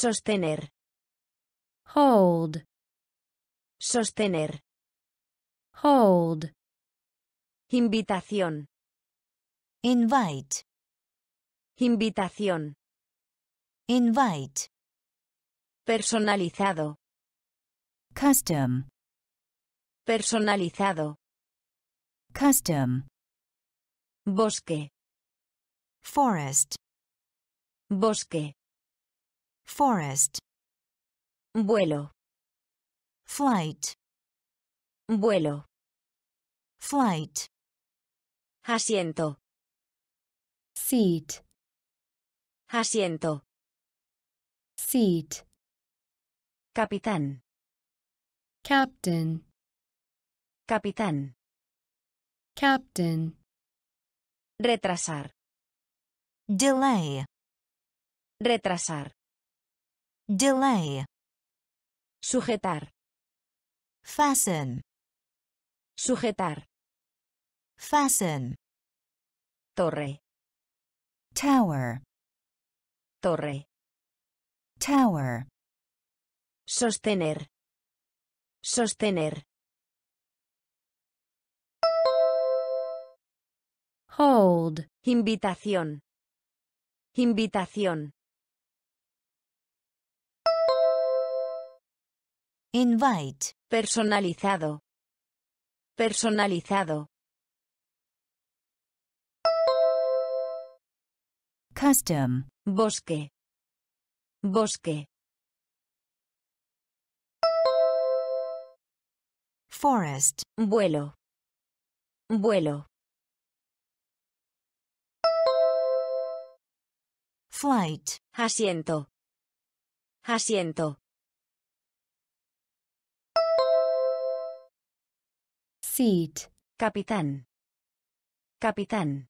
Sostener. hold, Sostener. hold, Invitación. invite, Invitación. invite, Personalizado. custom, Personalizado. custom, Bosque. forest, Bosque. Forest, Vuelo. flight, Vuelo. flight, Asiento. seat, Asiento. seat, Capitán. captain, Capitán. captain, Retrasar. delay, Retrasar. Delay, Sujetar. fasten, Sujetar. fasten, Torre. tower, Torre. tower, Sostener. Sostener. hold, Invitación. Invitación. Invite, Personalizado. Personalizado. custom, Bosque. Bosque. forest, Vuelo. Vuelo. flight, Asiento. Asiento. Seat, Capitán. Capitán.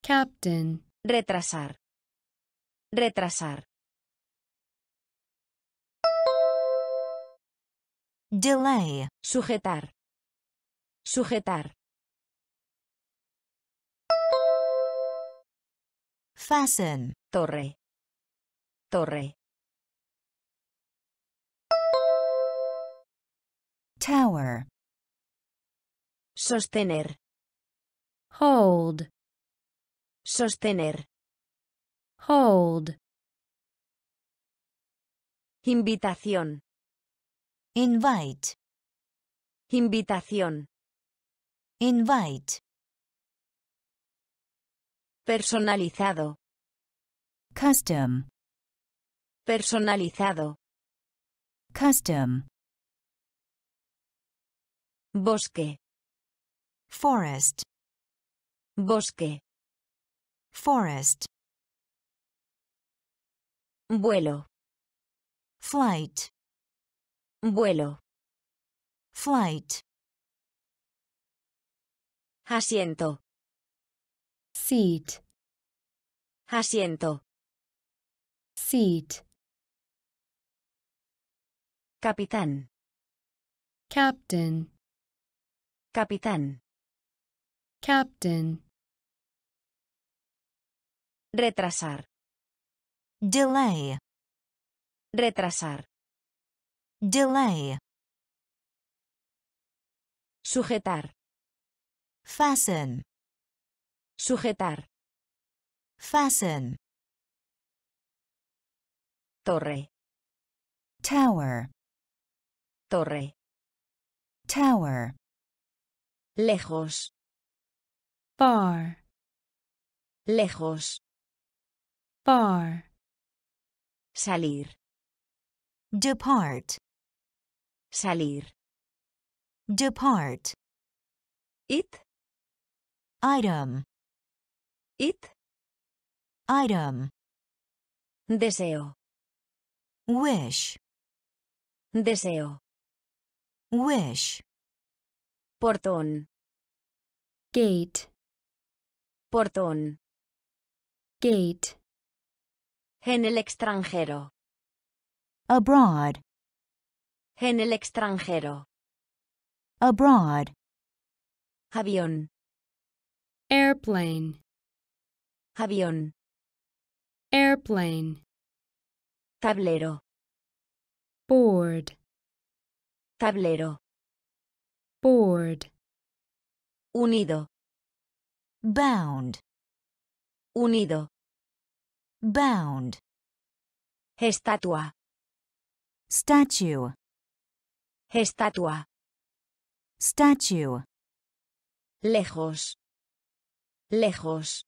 captain, Retrasar. Retrasar. delay, Sujetar. Sujetar. fasten, Torre. Torre. Tower, Sostener. hold, Sostener. hold, Invitación. invite, Invitación. invite, Personalizado. custom, Personalizado. custom, Bosque. forest, Bosque. forest, Vuelo. flight, Vuelo. flight, Asiento. seat, Asiento. seat, Capitán. captain, Capitán. captain, Retrasar. delay, Retrasar. delay, Sujetar. fasten, Sujetar. fasten, Torre. tower, Torre. tower, Lejos. far, Lejos. far, Salir. depart, Salir. depart, It. item, It. item, Deseo. wish, Deseo. wish, Portón. Gate, Portón. gate, En el extranjero. abroad, En el extranjero. abroad, Avión. airplane, Avión. airplane, Tablero. board, Tablero. board, Unido. bound, Unido. bound, Estatua. statue, Estatua. statue, Lejos. Lejos.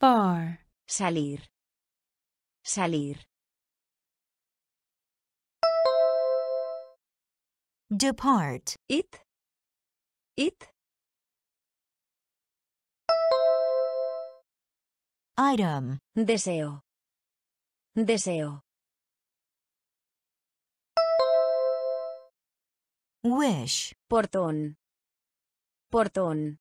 far, Salir. Salir. Depart, It. It. item, Deseo. Deseo. wish, Portón. Portón.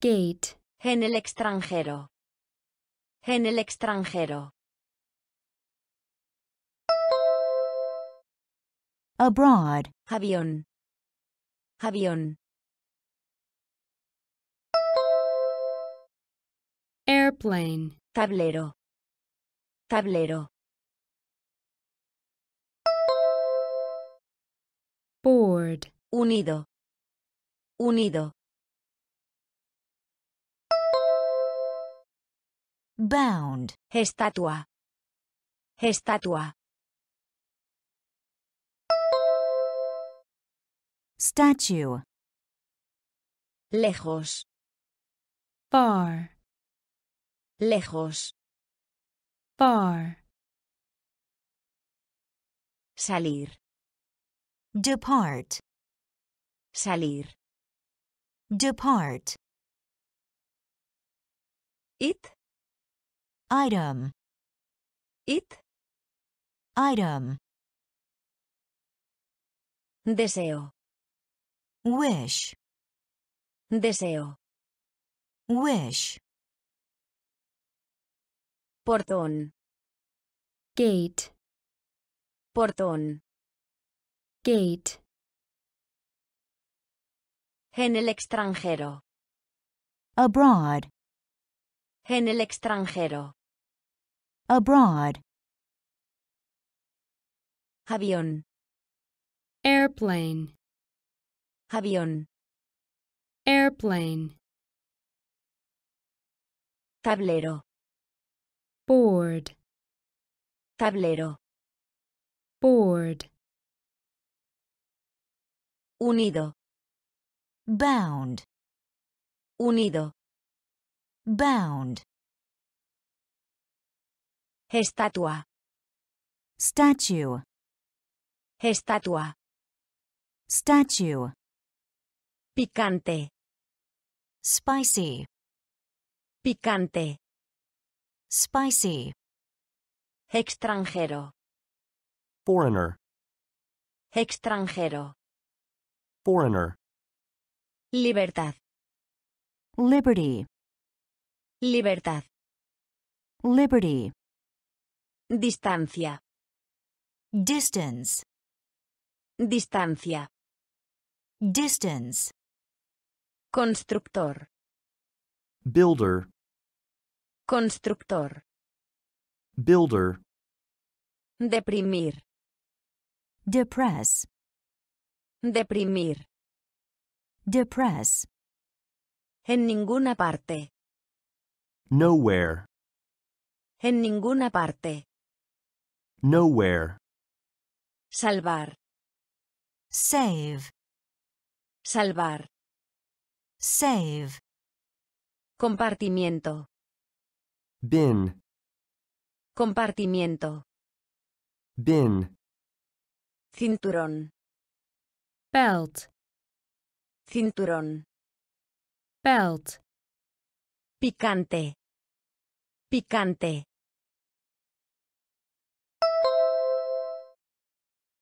gate, En el extranjero. En el extranjero. Abroad, Avión. Avión. airplane, Tablero. Tablero. board, Unido. Unido. bound, Estatua. Estatua. Statue, Lejos. far, Lejos. far, Salir. depart, Salir. depart, It. item, It. item, Deseo. Wish, Deseo. wish, Portón. gate, Portón. gate, En el extranjero. abroad, En el extranjero. abroad, Avión. airplane, Avión. airplane, Tablero. board, Tablero. board, Unido. bound, Unido. bound, Estatua. statue, Estatua. statue, Picante. spicy, Picante. spicy, Extranjero. foreigner, Extranjero. foreigner, Libertad. liberty, Libertad. liberty, Distancia. distance, Distancia. distance, Constructor. builder, Constructor. builder, Deprimir. depress, Deprimir. depress, En ninguna parte. nowhere, En ninguna parte. nowhere, Salvar. save, Salvar. Save, Compartimiento. bin, Compartimiento. bin, Cinturón. belt, Cinturón. belt, Picante. Picante.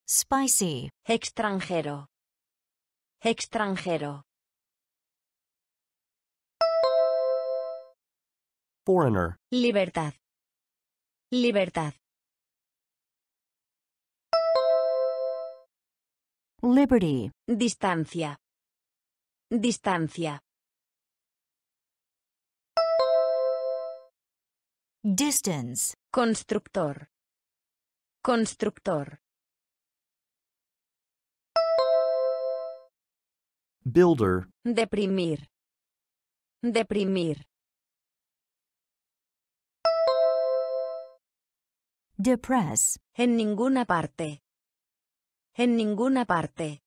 spicy, Extranjero. Extranjero. Foreigner, Libertad. Libertad. liberty, Distancia. Distancia. distance, Constructor. Constructor. builder, Deprimir. Deprimir. Depress, En ninguna parte. En ninguna parte.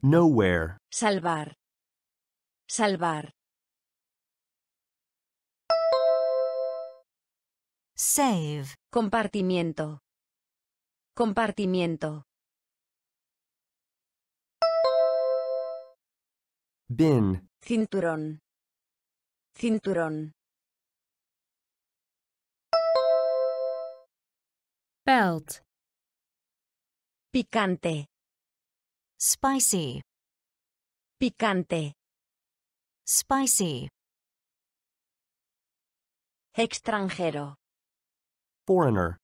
nowhere, Salvar. Salvar. save, Compartimiento. Compartimiento. bin, Cinturón. Cinturón. Belt, Picante. spicy, Picante. spicy, Extranjero. foreigner,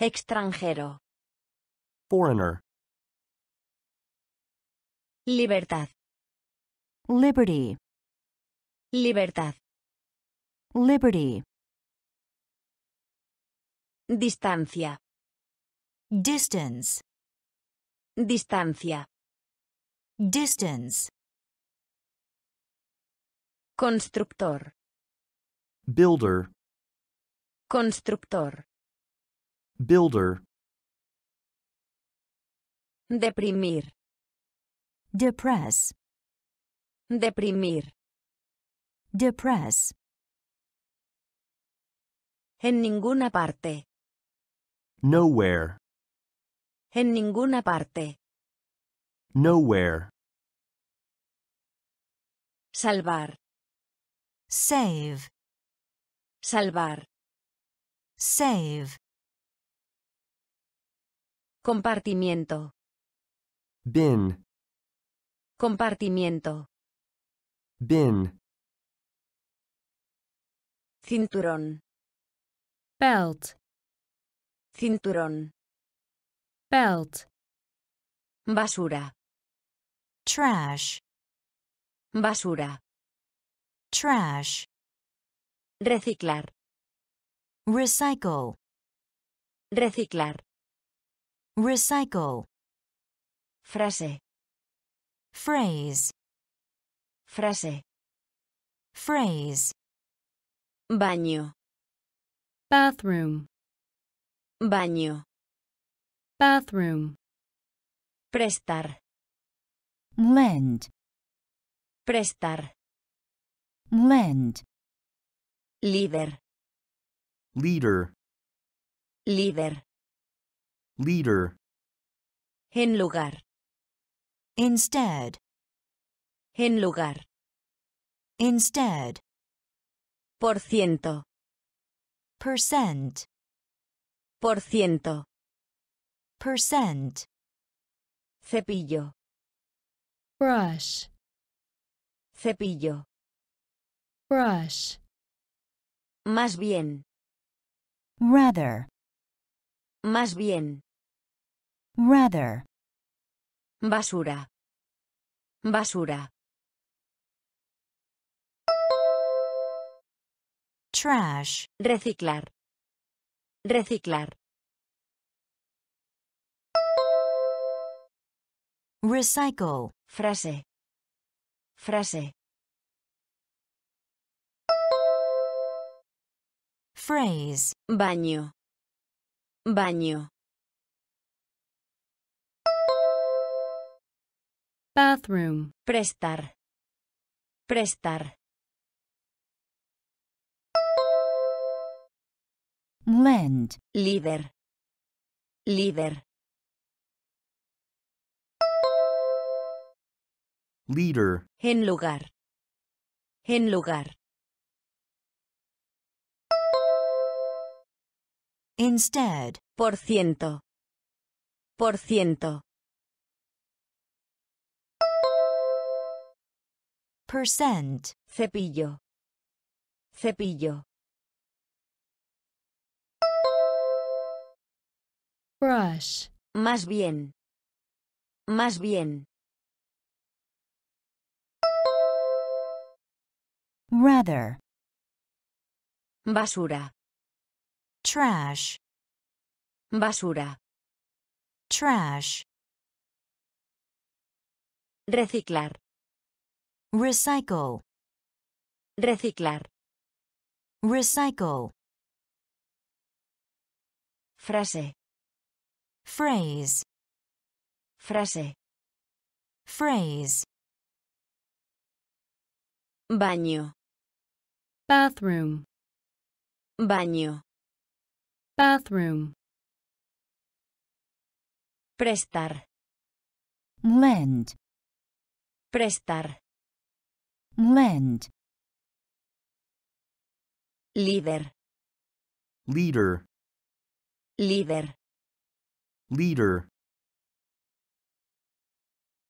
Extranjero. foreigner, Libertad. liberty, Libertad. liberty, Distancia. distance, Distancia. distance, Constructor. builder, Constructor. builder, Deprimir. depress, Deprimir. depress, En ninguna parte. Nowhere, En ninguna parte. nowhere, Salvar. save, Salvar. save, Compartimiento. bin, Compartimiento. bin, Cinturón. belt, Cinturón. belt, Basura. trash, Basura. trash, Reciclar. recycle, Reciclar. recycle, Frase. phrase, Frase. phrase, Baño. bathroom, Baño. bathroom, Prestar. lend, Prestar. lend, Líder. leader, Líder. leader, En lugar. instead, En lugar. instead, Por ciento. percent, Por ciento. percent, Cepillo. brush, Cepillo. brush, Más bien. rather, Más bien. rather, Basura. Basura. trash, Reciclar. Reciclar. recycle, Frase. Frase. phrase, Baño. Baño. bathroom, Prestar. Prestar. Lend, Líder. Líder. leader, En lugar. En lugar. instead, Por ciento. Por ciento. percent, Cepillo. Cepillo. Brush, Más bien. Más bien. rather, Basura. trash, Basura. trash, Reciclar. recycle, Reciclar. recycle, Frase. Phrase, Frase. phrase, Baño. bathroom, Baño. bathroom, Prestar. lend, Prestar. lend, Líder. leader, Líder. Leader,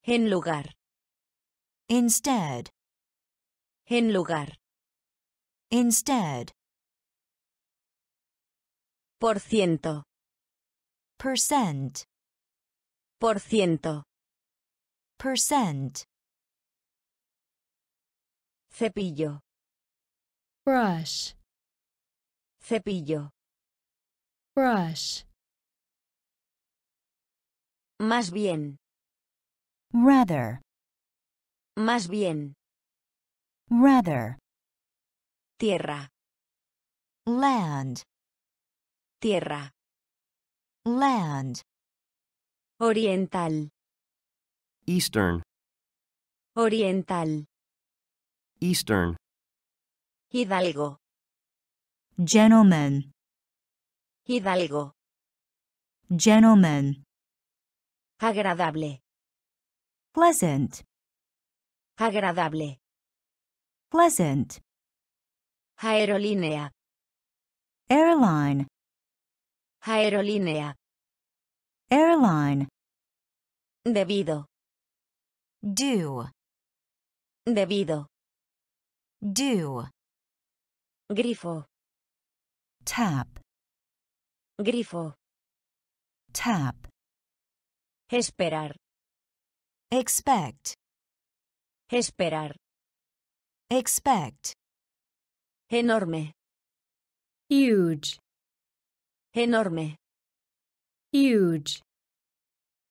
En lugar. instead, En lugar. instead, Por ciento. percent, Por ciento. percent, Cepillo. brush, Cepillo. brush, Más bien. rather, Más bien. rather, Tierra. land, Tierra. land, Oriental. eastern, Oriental. eastern, Hidalgo. gentleman, Hidalgo. gentleman, Agradable. pleasant, Agradable. pleasant, Aerolínea. airline, Aerolínea. airline, Debido. do, Debido. do, Grifo. tap, Grifo. tap, Esperar. expect, Esperar. expect, Enorme. huge, Enorme. huge,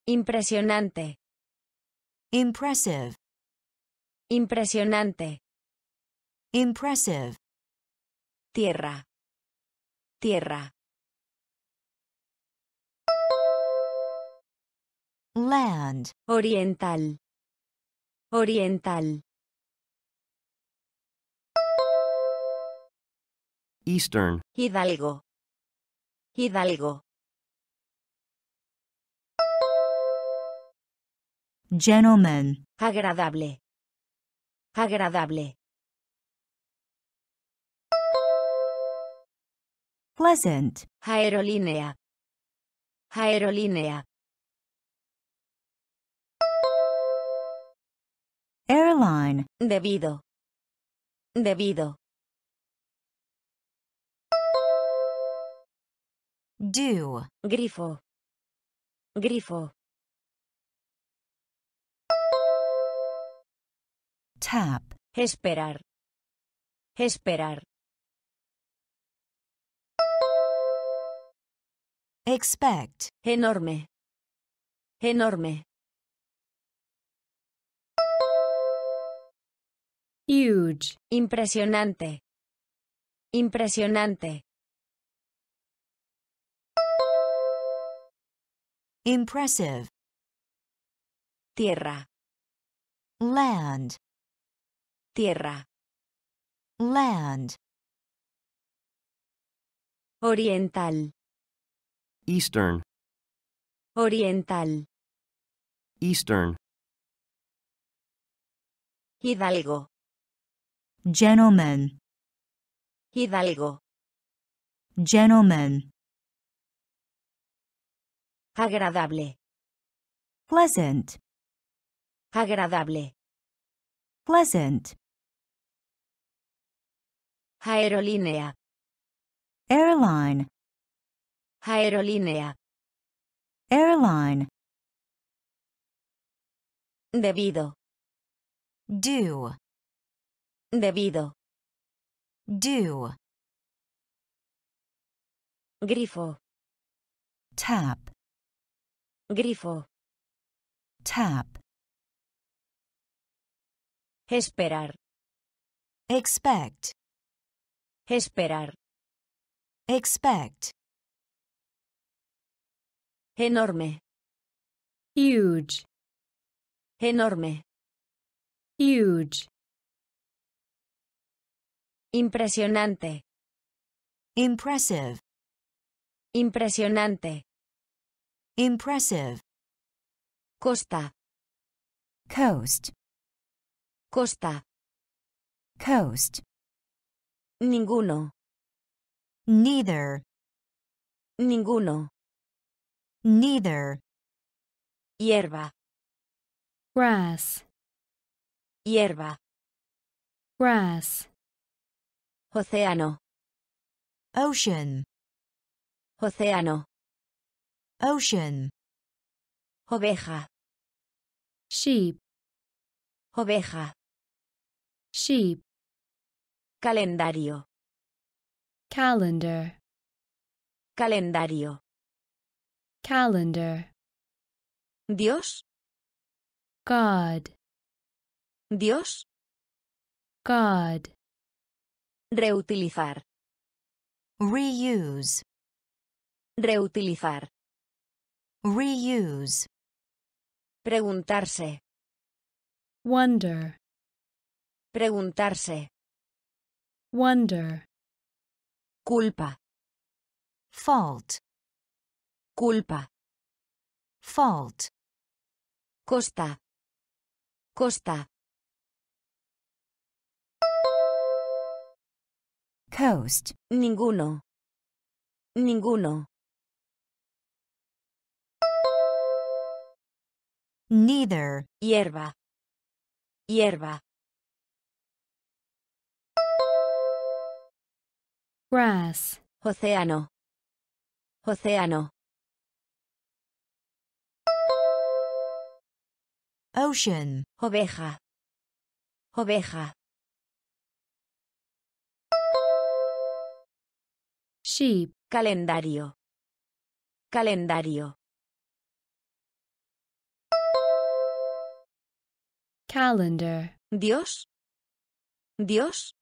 Impresionante. impressive, Impresionante. impressive, Tierra. Tierra. Land, Oriental. Oriental. eastern, Hidalgo. Hidalgo. gentleman, Agradable. Agradable. pleasant, Aerolínea. Aerolínea. Airline, Debido. Debido. do, Grifo. Grifo. tap, Esperar. Esperar. expect, Enorme. Enorme. Huge, Impresionante. Impresionante. impressive, Tierra. land, Tierra. land, Oriental. eastern, Oriental. eastern, Hidalgo. Gentleman, Hidalgo. gentleman, Agradable. pleasant, Agradable. pleasant, Aerolínea. airline, Aerolínea. airline, Debido. due, Debido. due, Grifo. tap, Grifo. tap, Esperar. expect, Esperar. expect, Enorme. huge, Enorme. huge, Impresionante. impressive, Impresionante. impressive, Costa. coast, Costa. coast, Ninguno. neither, Ninguno. neither, Hierba. grass, Hierba. grass, Océano. ocean, Océano. ocean, Oveja. sheep, Oveja. sheep, Calendario. calendar, Calendario. calendar, Dios. God, Dios. God, Reutilizar. reuse, Reutilizar. reuse, Preguntarse. wonder, Preguntarse. wonder, Culpa. fault, Culpa. fault, Costa. Costa. Coast, Ninguno. Ninguno. neither, Hierba. Hierba. grass, Océano. Océano. ocean, Oveja. Oveja. Sheep, Calendario. Calendario. calendar, Dios. Dios.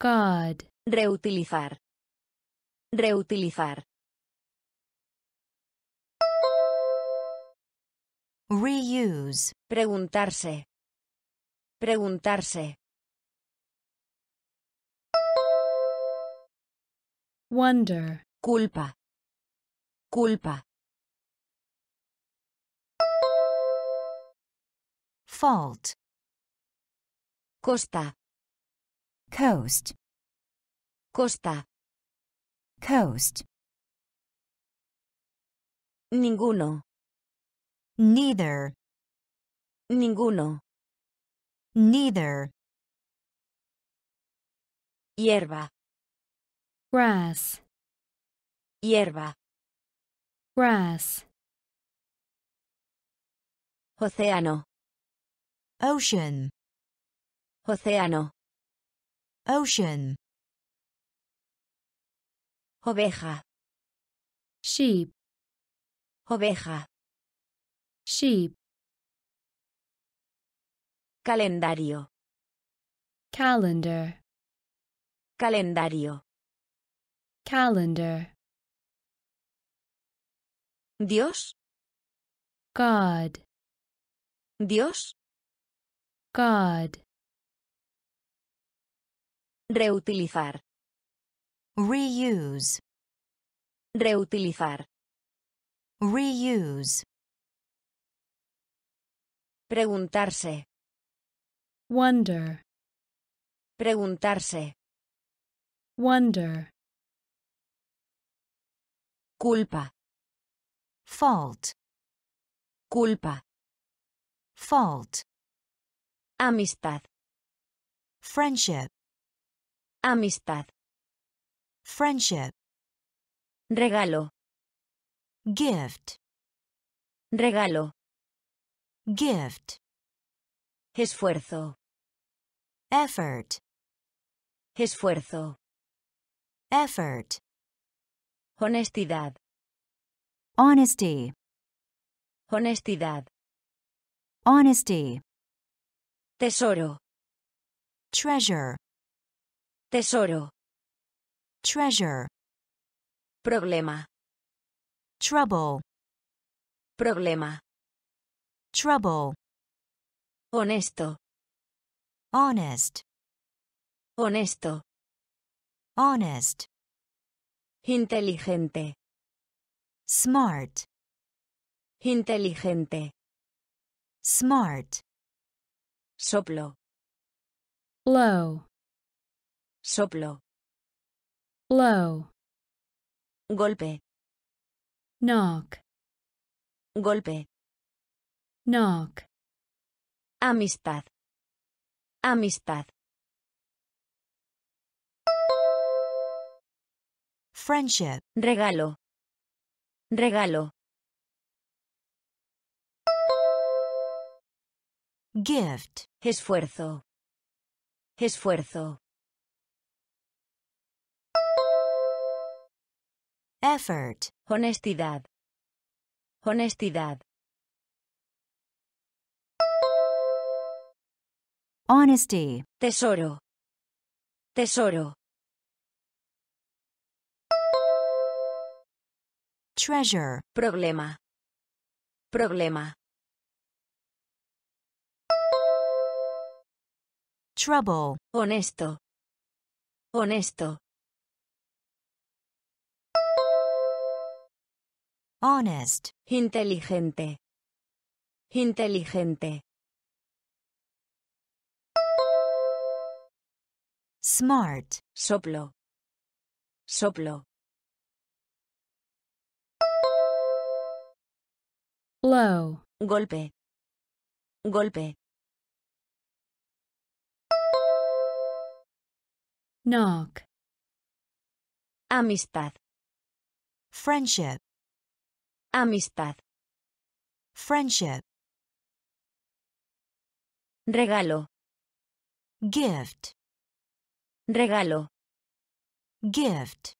God, Reutilizar. Reutilizar. reuse, Preguntarse. Preguntarse. Wonder, Culpa. Culpa. fault, Costa. coast, Costa. coast, Ninguno. neither, Ninguno. neither, Hierba. Grass, Hierba. grass, Océano. ocean, Océano. ocean, Oveja. sheep, Oveja. sheep, Calendario. calendar, Calendario. Calendar, Dios. God, Dios. God, Reutilizar. reuse, Reutilizar. reuse, Preguntarse. wonder, Preguntarse. wonder, Culpa. fault, Culpa. fault, Amistad. friendship, Amistad. friendship, Regalo. gift, Regalo. gift, Esfuerzo. effort, Esfuerzo. effort, Honestidad. honesty, Honestidad. honesty, Tesoro. treasure, Tesoro. treasure, Problema. trouble, Problema. trouble, Honesto. honest, Honesto. honest, Inteligente. smart, Inteligente. smart, Soplo. blow, Soplo. blow, Golpe. knock, Golpe. knock, Amistad. Amistad. Friendship, Regalo. Regalo. gift, Esfuerzo. Esfuerzo. effort, Honestidad. Honestidad. honesty, Tesoro. Tesoro. Treasure, Problema. Problema. trouble, Honesto. Honesto. honest, Inteligente. Inteligente. smart, Soplo. Soplo. Blow, Golpe. Golpe. knock, Amistad. friendship, Amistad. friendship, Regalo. gift, Regalo. gift,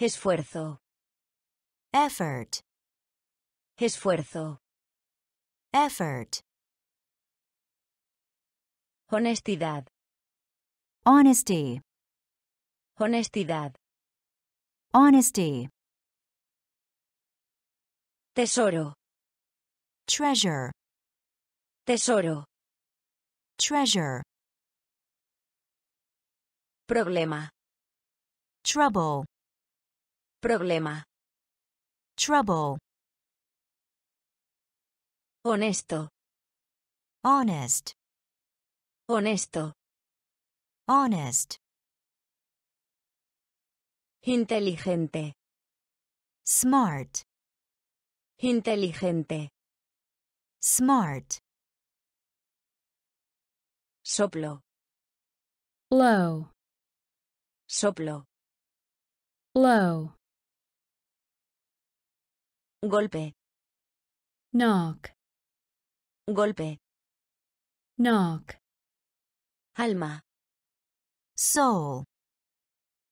Esfuerzo. Effort, Esfuerzo. effort, Honestidad. honesty, Honestidad. honesty, Tesoro. treasure, Tesoro. treasure, Problema. trouble, Problema. Trouble, Honesto. honest, Honesto. honest, Inteligente. smart, Inteligente. smart, Soplo. blow, Soplo. blow, Golpe. knock, Golpe. knock, Alma. soul,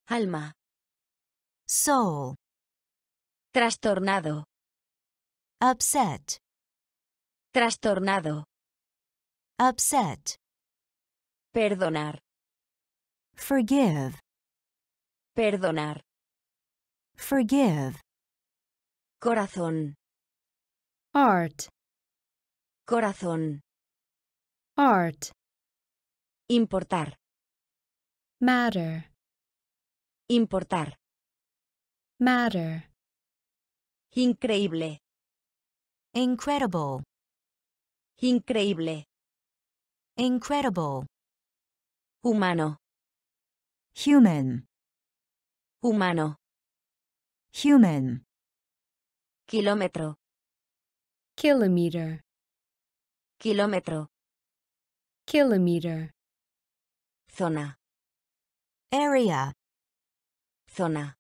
Alma. soul, Trastornado. upset, Trastornado. upset, Perdonar. forgive, Perdonar. forgive, Corazón. art, Corazón. art, Importar. matter, Importar. matter, Increíble. incredible, Increíble. incredible, Humano. human, Humano. human, Kilómetro. kilometer, Kilómetro. kilometer, Zona. area, Zona.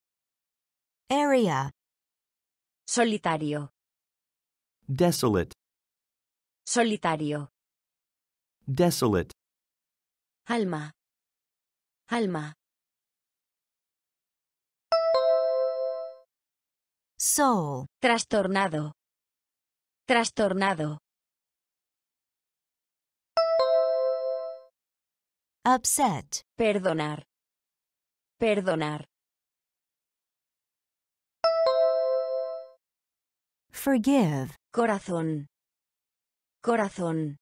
area, Solitario. desolate, Solitario. desolate, Alma. Alma. Soul, Trastornado. Trastornado. upset, Perdonar. Perdonar. forgive, Corazón. Corazón.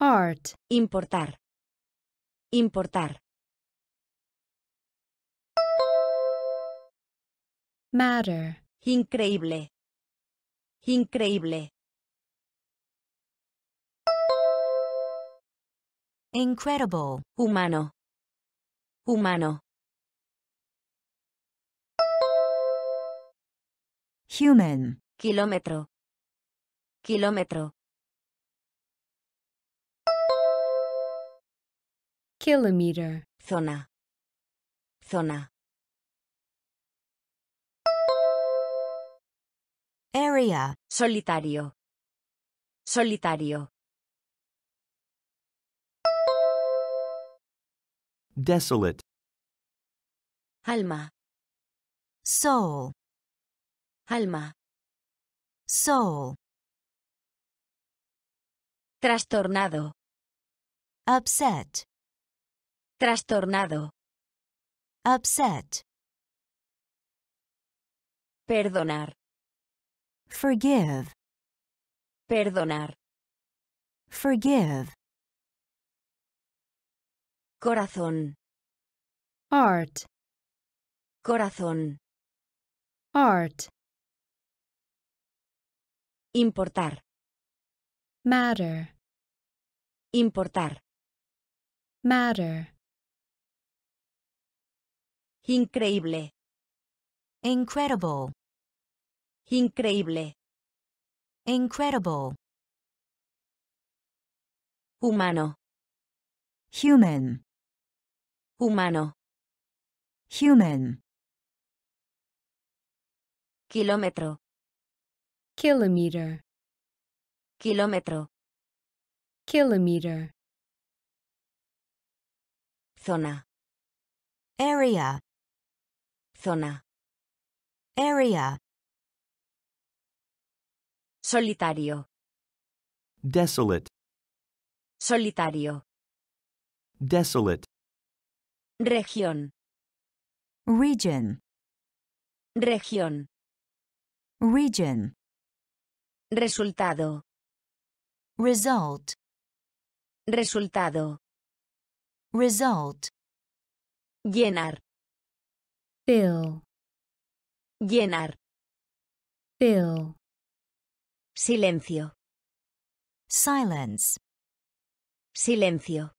art, Importar. Importar. Matter, Increíble. Increíble. incredible, Humano. Humano. human, Kilómetro. Kilómetro. kilometer, Zona. Zona. Area, Solitario. Solitario. desolate, Alma. soul, Alma. soul, Trastornado. upset, Trastornado. upset, Perdonar. Forgive, Perdonar. forgive, Corazón. art, Corazón. art, Importar. matter, Importar. matter, Increíble. incredible, Increíble. incredible, Humano. human, Humano. human, Kilómetro. kilometer, Kilómetro. kilometer, Zona. area, Zona. area, Solitario. desolate, Solitario. desolate, Región. region, Región. region, Resultado. result, Resultado. result, Llenar. fill, Llenar. fill, Silencio. silence, Silencio.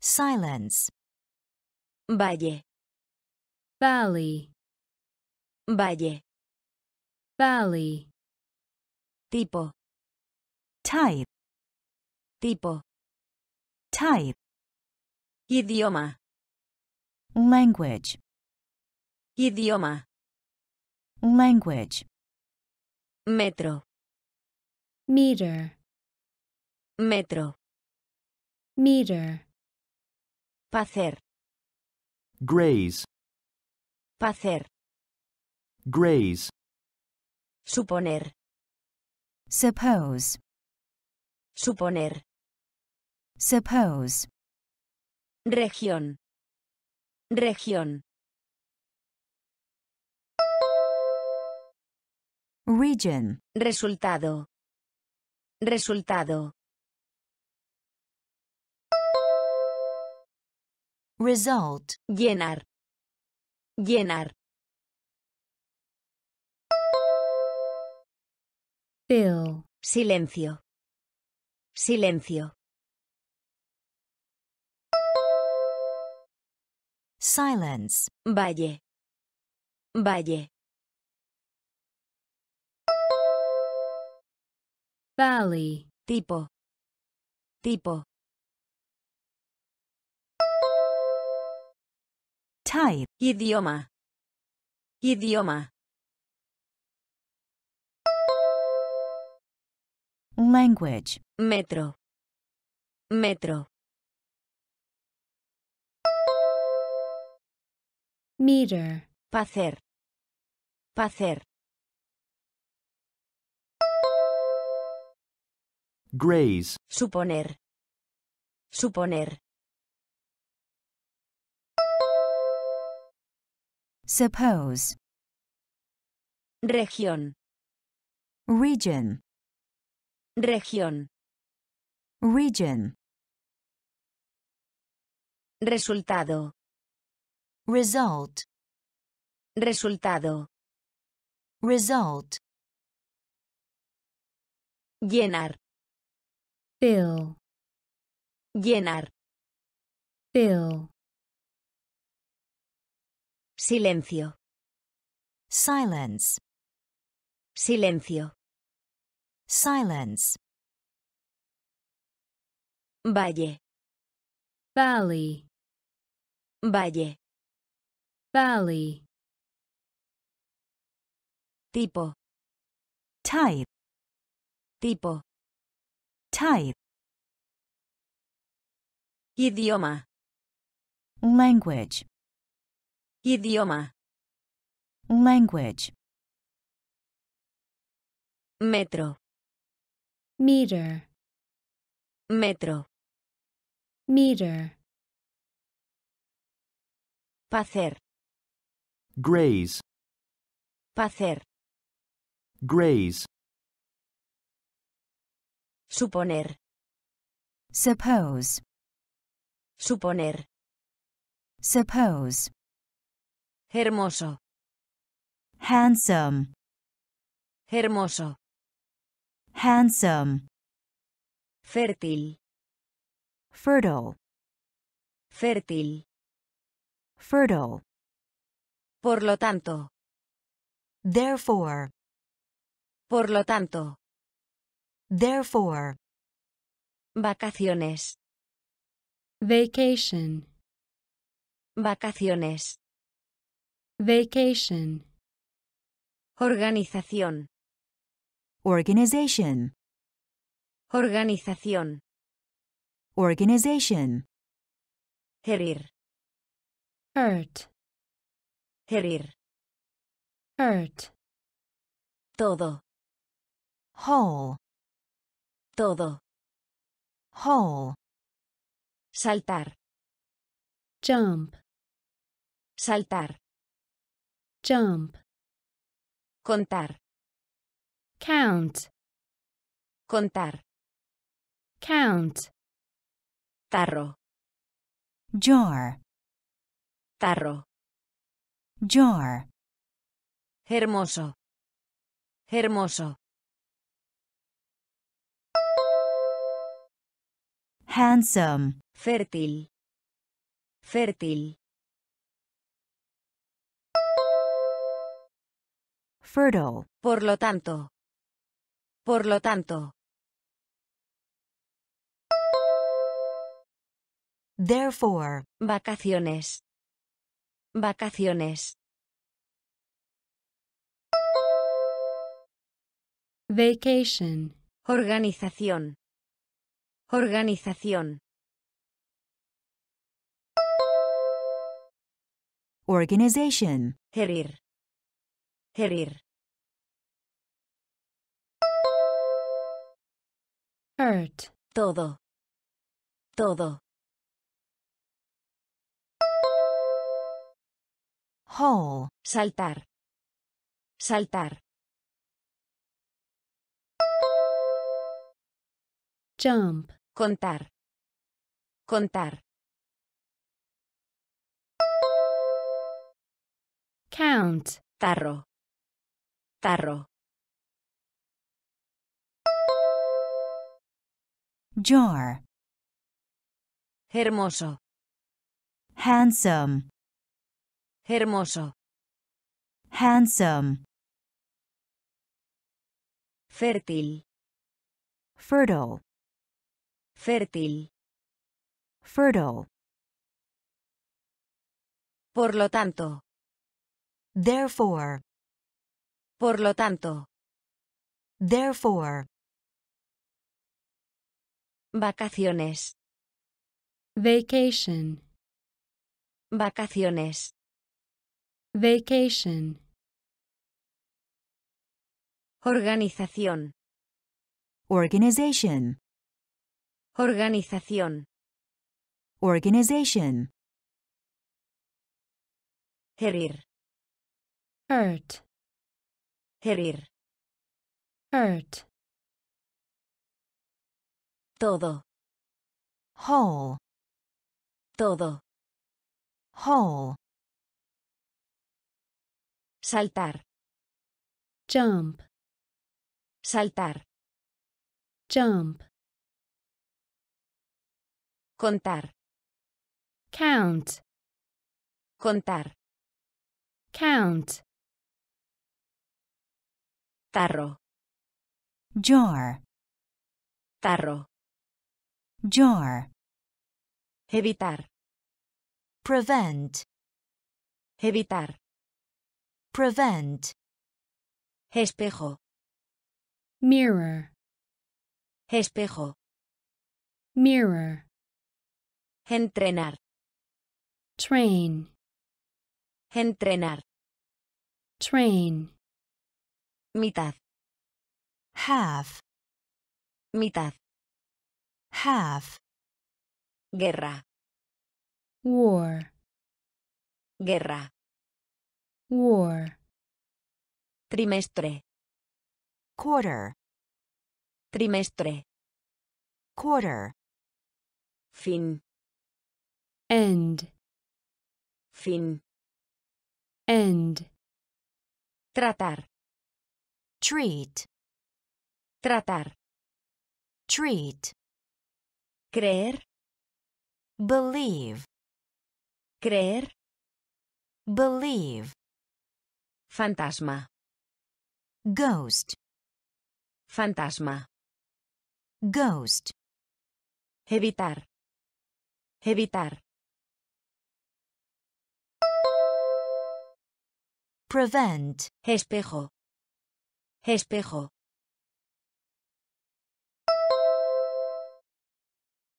silence, Valle. valley, Valle. valley, Tipo. type, Tipo. type, Idioma. language, Idioma. language, Metro. Meter, Metro. meter, Pacer. graze, Pacer. graze, Suponer. suppose, Suponer. suppose, Región. Región. region, Resultado. Resultado. result, Llenar. Llenar. fill, Silencio. Silencio. silence, Valle. Valle. Valley, Tipo. Tipo. type, Idioma. Idioma. language, Metro. Metro. meter, Pacer. Pacer. Graze, Suponer. Suponer. suppose, Región. region, Región. region, Resultado. result, Resultado. result, Llenar. Fill, Llenar. fill, Silencio. silence, Silencio. silence, Valle. valley, Valle. valley, Tipo. type, Tipo. Type, Idioma. language, Idioma. language, Metro. meter, Metro. meter, Pacer. graze, Pacer. graze, Suponer. suppose, Suponer. suppose, Hermoso. handsome, Hermoso. handsome, Fértil. fertile, Fértil. fertile, Por lo tanto. therefore, Por lo tanto. Therefore, Vacaciones. vacation, Vacaciones. vacation, Organización. organization, Organización. organization, Herir. hurt, Herir. hurt, Todo. whole, Todo. whole, Saltar. jump, Saltar. jump, Contar. count, Contar. count, Tarro. jar, Tarro. jar, Hermoso. Hermoso. Handsome, Fértil. Fértil. fertile, Por lo tanto. Por lo tanto. therefore, Vacaciones. Vacaciones. vacation, Organización. Organización. organization, Herir. Herir. hurt, Todo. Todo. whole, Saltar. Saltar. jump, Contar. Contar. count, Tarro. Tarro. jar, Hermoso. handsome, Hermoso. handsome, Fértil. fertile, Fértil. fertile, Por lo tanto. Therefore. Por lo tanto. Therefore. Vacaciones. Vacation. Vacaciones. Vacation. Organización. Organization. Organización. Organization. Herir. Hurt. Herir. Hurt. Todo. Whole. Todo. Whole. Saltar. Jump. Saltar. Jump. Contar. Count. Contar. Count. Tarro. Jar. Tarro. Jar. Evitar. Prevent. Evitar. Prevent. Espejo. Mirror. Espejo. Mirror. Entrenar. Train. Entrenar. Train. Mitad. Half. Mitad. Half. Guerra. War. Guerra. War. Trimestre. Quarter. Trimestre. Quarter. Fin. End. Fin. End. Tratar. Treat. Tratar. Treat. Creer. Believe. Creer. Believe. Fantasma. Ghost. Fantasma. Ghost. Evitar. Evitar. Prevent. Espejo. Espejo.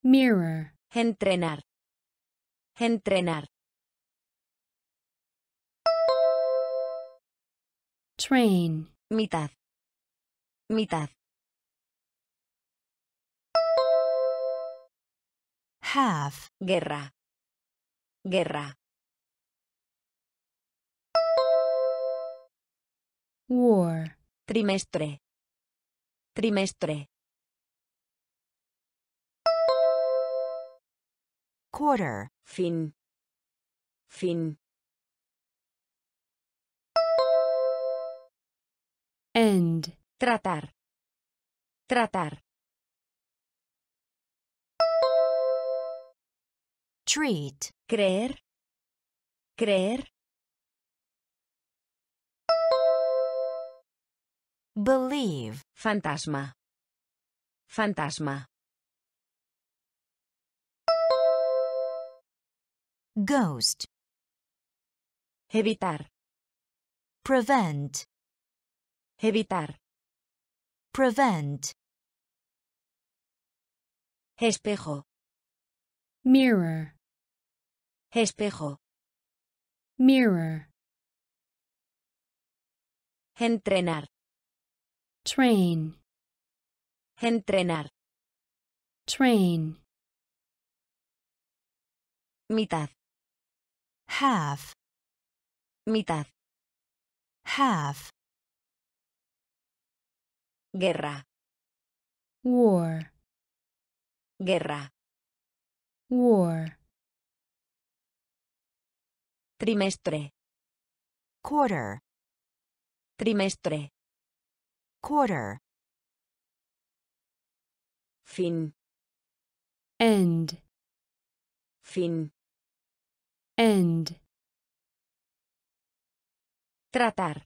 Mirror. Entrenar. Entrenar. Train. Mitad. Mitad. Half. Guerra. Guerra. War. Trimestre. Trimestre. Quarter. Fin. Fin. End. Tratar. Tratar. Treat. Creer. Creer. Believe. Fantasma. Fantasma. Ghost. Evitar. Prevent. Evitar. Prevent. Espejo. Mirror. Espejo. Mirror. Entrenar. Train. Entrenar. Train. Mitad. Half. Mitad. Half. Guerra. War. Guerra. War. Trimestre. Quarter. Trimestre. Quarter. Fin. End. Fin. End. Tratar.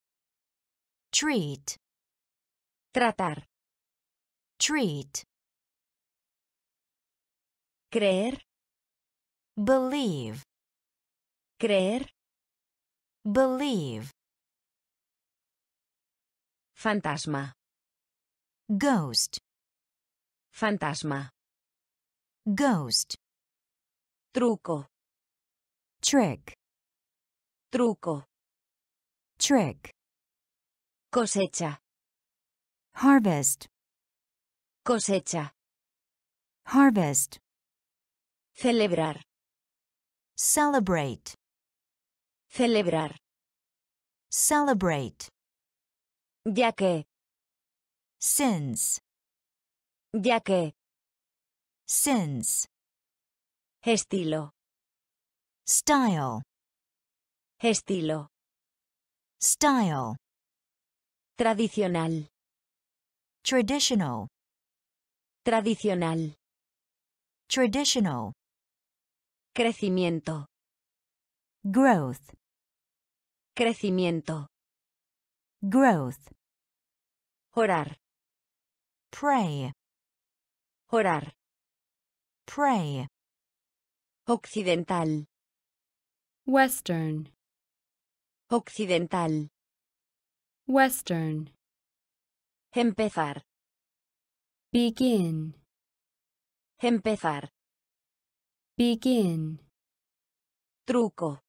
Treat. Tratar. Treat. Creer. Believe. Creer. believe, Fantasma. ghost, Fantasma. ghost, Truco. trick, Truco. trick, Cosecha. harvest, Cosecha. harvest, Celebrar. celebrate, Celebrar. celebrate, Ya que. sins, Ya que. sins, Estilo. style, Estilo. style, Tradicional. traditional, Tradicional. traditional, Crecimiento. growth, Crecimiento. growth, Orar. pray, Orar. pray, Occidental. Western, Occidental. Western. Empezar. Begin, Empezar. begin. Truco.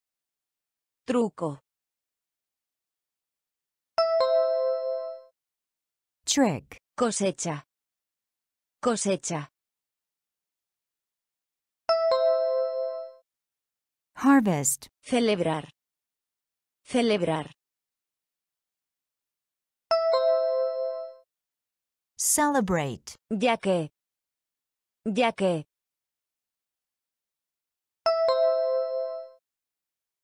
Truco. Trick, Cosecha. Cosecha. harvest, Celebrar. Celebrar. celebrate, Ya que. Ya que.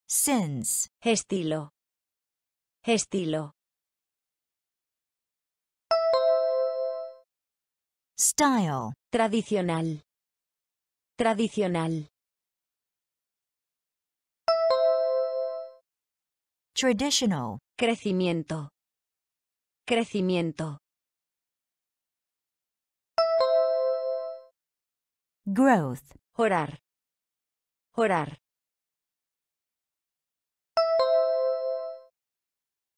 sins, Estilo. Estilo. Style, Tradicional. Tradicional. traditional, Crecimiento. Crecimiento. growth, Orar. Orar.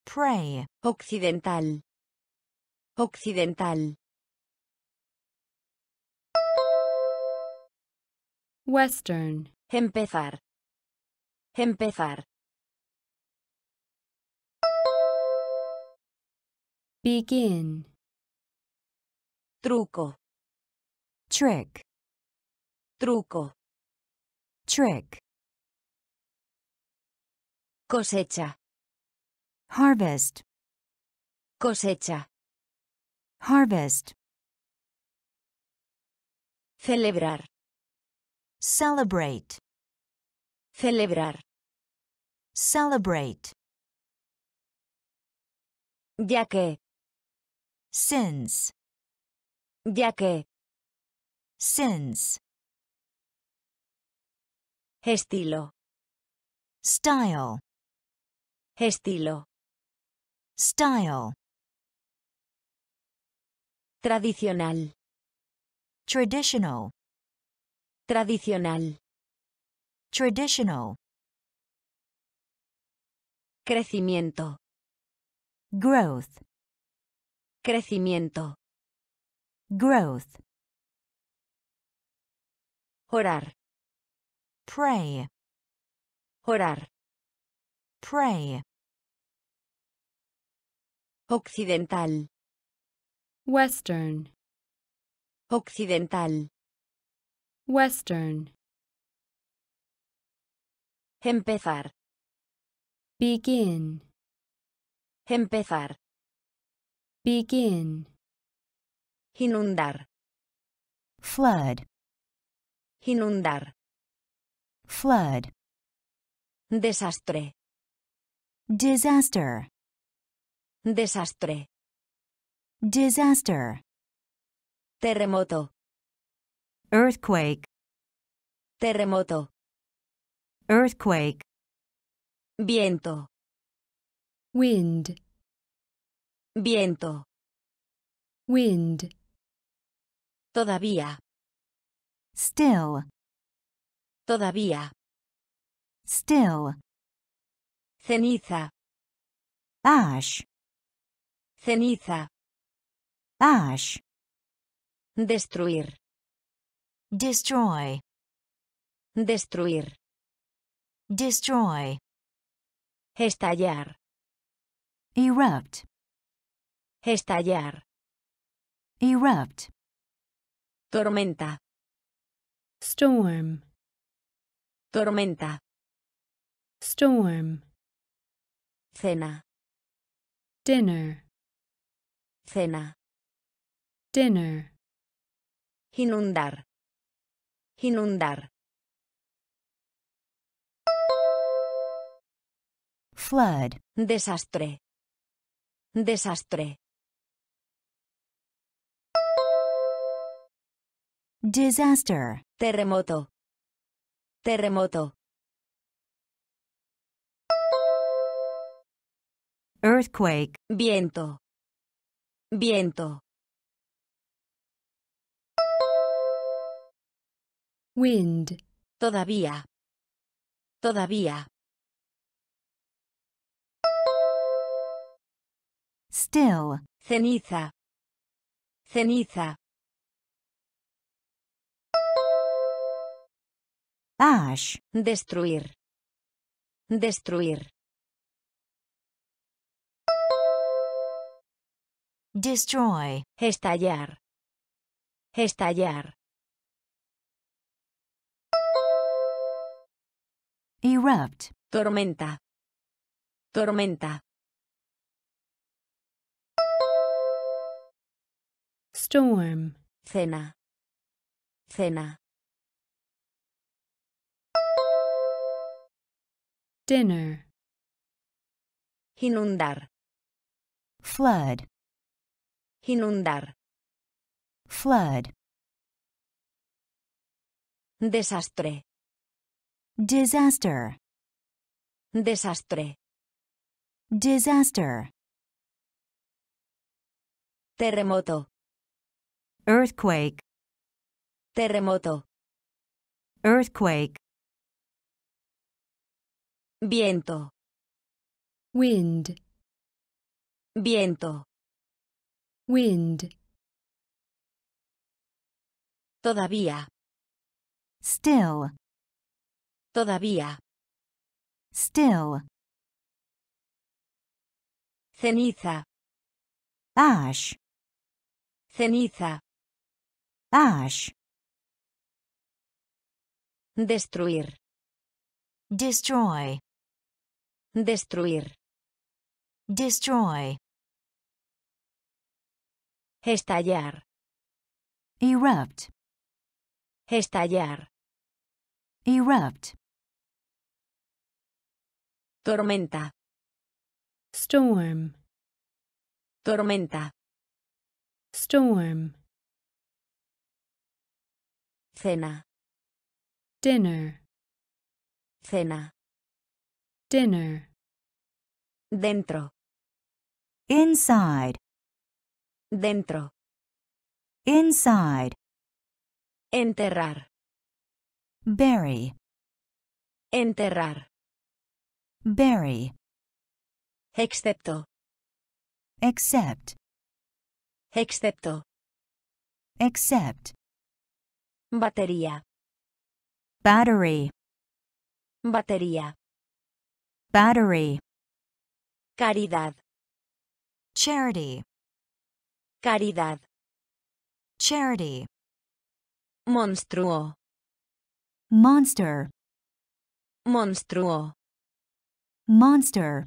pray, Occidental. Occidental. Western, Empezar. Empezar. begin. Truco. trick, Truco. trick, Cosecha. harvest, Cosecha. harvest, Celebrar. Celebrate, Celebrar. celebrate, Ya que. sins, Ya que. sins, Estilo. style, Estilo. style, Tradicional. traditional, Tradicional. traditional, Crecimiento. growth, Crecimiento. growth, Orar. pray, Orar. pray, Occidental. Western, Occidental. Western. Empezar. Begin, Empezar. begin. Inundar. flood, Inundar. flood, Desastre. disaster, Desastre. disaster, Terremoto. Earthquake, Terremoto. earthquake, Viento. Wind, Viento. wind. Todavía. still, Todavía. still, Ceniza. ash, Ceniza. ash, Destruir. Destroy, Destruir. destroy, Estallar. erupt, Estallar. erupt, Tormenta. storm, Tormenta. storm, Cena. dinner, Cena. dinner, Inundar. Inundar. flood, Desastre. Desastre. disaster, Terremoto. Terremoto. earthquake, Viento. Viento. Wind, Todavía. Todavía. still, Ceniza. Ceniza. ash, Destruir. Destruir. destroy, Estallar. Estallar. Erupt, Tormenta. Tormenta. storm, Cena. Cena. dinner, Inundar. flood, Inundar. flood, Desastre. Disaster, Desastre. disaster, Terremoto. earthquake, Terremoto. earthquake, Viento. wind, Viento. wind, Todavía. still, Todavía. still, Ceniza. ash, Ceniza. ash, Destruir. destroy, Destruir. destroy, Estallar. erupt, Estallar. erupt, Tormenta. storm, Tormenta. storm, Cena. dinner, Cena. dinner, Dentro. inside, Dentro. inside, Enterrar. bury, Enterrar. Bury, Excepto. except, Excepto. except, Batería. battery, Batería. battery, Caridad. charity, Caridad. charity, Monstruo. monster, Monstruo. Monster,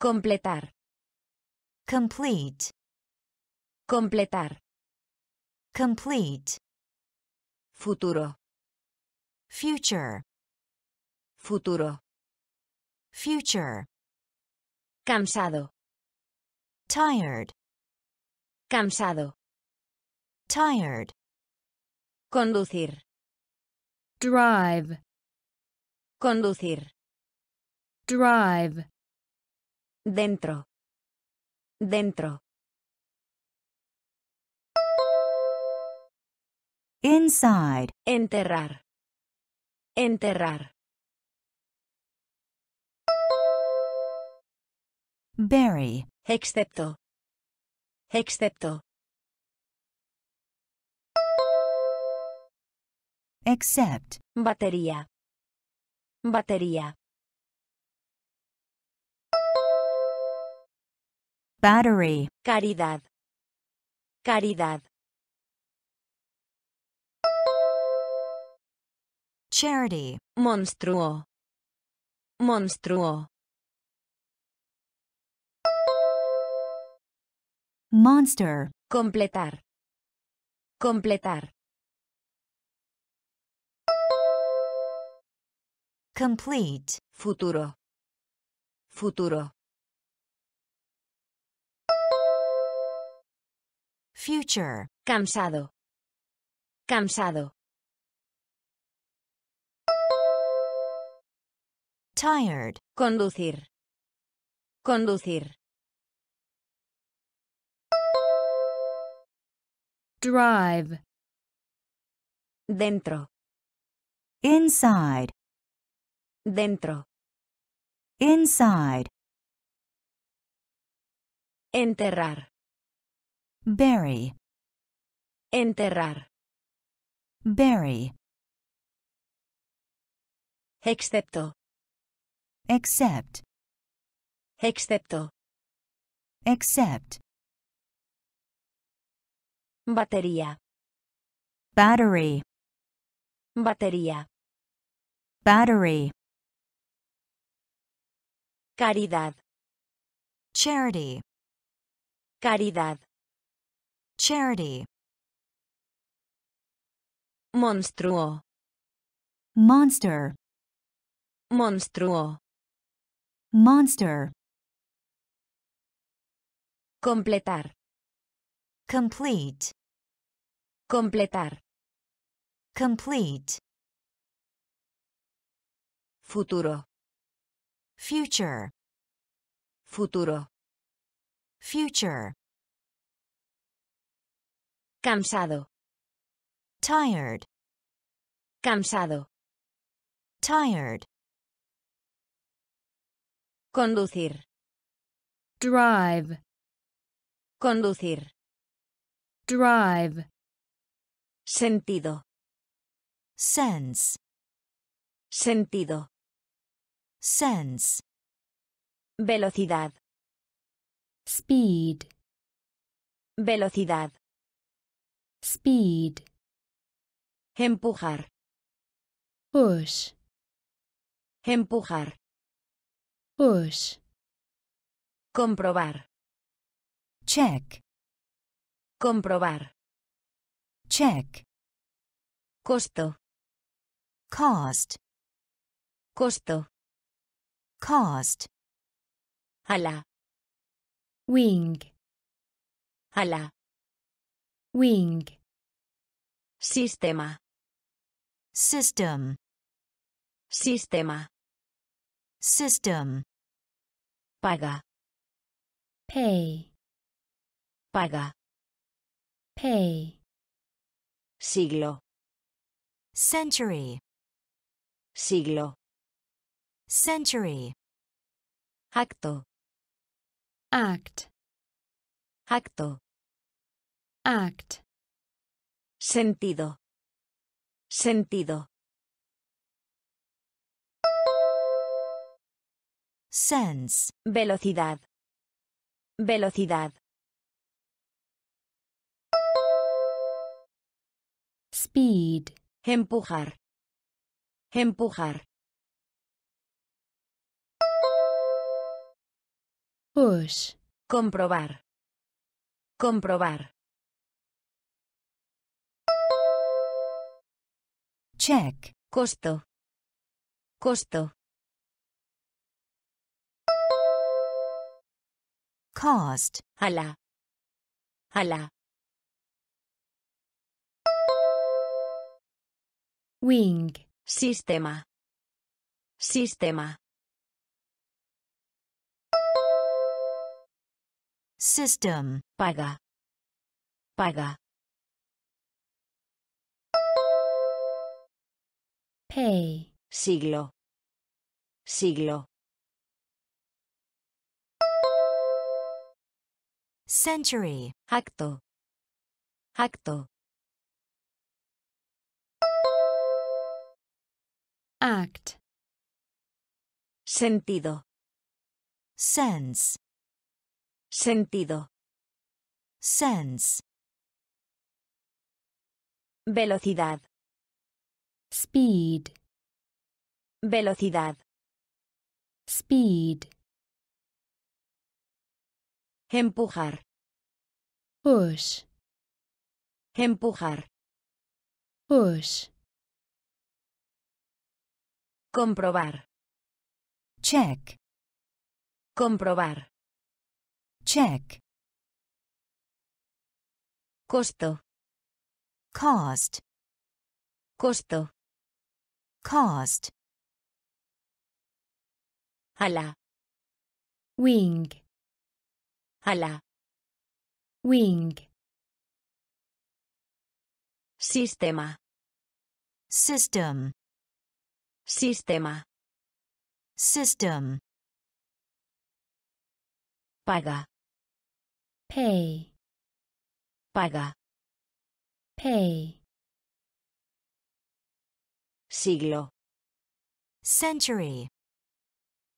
Completar. complete, Completar. complete, Futuro. future, Futuro. future, Cansado. tired, Cansado. tired, Conducir. drive, Conducir. Drive, Dentro. Dentro. inside, Enterrar. Enterrar. berry, Excepto. Excepto. except, Batería. Batería. Battery, Caridad. Caridad. charity, Monstruo. Monstruo. monster, Completar. Completar. complete, Futuro. Futuro. Future, Cansado. Cansado. tired, Conducir. Conducir. drive, Dentro. inside, Dentro. inside, Enterrar. Bury, Enterrar. bury, Excepto. except, Excepto. except, Batería. battery, Batería. battery, Caridad. charity, Caridad. Charity, Monstruo. monster, Monstruo. monster, Completar. complete, Completar. complete, Futuro. future, Futuro. future, Cansado. tired, Cansado. tired, Conducir. drive, Conducir. drive, Sentido. sense, Sentido. sense, Velocidad. speed, Velocidad. Speed, Empujar. push, Empujar. push, Comprobar. check, Comprobar. check, Costo. cost, Costo. cost, Ala. wing, Ala. Wing, Sistema. system, Sistema. system, Paga. pay, Paga. pay, Siglo. century, Siglo. century, Acto. act, Acto. Act, Sentido. Sentido. sense, Velocidad. Velocidad. speed, Empujar. Empujar. push, Comprobar. Comprobar. Check, Costo. Costo. cost, Ala. Ala. wing, Sistema. Sistema. system, Paga. Paga. Pay, Siglo. Siglo. century, acto, acto, act, sentido, sense, sentido, sense, velocidad, speed, velocidad, speed, empujar, push, empujar, push, comprobar, check, comprobar, check, costo, cost, costo, cost, ala, wing, ala, wing, sistema, system, sistema, system, paga, pay, paga, pay, siglo, century,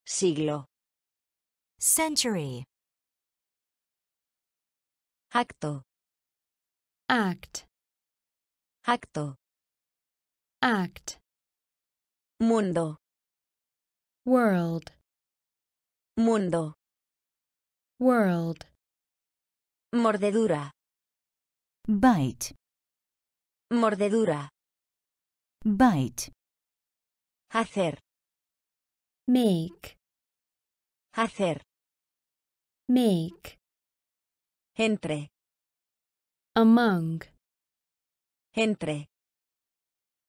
siglo, century, acto, act, acto, act, mundo, world, mundo, world, mordedura, bite, mordedura, bite, hacer, make, hacer, make, entre, among, entre,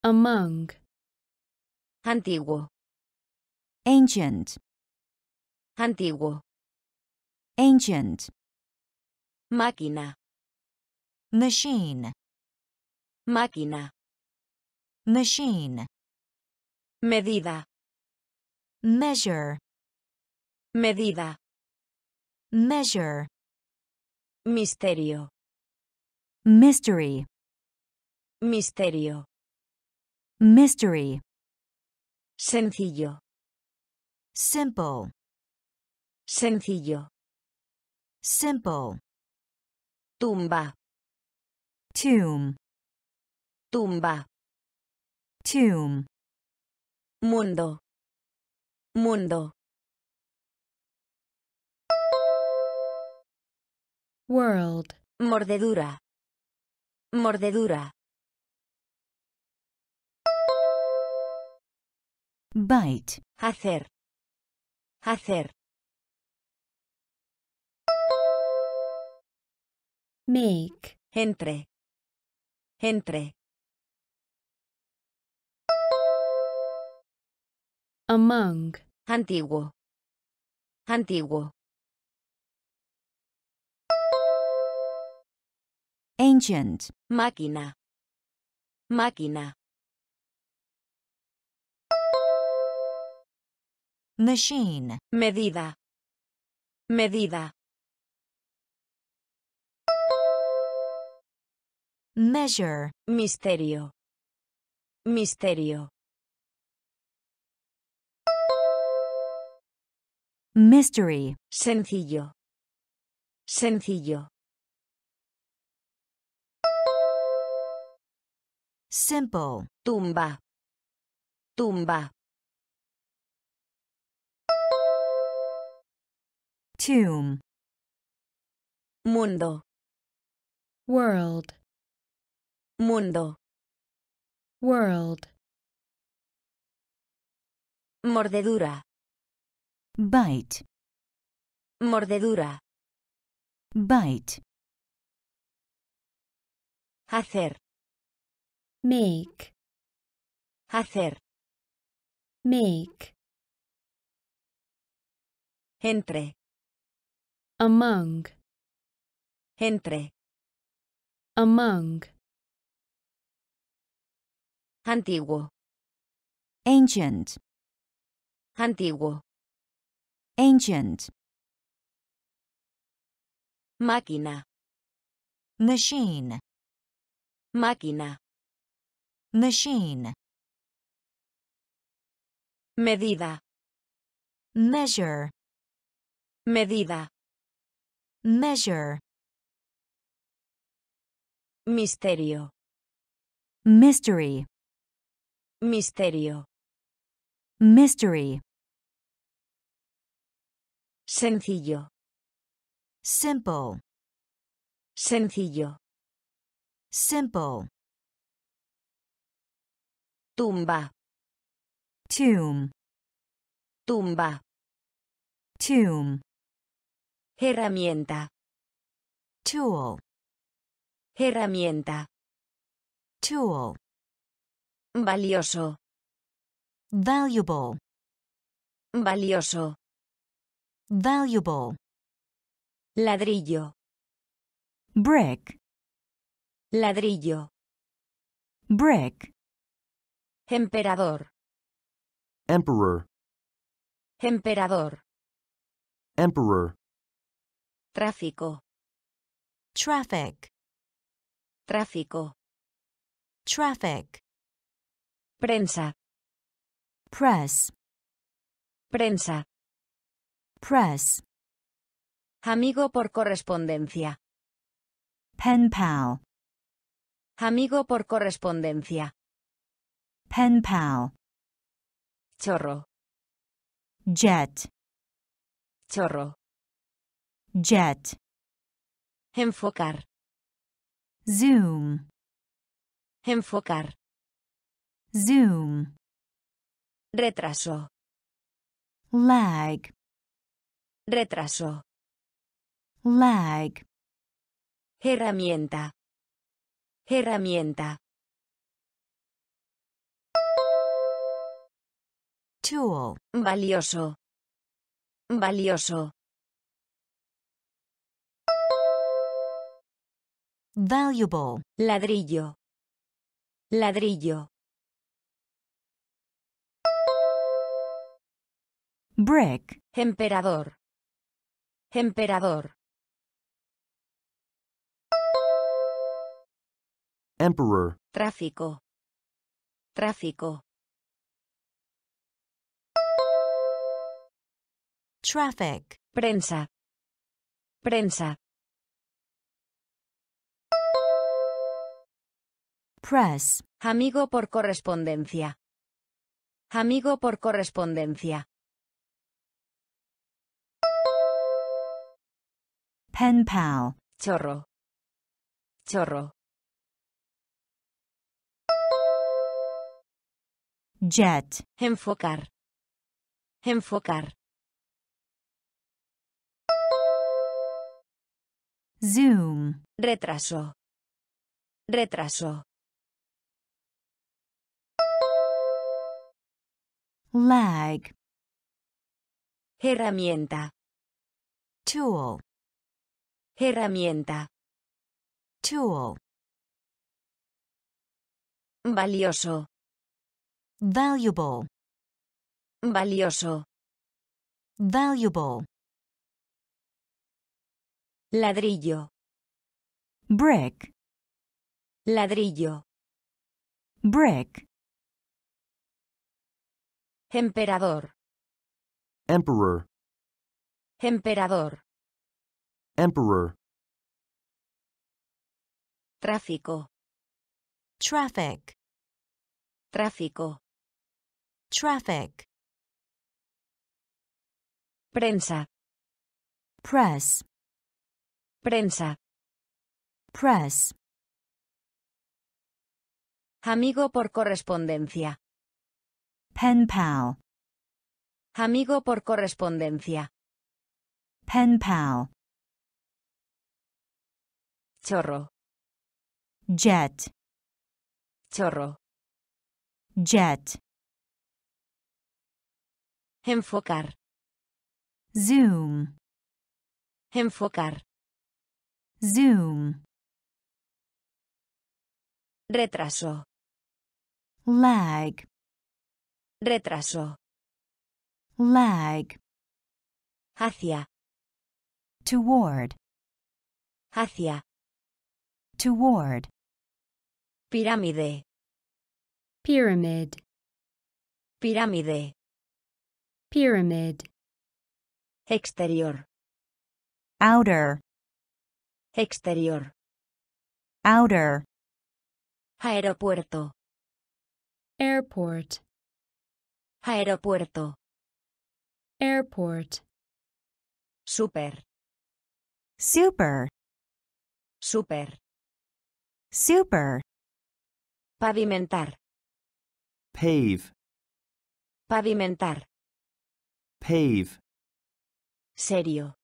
among, antiguo, ancient, antiguo, ancient, máquina, machine, máquina, machine, medida, measure, medida, measure, misterio, mystery, misterio, mystery, sencillo, simple, sencillo, simple, tumba, tomb, tumba, tomb, mundo, mundo, world, mordedura, mordedura, bite, hacer, hacer, make, entre, entre, among, antiguo, antiguo, ancient, máquina, máquina, machine, medida, medida, measure, misterio, misterio, mystery, sencillo, sencillo, simple, tumba, tumba, tomb, mundo, world, mundo, world, mordedura, bite, mordedura, bite, hacer, make, hacer, make, entre, among, entre, among, antiguo, ancient, antiguo, ancient, Máquina. machine, Máquina. machine, Medida. measure, Medida. measure, Misterio. mystery, Misterio. mystery, Sencillo. simple, Sencillo. simple, Tumba. tomb, Tumba. tomb, Herramienta. tool, Herramienta. tool, Valioso. valuable, Valioso. Valuable, Ladrillo. brick, Ladrillo. brick, Emperador. emperor, Emperador. emperor, Tráfico. traffic, Tráfico. traffic, Prensa. press, Prensa. Press, Amigo por correspondencia. pen pal, Amigo por correspondencia. pen pal, Chorro. jet, Chorro. jet, Enfocar. zoom, Enfocar. zoom, Retraso. lag, Retraso. lag, Herramienta. Herramienta. tool, Valioso. Valioso. valuable, Ladrillo. Ladrillo. brick, Emperador. Emperador. emperor, Tráfico. Tráfico. traffic, Prensa. Prensa. press, Amigo por correspondencia. Amigo por correspondencia. Pen pal, Chorro. Chorro. jet, Enfocar. Enfocar. zoom, Retraso. Retraso. lag, Herramienta. tool, Herramienta. tool, Valioso. valuable, Valioso. valuable, Ladrillo. brick, Ladrillo. brick, Emperador. emperor, Emperador. Emperor, Tráfico. traffic, Tráfico. traffic, Prensa. press, Prensa. press, Amigo por correspondencia. pen pal, Amigo por correspondencia. pen pal, Chorro. jet, Chorro. jet, Enfocar. zoom, Enfocar. zoom, Retraso. lag, Retraso. lag, Hacia. toward, Hacia. Toward, Pirámide. pyramid, Pirámide. pyramid, Exterior. outer, Exterior. outer, Aeropuerto. airport, Aeropuerto. airport, Super. super, Super. Super, Pavimentar. pave, Pavimentar. pave, Serio.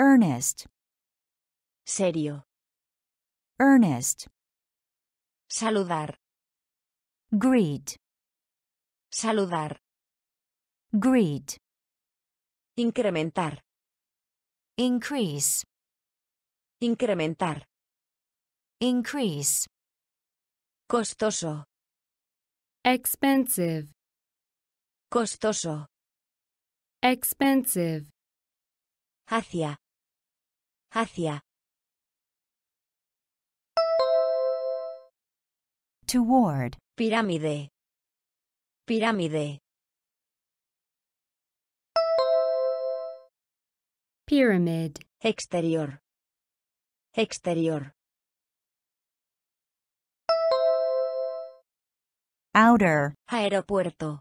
earnest, Serio. earnest, Saludar. greet, Saludar. greet, Incrementar. increase, Incrementar. Increase, Costoso. expensive, Costoso. expensive, Hacia. Hacia. toward, Pirámide. Pirámide. pyramid, Exterior. Exterior. Outer, Aeropuerto.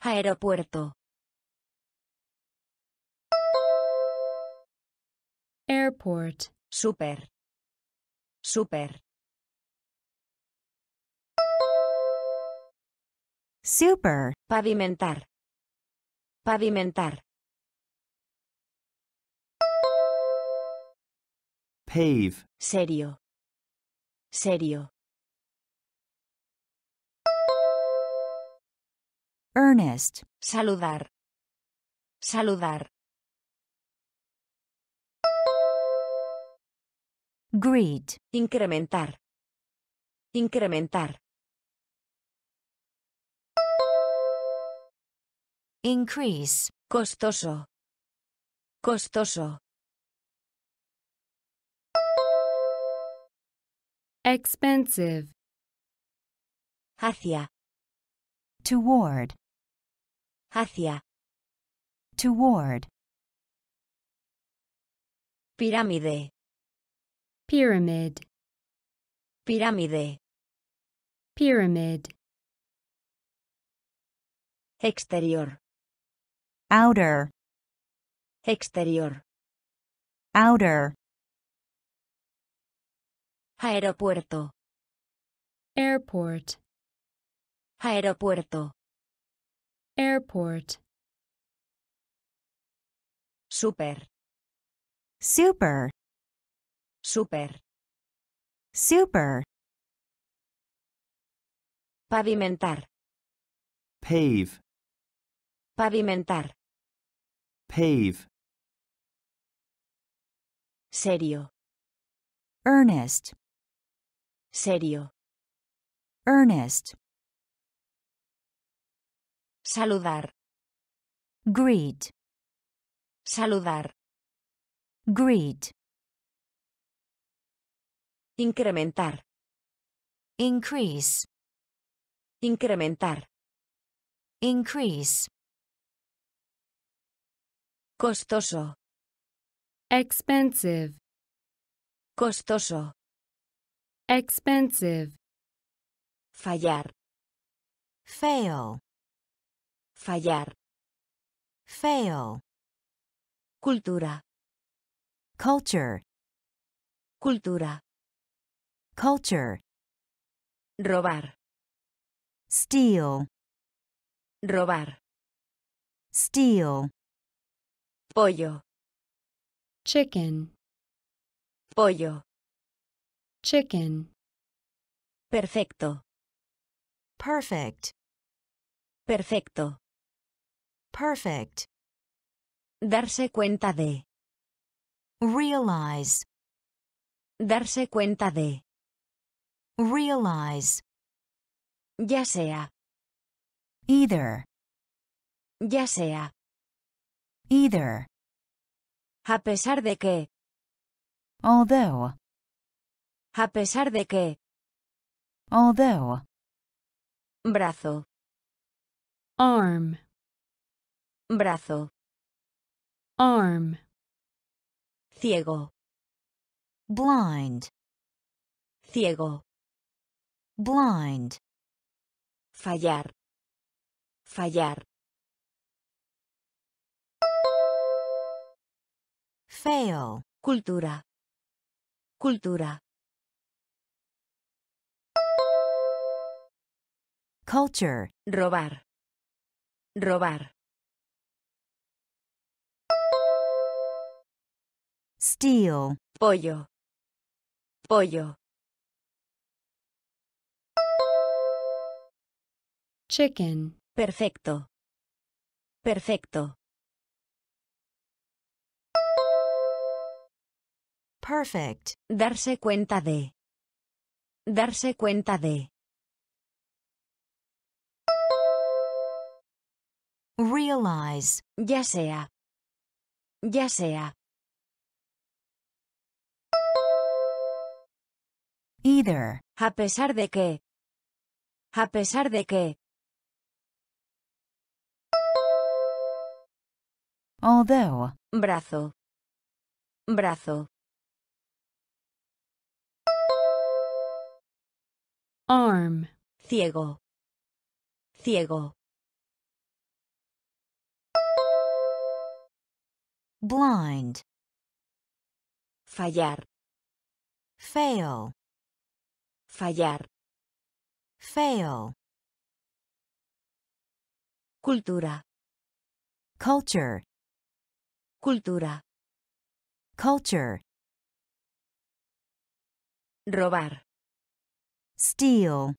Aeropuerto. airport, Super. Super. super, Pavimentar. Pavimentar. pave, Serio. Serio. Earnest, Saludar. Saludar. greet, Incrementar. Incrementar. increase, Costoso. Costoso. expensive, Hacia. toward, Hacia. toward, Pirámide. pyramid, Pirámide. pyramid, Exterior. outer, Exterior. outer, Aeropuerto. airport, Aeropuerto. Airport, Super. super, Super. super, Pavimentar. pave, Pavimentar. pave, Serio. earnest, Serio. earnest, Saludar. greet, Saludar. greet, Incrementar. increase, Incrementar. increase, Costoso. expensive, Costoso. expensive, Fallar. fail, Fallar. fail, Cultura. culture, Cultura. culture, Robar. steal, Robar. steal, Pollo. chicken, Pollo. chicken, Perfecto. perfect, Perfecto. Perfect, Darse cuenta de. realize, Darse cuenta de. realize, Ya sea. either, Ya sea. either, A pesar de que. although, A pesar de que. although, Brazo. arm, Brazo. arm, Ciego. blind, Ciego. blind, Fallar. Fallar. fail, Cultura. Cultura. culture, Robar. Robar. Steal, Pollo. Pollo. chicken, Perfecto. Perfecto. perfect, Darse cuenta de. Darse cuenta de. realize, Ya sea. Ya sea. Either, A pesar de que. A pesar de que. although, Brazo. Brazo. arm, Ciego. Ciego. blind, Fallar. fail, Fallar. fail, Cultura. culture, Cultura. culture, Robar. steal,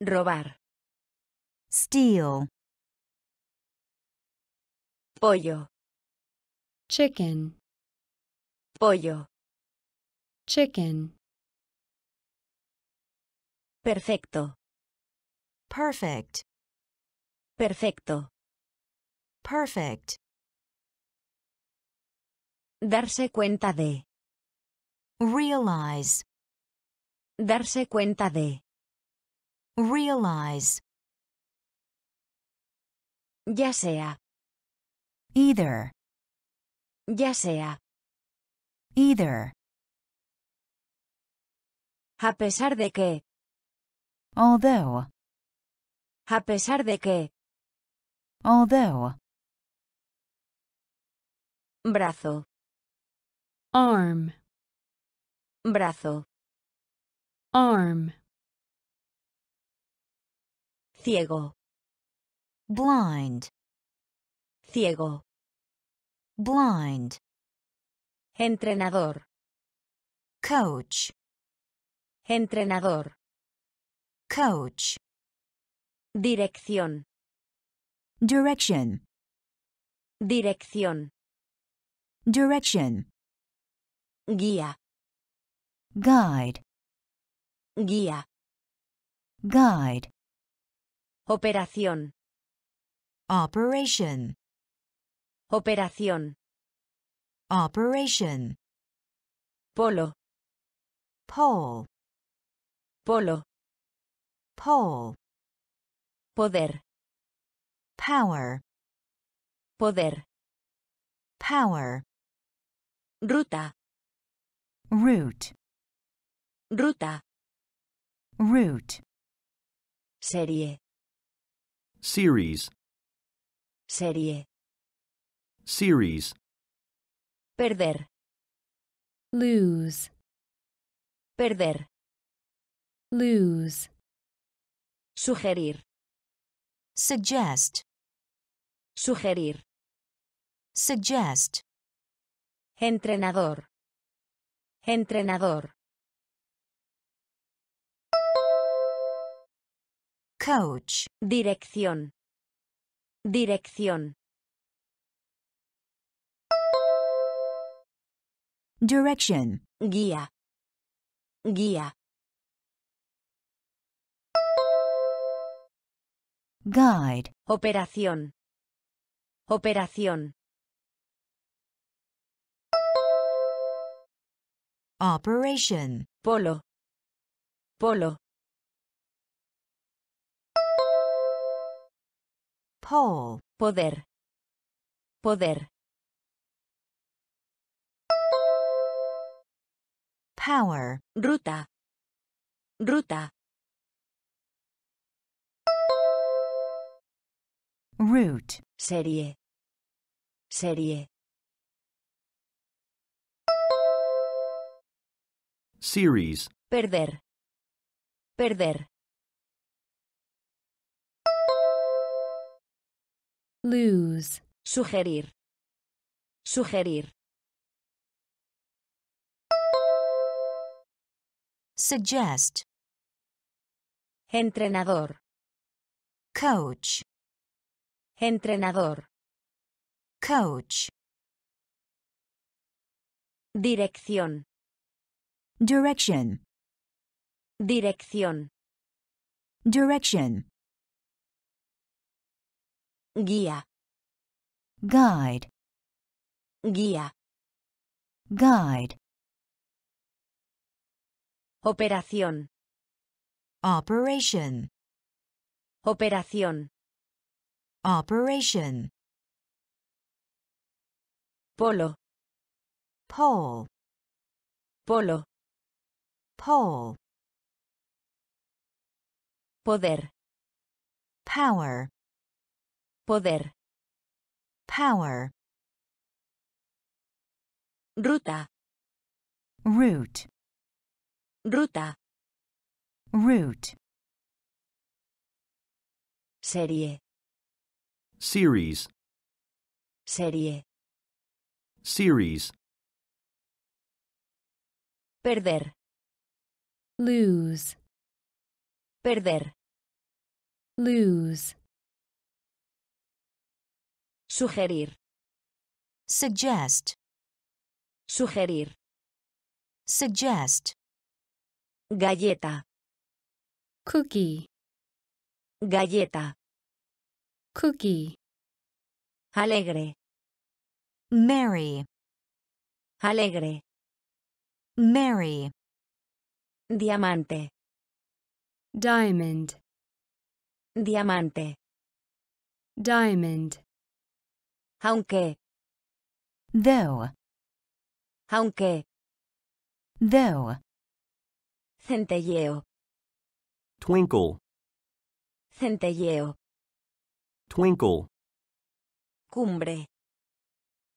Robar. steal, Pollo. chicken, Pollo. chicken, Perfecto. perfect, Perfecto. perfect, Darse cuenta de. realize, Darse cuenta de. realize, Ya sea. either, Ya sea. either, A pesar de que. Although, A pesar de que. although, Brazo. arm, Brazo. arm, Ciego. blind, Ciego. blind, Entrenador. coach, Entrenador. Coach, Dirección. direction, Dirección. direction, Guía. guide, Guía. guide, Operación. operation, Operación. operation, Polo. pole, Polo. Pole, Poder. power, Poder. power, Ruta. route, Ruta. route, Serie. series, Serie. series, Perder. lose, Perder. lose, Sugerir. suggest, Sugerir. suggest, Entrenador. Entrenador. coach, Dirección. Dirección. direction, Guía. Guía. Guide, Operación. Operación. Operation. Polo. Polo. Pole. Poder. Poder. Power. Ruta. Ruta. Route. Serie. Serie. series, Perder. Perder. lose, Sugerir. Sugerir. Suggest. Entrenador. Coach. Entrenador. Coach. Dirección. Direction. Dirección. Direction. Guía. Guide. Guía. Guide. Operación. Operation. Operación. Operation. Polo. Pole. Polo. Pole. Poder. Power. Poder. Power. Ruta. Route. Ruta. Route. Serie. Series, Serie. series, Perder. lose, Perder. lose, Sugerir. Suggest. Sugerir. Suggest. Galleta. cookie, Galleta. Cookie, Alegre. Merry. Alegre. Merry. Diamante. diamond, Diamante. diamond, Aunque. Though. Aunque. Though. Centelleo. twinkle, Centelleo. Twinkle, Cumbre.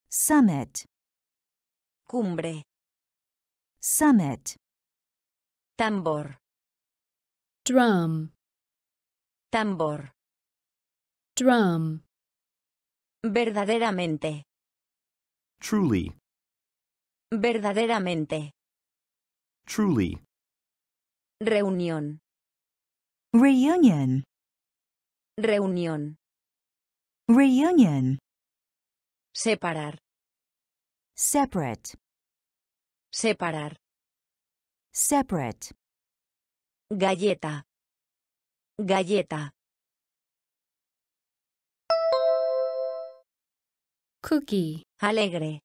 Summit. Cumbre. Summit. Tambor. drum, Tambor. drum, Verdaderamente. truly, Verdaderamente. truly, Reunión. Reunion. Reunión. Reunion. Separar. Separate. Separar. Separate. Galleta. Galleta. cookie, Alegre.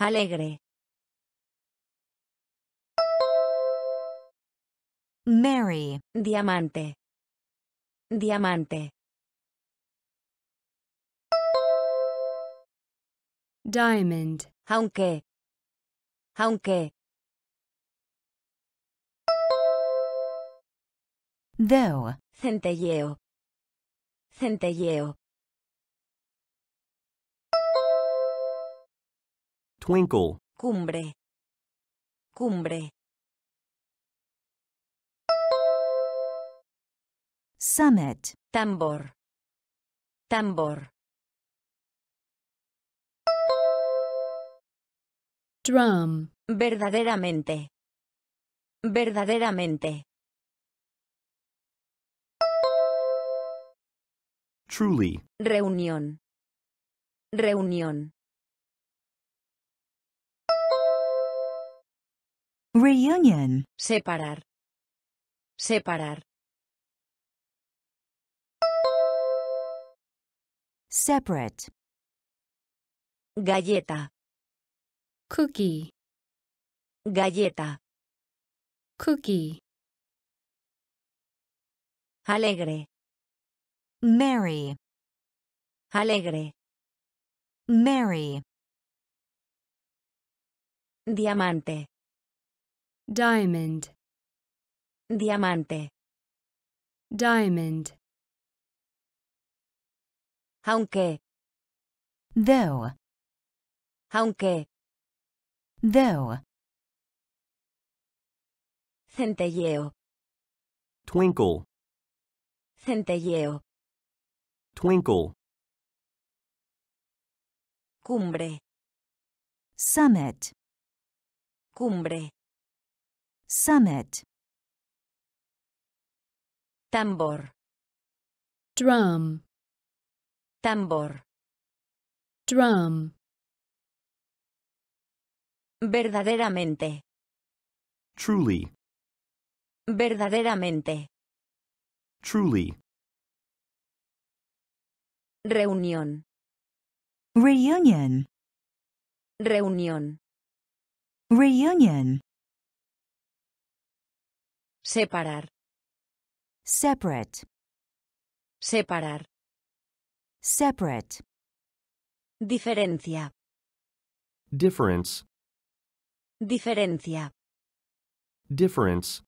Alegre. Merry. Diamante. Diamante. Diamond, Aunque. Aunque. Though. Centelleo. Centelleo. twinkle, Cumbre. Cumbre. Summit. Tambor. Tambor. Drum, Verdaderamente. Verdaderamente. truly, Reunión. Reunión. Reunion. Separar. Separar. Separate. Galleta. Cookie, Galleta. cookie, Alegre. merry, Alegre. merry, Diamante. diamond, Diamante. diamond, Aunque. though, Aunque. Though, Centelleo. Twinkle. Centelleo. Twinkle. Cumbre. summit, Cumbre. summit, Tambor. drum, Tambor. drum, Verdaderamente. Truly. Verdaderamente. Truly. Reunión. reunion, Reunión. reunion, Separar. separate, Separar. separate, Diferencia. Difference. Diferencia. Difference.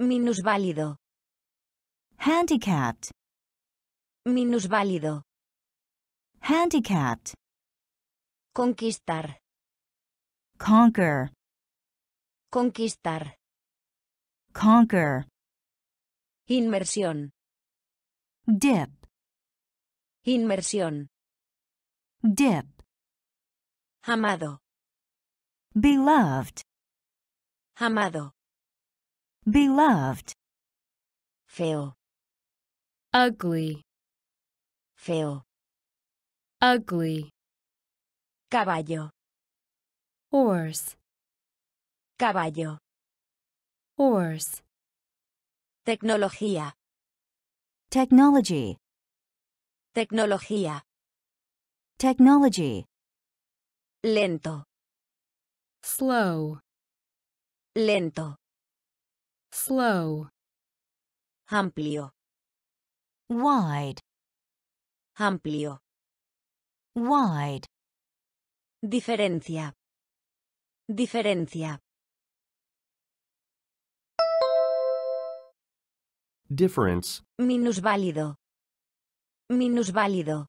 Minusválido. handicapped, Minusválido. handicapped, Conquistar. conquer, Conquistar. conquer, Inmersión. dip, Inmersión. dip, Amado. Beloved, Amado. beloved, Feo. ugly, Feo. ugly, Caballo. horse, Caballo. horse, Tecnología. technology, Tecnología. technology, Lento. Slow, Lento. slow, Amplio. wide, Amplio. wide, Diferencia. Diferencia. Difference. Minusválido. Minusválido.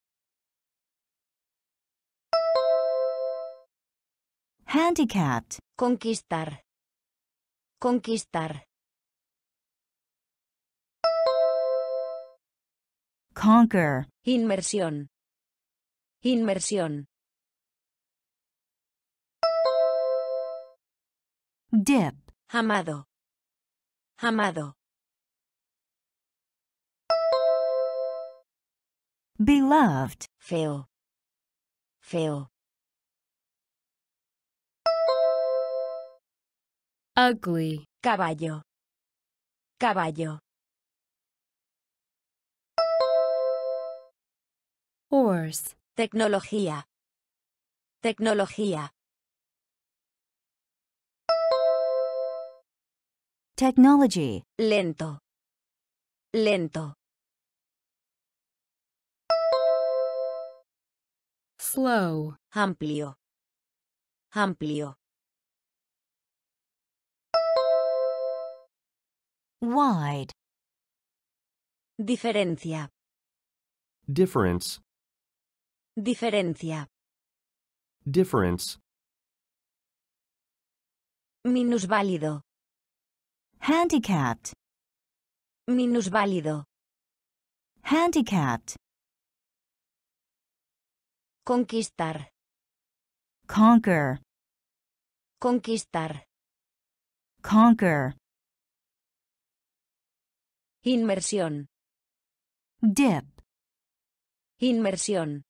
Handicapped, Conquistar. Conquistar. conquer, Inmersión. Inmersión. dip, Amado. Amado. beloved, Feo. Feo. Ugly, Caballo. Caballo. horse, Tecnología. Tecnología. technology, Lento. Lento. slow, Amplio. Amplio. Wide, Diferencia. Difference. Diferencia. Difference. Minusválido. handicapped, Minusválido. handicapped, Conquistar. conquer, Conquistar. conquer, Inmersión. dip, Inmersión.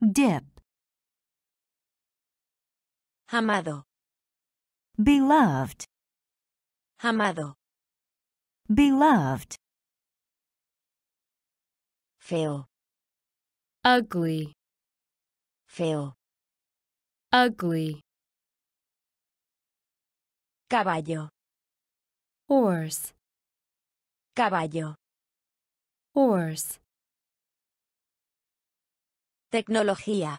dip, Amado. beloved, Amado. beloved, Feo. ugly, Feo. ugly, Caballo. horse, Caballo. horse, Tecnología.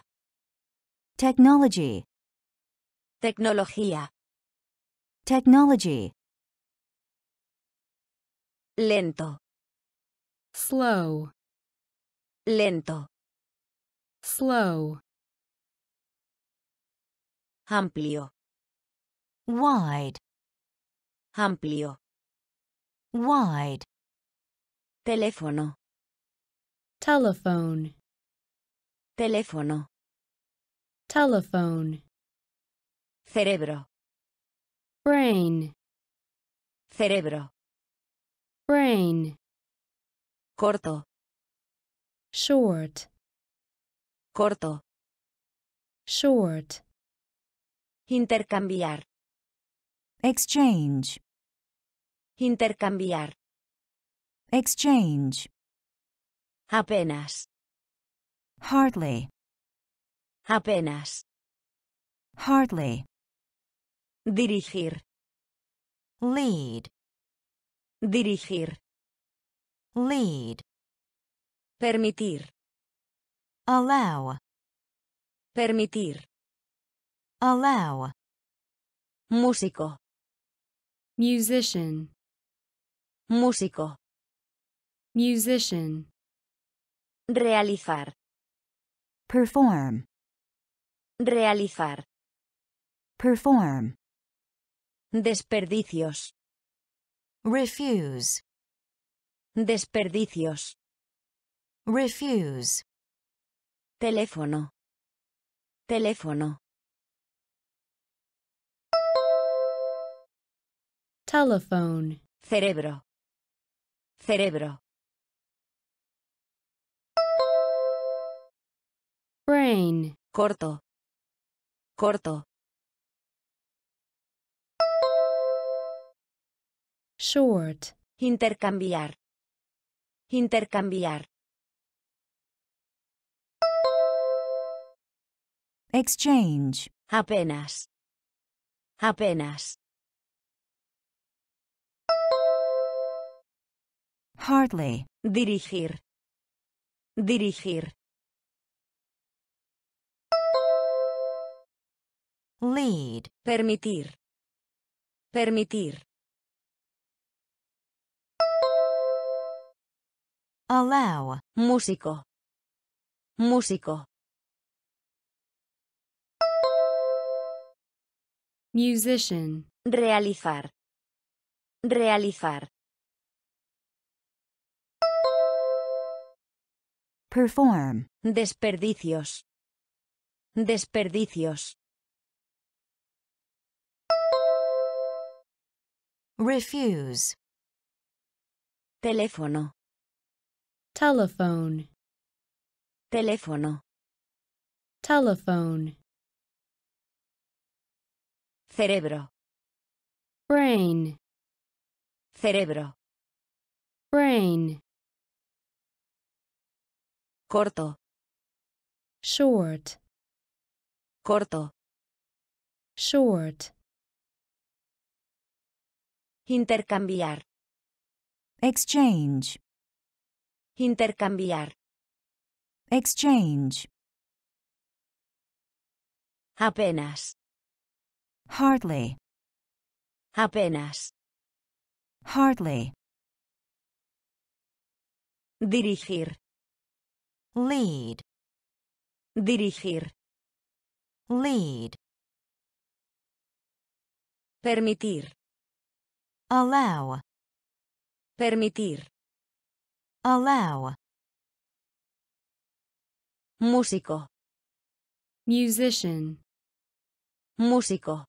Technology. Tecnología. Technology. Lento. slow, Lento. slow, Amplio. Wide. Amplio. Wide. Teléfono. telephone, Teléfono. telephone, Cerebro. brain, Cerebro. brain, Corto. short, Corto. short, Intercambiar. Exchange. Intercambiar. Exchange. Apenas. Hardly. Apenas. Hardly. Dirigir. Lead. Dirigir. Lead. Permitir. Allow. Permitir. Allow. Músico. musician, Músico. Musician, Realizar. Perform. Realizar. Perform. Desperdicios. Refuse. Desperdicios. Refuse. Teléfono. Teléfono. telephone, Cerebro. Cerebro. Brain, Corto. Corto. short, Intercambiar. Intercambiar. Exchange. Apenas. Apenas. Hardly. Dirigir. Dirigir. Lead. Permitir. Permitir. Allow. Músico. Músico. musician, Realizar. Realizar. Perform. Desperdicios. Desperdicios. Refuse. Teléfono. telephone, Teléfono. telephone, Cerebro. brain, Cerebro. brain, Corto. short, Corto. short, Intercambiar. Exchange. Intercambiar. Exchange. Apenas. Hardly. Apenas. Hardly. Dirigir. Lead. Dirigir. Lead. Permitir. Allow. Permitir. Allow. Músico. musician, Músico.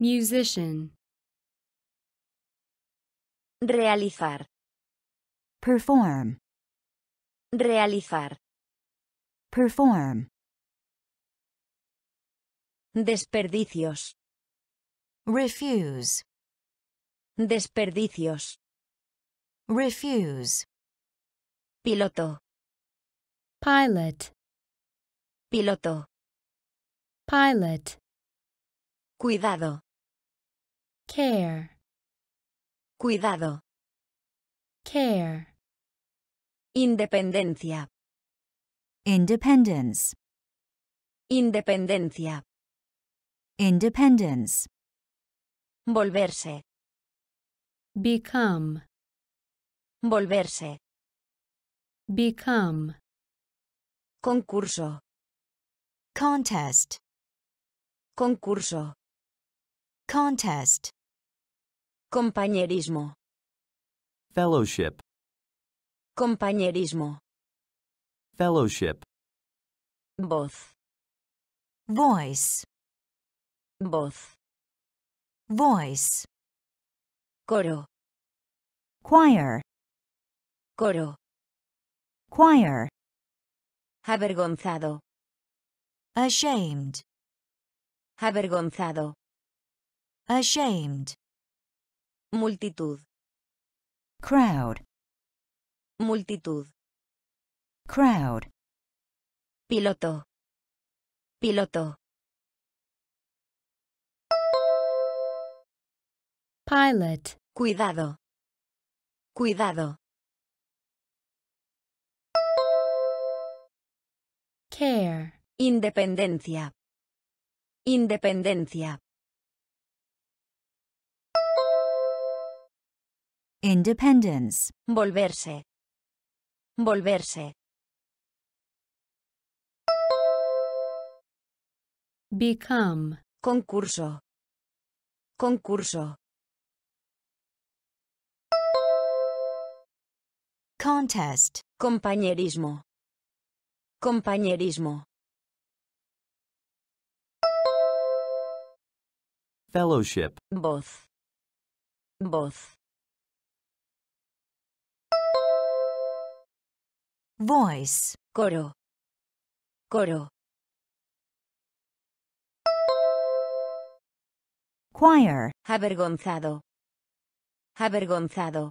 musician, Realizar. Perform. Realizar. Perform. Desperdicios. Refuse. Desperdicios. Refuse. Piloto. pilot, Piloto. pilot, Cuidado. care, Cuidado. care, Independencia. independence, Independencia. independence, Volverse. Become, Volverse. become, Concurso. contest, Concurso. contest, Compañerismo. fellowship, Compañerismo. fellowship, Voz. voice, Voz. voice, Coro. choir, Coro. choir, Avergonzado. ashamed, Avergonzado. ashamed, Multitud. crowd, Multitud. crowd, Piloto. Piloto. Pilot, Cuidado. Cuidado. care, Independencia. Independencia. independence, Volverse. Volverse. become, Concurso. Concurso. Contest, Compañerismo. Compañerismo. fellowship, Voz. Voz. voice, Coro. Coro. choir, Avergonzado. Avergonzado.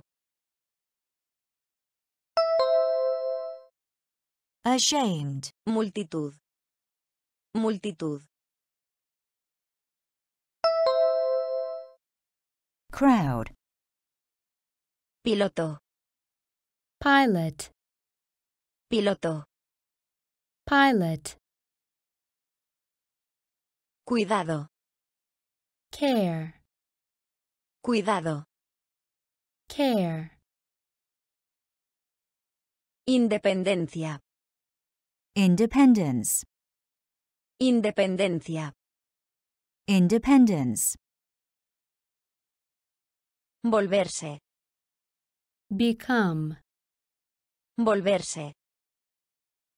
Ashamed, Multitud. Multitud. crowd, Piloto. pilot, Piloto. pilot, Cuidado. care, Cuidado. care, Independencia. Independence, Independencia. independence, Volverse. become, Volverse.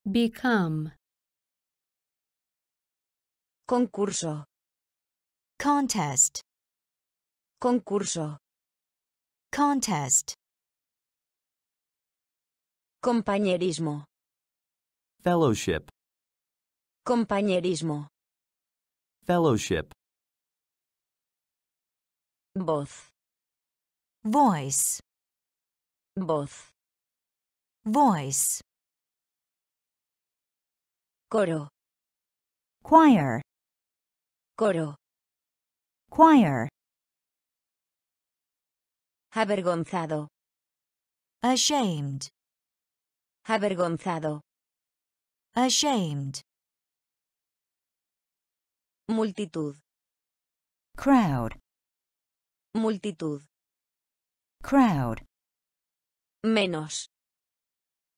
become, Concurso. contest, Concurso. contest, Compañerismo. Fellowship, Compañerismo. fellowship, Voz. voice, Voz. voice, Coro. choir, Coro. choir, Avergonzado. ashamed, Avergonzado. Ashamed, Multitud. crowd, Multitud. crowd, Menos.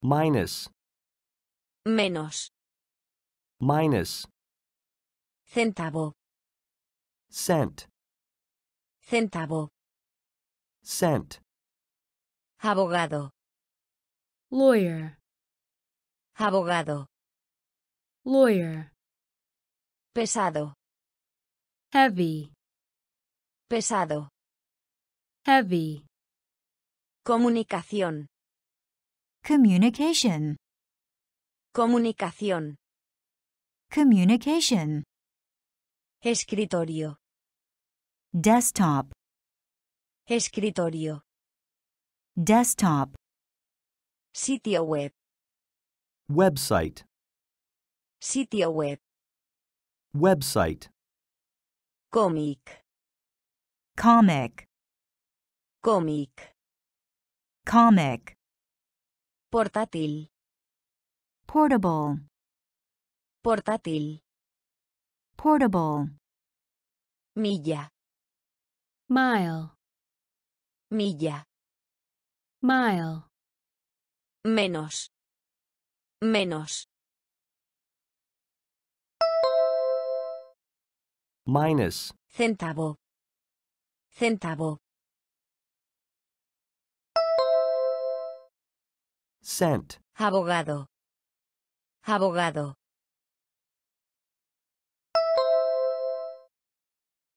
minus, Menos. minus, Centavo. cent, Centavo. cent, Abogado. lawyer, Abogado. Lawyer, Pesado. heavy, Pesado. heavy, Comunicación. communication, Comunicación. communication, Escritorio. desktop, Escritorio. desktop, Sitio web. website, Sitio web. website, Cómic. comic, cómic, comic, portátil, portable, portátil, portable, milla, mile, milla, mile, menos, menos, minus, centavo, centavo, cent, abogado, abogado,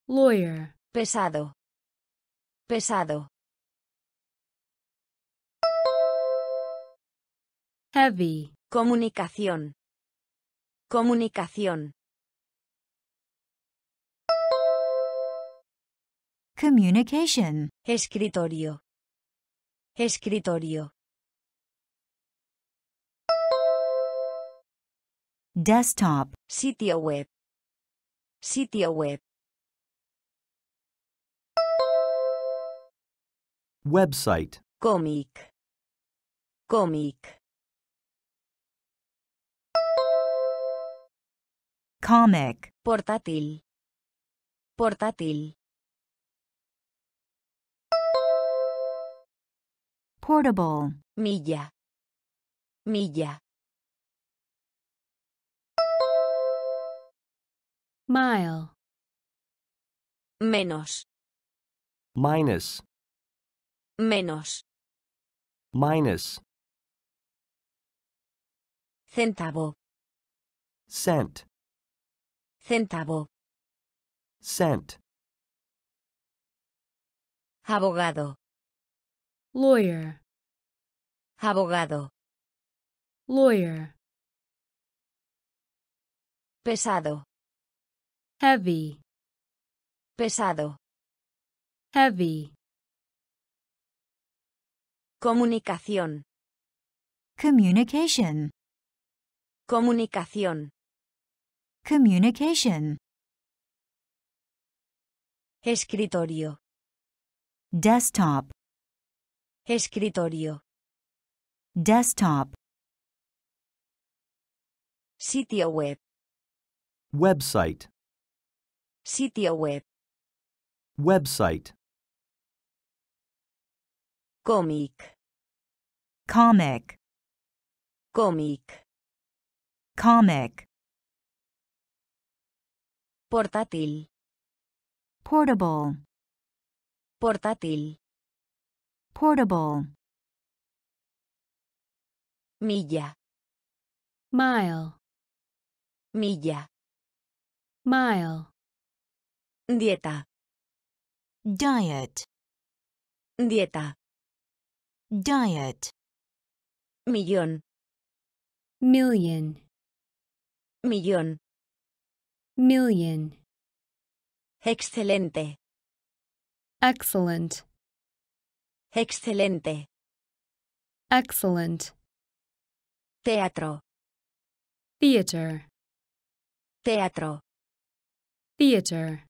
lawyer, pesado, pesado, heavy, comunicación, comunicación, communication, escritorio, escritorio, desktop, sitio web, sitio web, website, cómic, cómic, comic, portátil, portátil, portable, milla, milla, mile, menos, minus, menos, minus, centavo, cent, centavo, cent, abogado, lawyer, abogado, lawyer, pesado, heavy, pesado, heavy, comunicación, communication, comunicación, communication, escritorio, desktop, escritorio, desktop, sitio web, website, sitio web, website, cómic, comic, cómic, comic, portátil, portable, portátil, portable, milla, mile, milla, mile, dieta, diet, dieta, diet, millón, million, millón, million, excelente, excellent, excelente, excellent, teatro, theater, teatro, theater,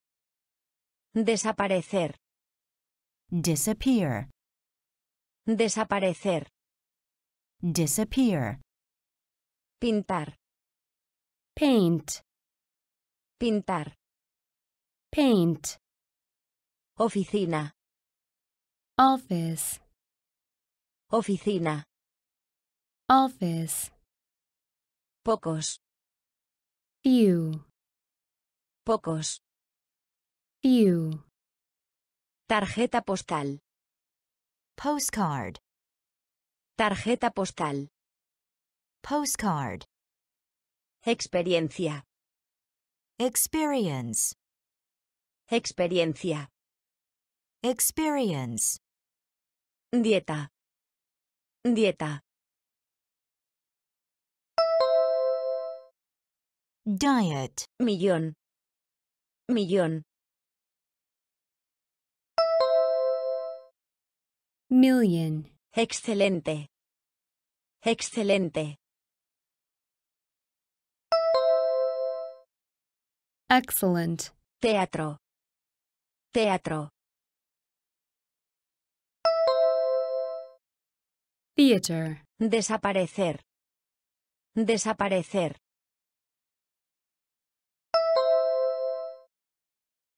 desaparecer, disappear, desaparecer, disappear, pintar, paint, pintar, paint, oficina, office, oficina, office, pocos, few, pocos, few, tarjeta postal, postcard, tarjeta postal, postcard, experiencia, experience, experiencia, experience, dieta, dieta, diet, millón, millón, million, excelente, excelente, excellent, teatro, teatro, theater, Desaparecer. Desaparecer.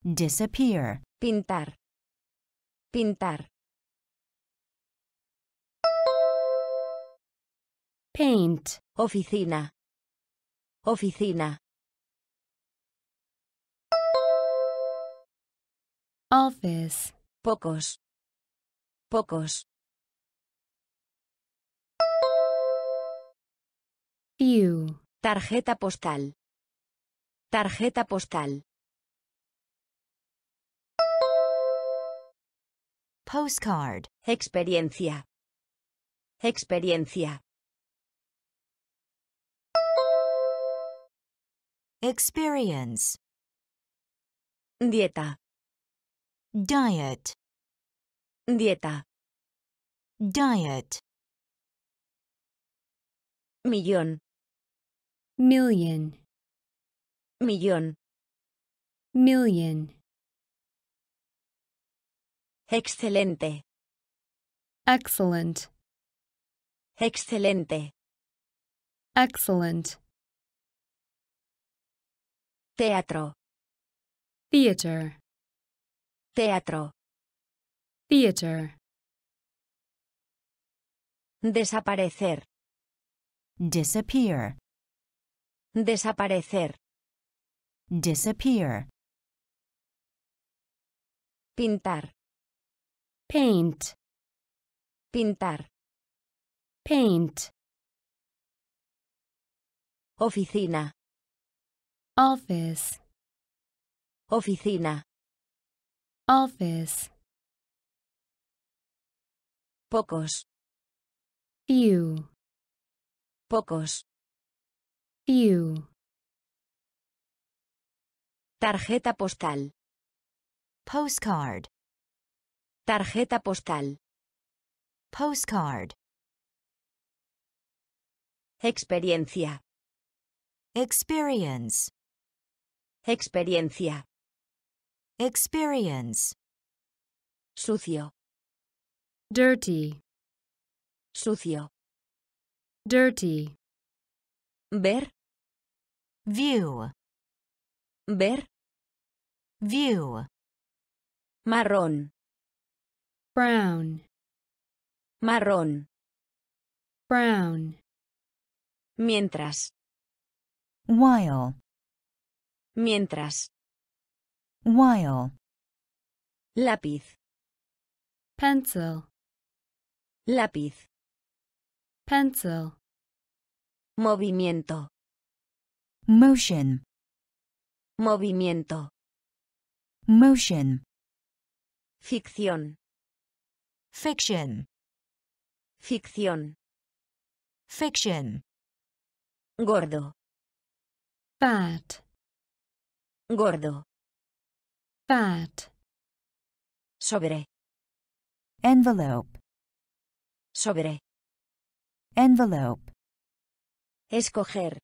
disappear, Pintar. Pintar. paint, Oficina. Oficina. office, Pocos. Pocos. Tarjeta postal. Tarjeta postal. postcard, Experiencia. Experiencia. experience, Dieta. diet, Dieta. diet, Millón. million, Millón. million, Excelente. excellent, Excelente. excellent, Teatro. theater, Teatro. theater, Desaparecer. Disappear, Desaparecer. disappear, Pintar. paint, Pintar. paint, Oficina. office, Oficina. office, Pocos. few, Pocos. few, Tarjeta postal. postcard, Tarjeta postal. postcard, Experiencia. experience, Experiencia. experience, Sucio. dirty, Sucio. Dirty, Ver. view, Ver. view, Marrón. brown, Marrón. brown, Mientras. while, Mientras. while, Lápiz. pencil, Lápiz. Pencil, Movimiento. motion, Movimiento. motion, Ficción. fiction, Ficción. fiction, Gordo. fat, Gordo. fat, Sobre. envelope, Sobre. Envelope, Escoger.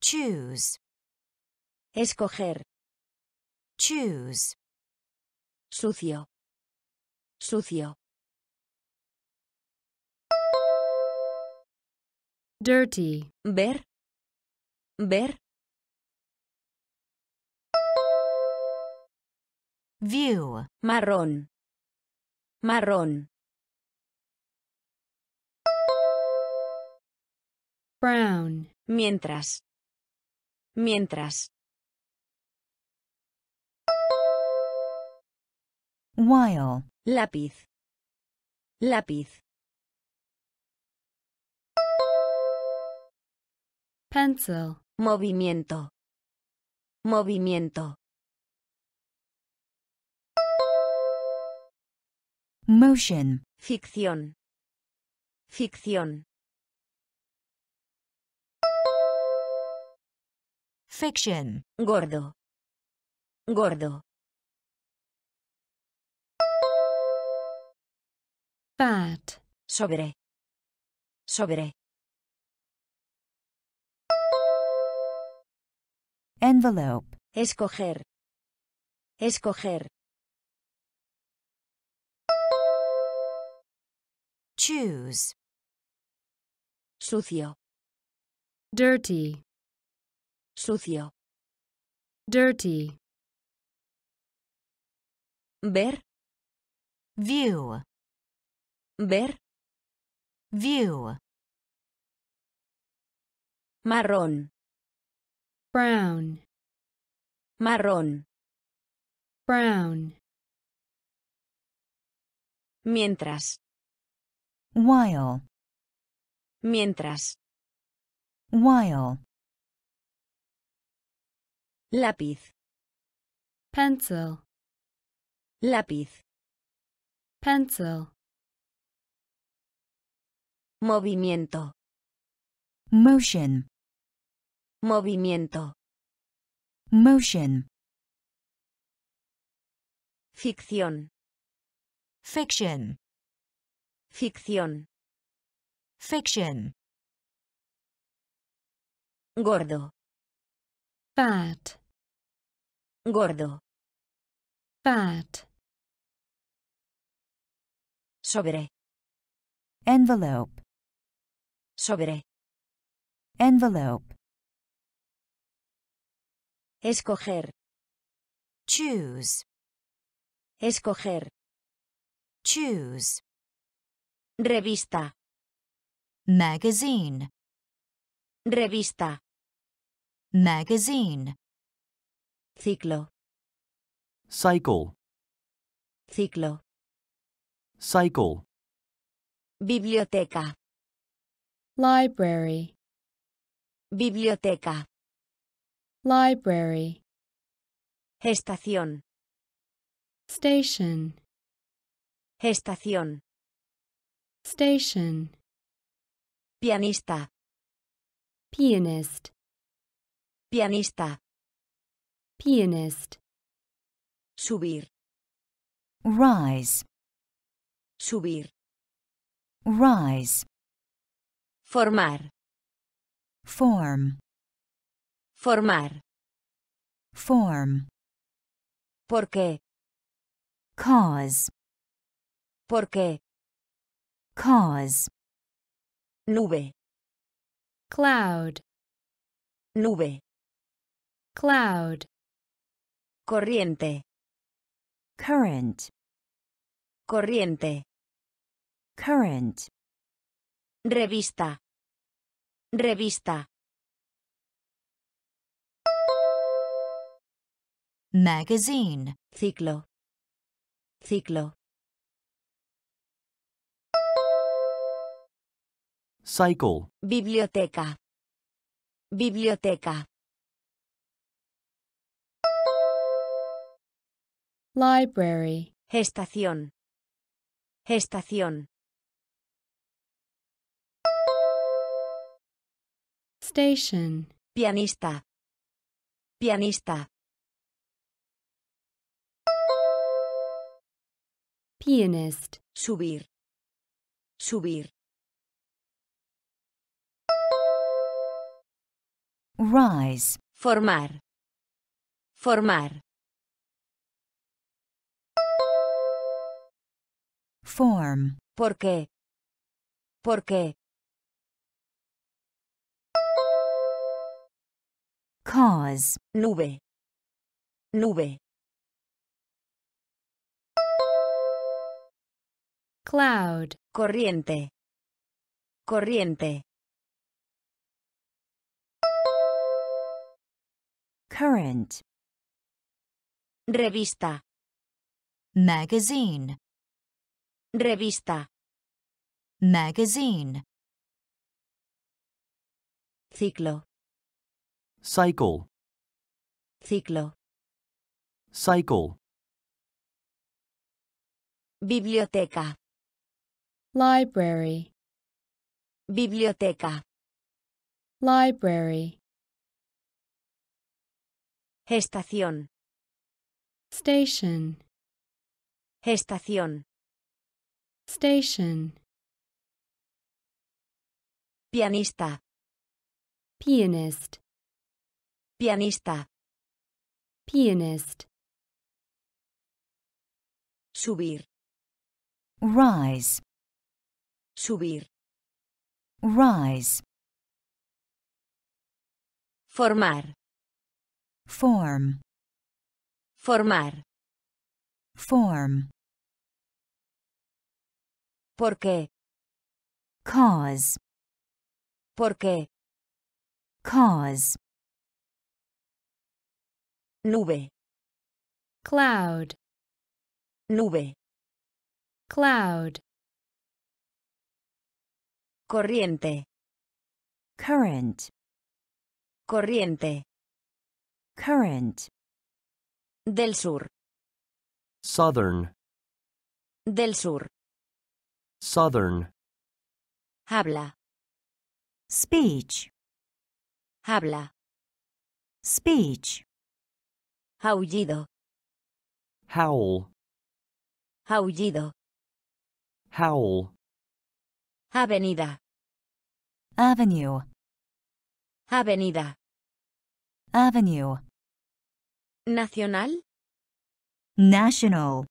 choose, Escoger. choose, Sucio. Sucio. dirty, Ver. Ver. view, Marrón. Marrón. Brown, Mientras. Mientras. while, Lápiz. Lápiz. pencil, Movimiento. Movimiento. motion, Ficción. Ficción. Fiction, Gordo. Gordo. fat, Sobre. Sobre. envelope, Escoger. Escoger. choose, Sucio. dirty, Sucio. dirty, Ver. view, Ver. view, Marrón. brown, Marrón. brown, Mientras. while, Mientras. while, Lápiz. pencil, Lápiz. pencil, Movimiento. motion, Movimiento. motion, Ficción. fiction, Ficción. fiction, Gordo. Fat, Gordo. fat, Sobre. envelope, Sobre. envelope, Escoger. choose, Escoger. choose, Revista. magazine, Revista. Magazine, Ciclo. cycle, Ciclo. cycle, Biblioteca. library, Biblioteca. library, Estación. station, Estación. station, Pianista. pianist, Pianista. pianist, Subir. rise, Subir. rise, Formar. form, Formar. form, ¿Por qué? cause, ¿Por qué? cause, Nube. cloud, Nube. Cloud, Corriente. current, Corriente. current, Revista. Revista. magazine, Ciclo. Ciclo. cycle, Biblioteca. Biblioteca. Library, Estación. Estación. station, Pianista. Pianista. pianist, Subir. Subir. rise, Formar. Formar. Form, ¿Por qué? ¿Por qué? cause, Nube. Nube. cloud, Corriente. Corriente. current, Revista. magazine, Revista. magazine, Ciclo. cycle, Ciclo. cycle, Biblioteca. library, Biblioteca. library, Estación. station, Estación. Station, Pianista. pianist, Pianista. pianist, Subir. rise, Subir. rise, Formar. form, Formar. form, ¿Por qué? cause, ¿Por qué? cause, Nube. cloud, Nube. cloud, Corriente. current, Corriente. current, Del sur. Southern. Del sur. Southern. Habla. speech, Habla. speech, Aullido. Howl. Aullido. Howl. Avenida. avenue, Avenida. avenue, Nacional. national,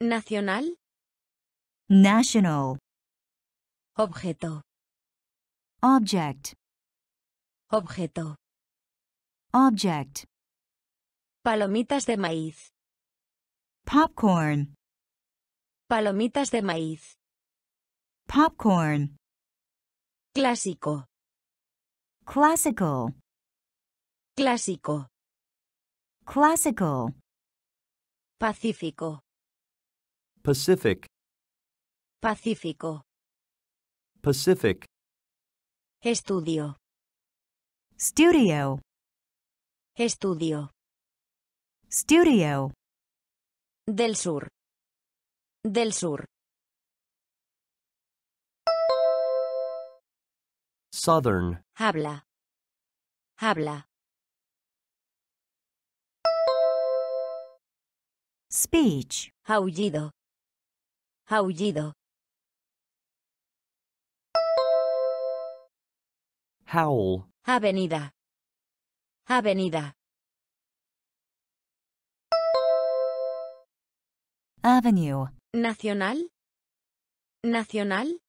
Nacional. National, Objeto. object, Objeto. object, Palomitas de maíz. popcorn, Palomitas de maíz. popcorn, Clásico. classical, Clásico. classical, Pacífico. Pacific. Pacífico. Pacific. Estudio. studio, Estudio. studio, Del sur. Del sur. Southern. Habla. Habla. speech, Aullido. Aullido. Howl. Avenida. Avenida. avenue, Nacional. Nacional.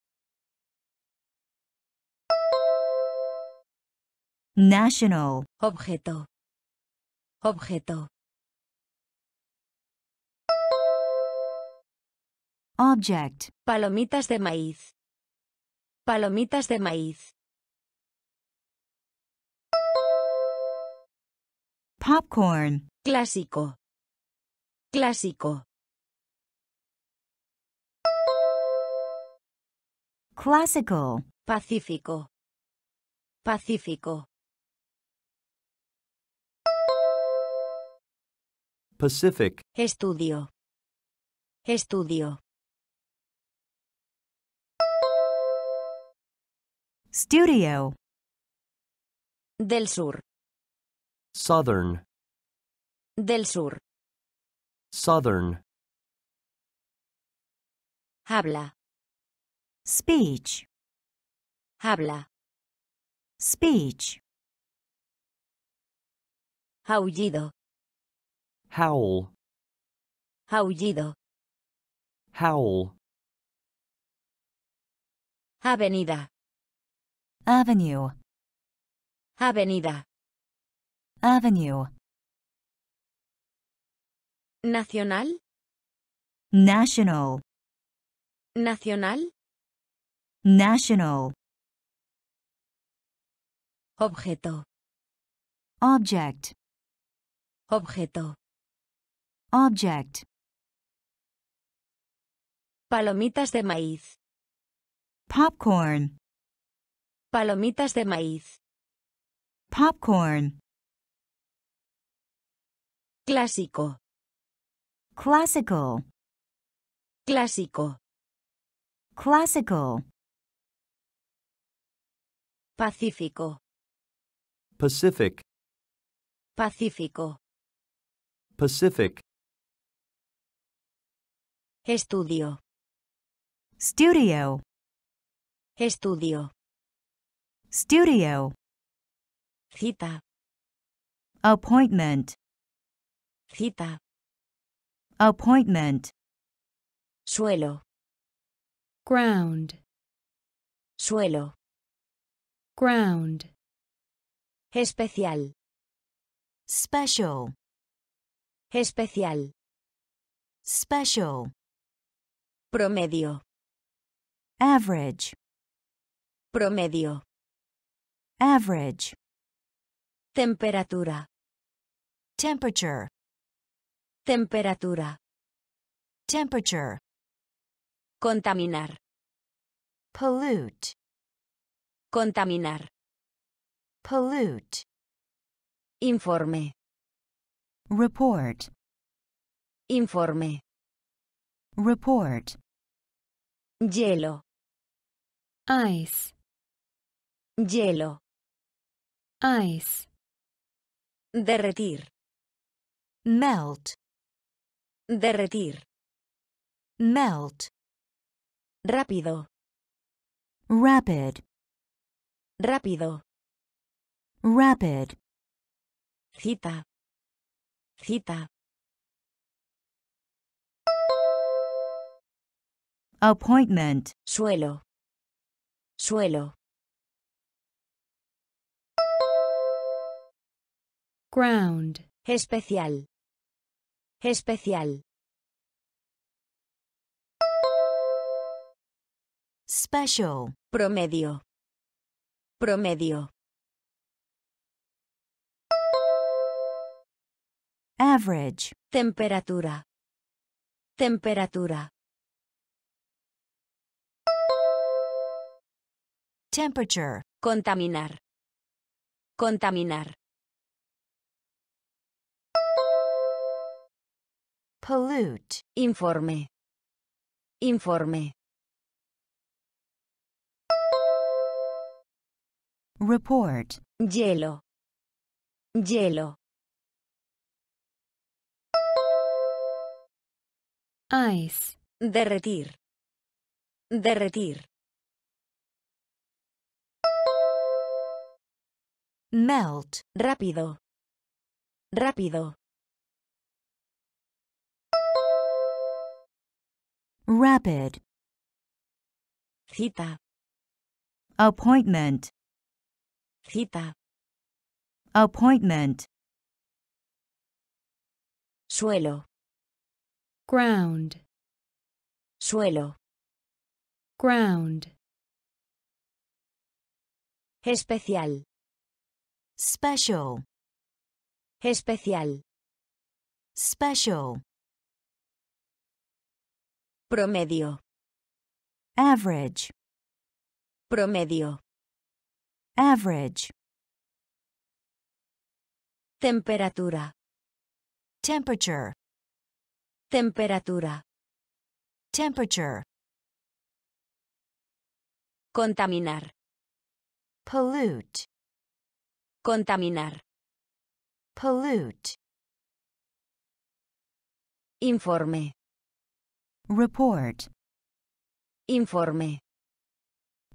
national, Objeto. Objeto. object, Palomitas de maíz. Palomitas de maíz. Popcorn, Clásico. Clásico. classical, Pacífico. Pacífico. Pacific. Estudio. Estudio. studio, Del sur. Southern. Del sur. Southern. Habla. speech, Habla. speech, Aullido. Howl. Aullido. Howl. Avenida. avenue, Avenida. Avenue, Nacional. national, Nacional. national, Objeto. object, Objeto. object, Palomitas de maíz. popcorn, Palomitas de maíz. popcorn, Clásico. classical, Clásico. classical, Pacífico. Pacific. Pacífico. Pacific. Estudio. studio, Estudio. studio, Cita. appointment, Cita. appointment, Suelo. ground, Suelo. ground, Especial. special, Especial. special, Promedio. average, Promedio. average, Temperatura. temperature, Temperatura. temperature, Contaminar. pollute, Contaminar. pollute, Informe. report, Informe. report, Hielo. ice, Hielo. ice, Derretir. melt, Derretir. melt, Rápido. rapid, Rápido. rapid, Cita. Cita. appointment, Suelo. Suelo. ground, Especial. Especial. special, Promedio. Promedio. average, Temperatura. Temperatura. temperature, Contaminar. Contaminar. Pollute, Informe. Informe. report, Hielo. Hielo. ice, Derretir. Derretir. melt, Rápido. Rápido. Rapid, Cita. appointment, Cita. appointment, Suelo. ground, Suelo. ground, Especial. special, Especial. special, Promedio. average, Promedio. average, Temperatura. temperature, Temperatura. temperature, Contaminar. pollute, Contaminar. pollute, Informe. Report, Informe.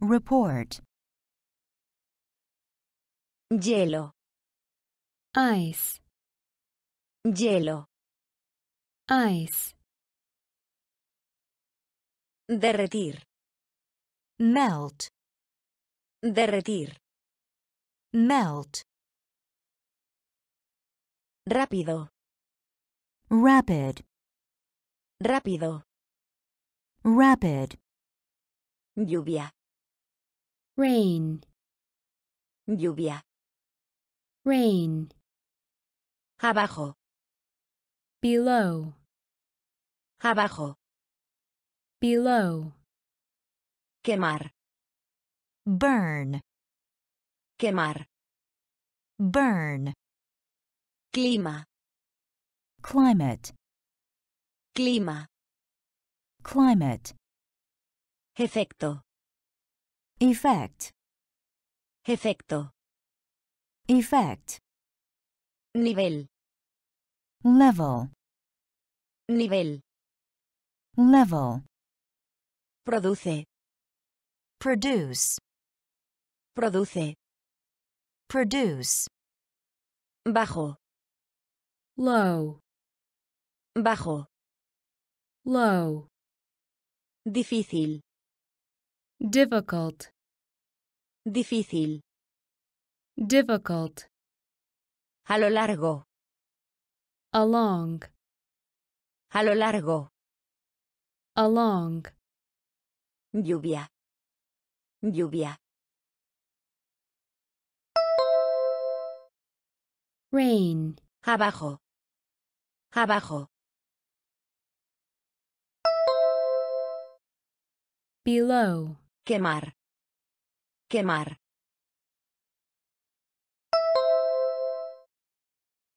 report, Hielo. ice, Hielo. ice, Derretir. melt, Derretir. melt, Rápido. rapid, Rápido. Rapid, Lluvia. rain, Lluvia. rain, Abajo. below, Abajo. below, Quemar. burn, Quemar. burn, Clima. climate, Clima. Climate, Efecto. effect, Efecto. effect, Nivel. level, Nivel. level, Produce. produce, Produce. produce, Bajo. low, Bajo. low, Difícil. difficult, Difícil. difficult, A lo largo. along, A lo largo. along, Lluvia. Lluvia. rain, Abajo. Abajo. Below, Quemar. Quemar.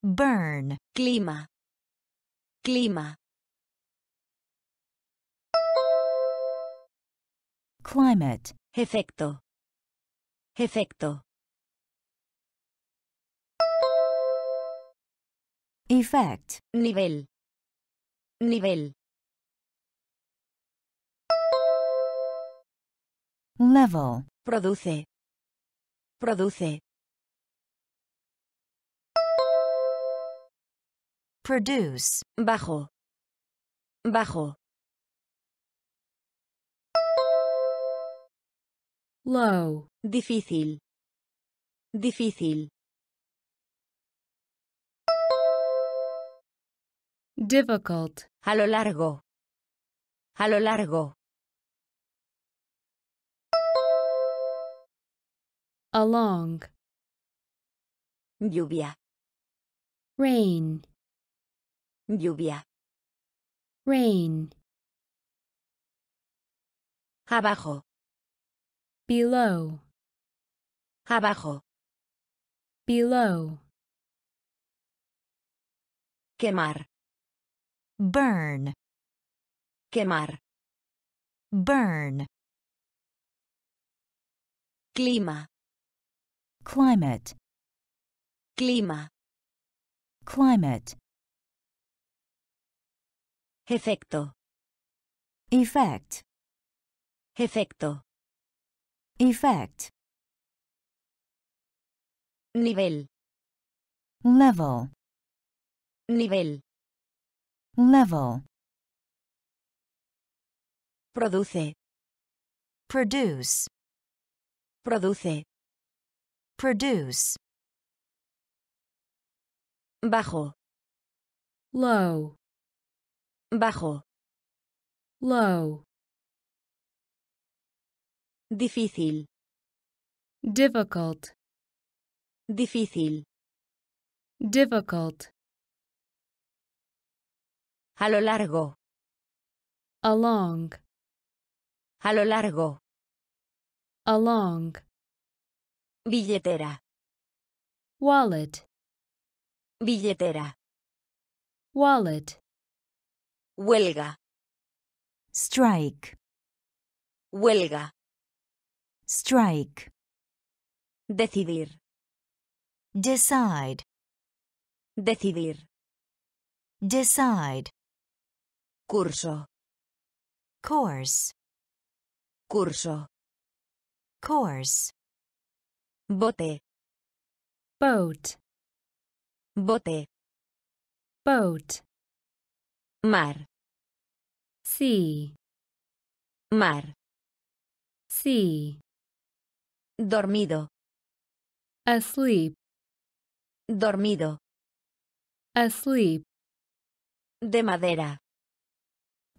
burn, Clima. Clima. climate, Efecto. Efecto. effect, Nivel. Nivel. Level, Produce. Produce. produce, Bajo. Bajo. low, Difícil. Difícil. difficult, A lo largo. A lo largo. Along, Lluvia. rain, Lluvia. rain, Abajo. below, Abajo. below, Quemar. burn, Quemar. burn, Clima. Climate, Clima. climate, Efecto. effect, Efecto. effect, Nivel. level, Nivel. level, Produce. produce, Produce. Produce, Bajo. low, Bajo. low, Difícil. difficult, Difícil. difficult, A lo largo. along, A lo largo. along, Billetera. wallet, Billetera. wallet, Huelga. strike, Huelga. strike, Decidir. decide, Decidir. decide, Curso. course, Curso. course, Bote. boat, Bote. boat, Mar. sea, Mar. sea, Dormido. asleep, Dormido. asleep, De madera.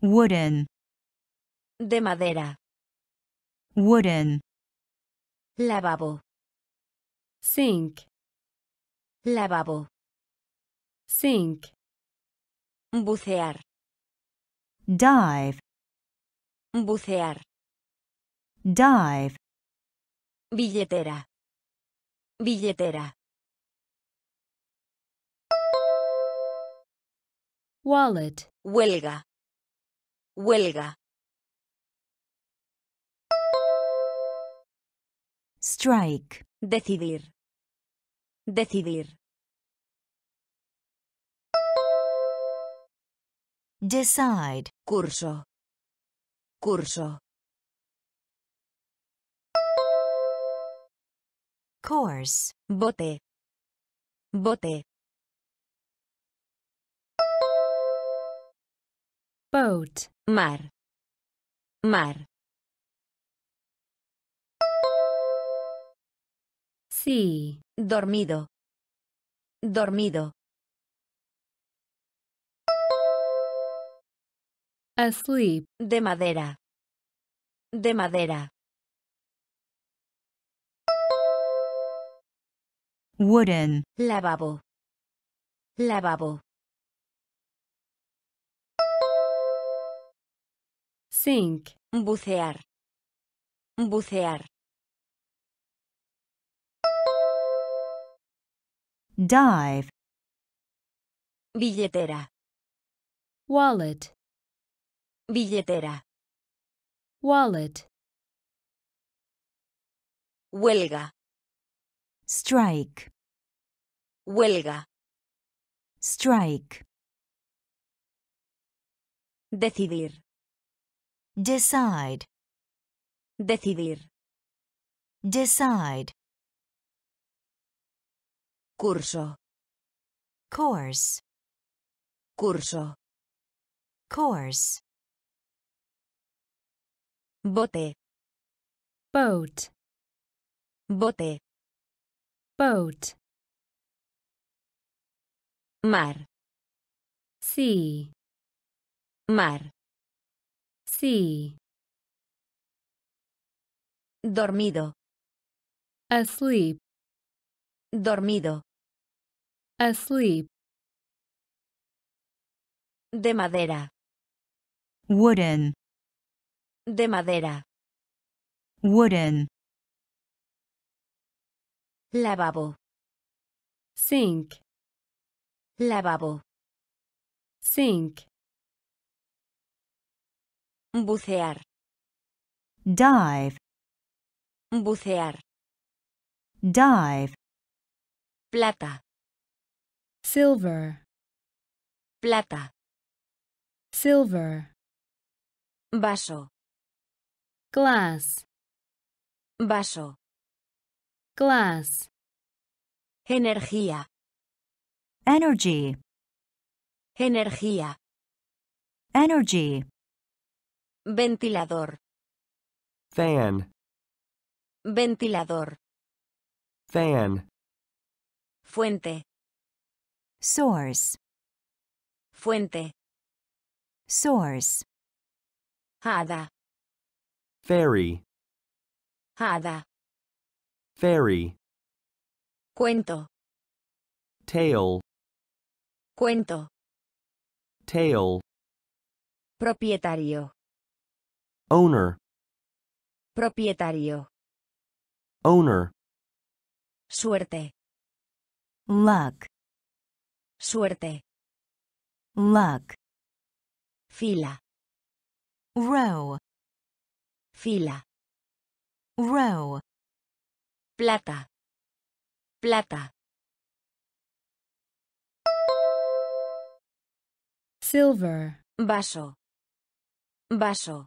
wooden, De madera. wooden, Lavabo. Sink, Lavabo. sink, Bucear. dive, Bucear. dive, Billetera. Billetera. wallet, Huelga. Huelga. strike, Decidir. Decidir. decide, Curso. Curso. course, Bote. Bote. boat, Mar. Mar. Sea, Dormido. Dormido. asleep, De madera. De madera. wooden, Lavabo. Lavabo. sink, Bucear. Bucear. Dive, Billetera. wallet, Billetera. wallet, Huelga. strike, Huelga. strike, Decidir. decide, Decidir. decide, Curso. course, Curso. course, Bote. boat, Bote. boat, Mar. sea, Mar. sea, Dormido. asleep, Dormido. Asleep, De madera. wooden, De madera. wooden, Lavabo. sink, Lavabo. sink, Bucear. dive, Bucear. dive, Plata. Silver, Plata. silver, Vaso. glass, Vaso. glass, Energía. energy, Energía. energy, Ventilador. fan, Ventilador. fan, Fuente. Source, Fuente. source, Hada. fairy, Hada. fairy, Cuento. tail, Cuento. tail, Propietario. owner, Propietario. owner, Suerte. luck, Suerte. luck, Fila. row, Fila. row, Plata. Plata. silver, Vaso. Vaso.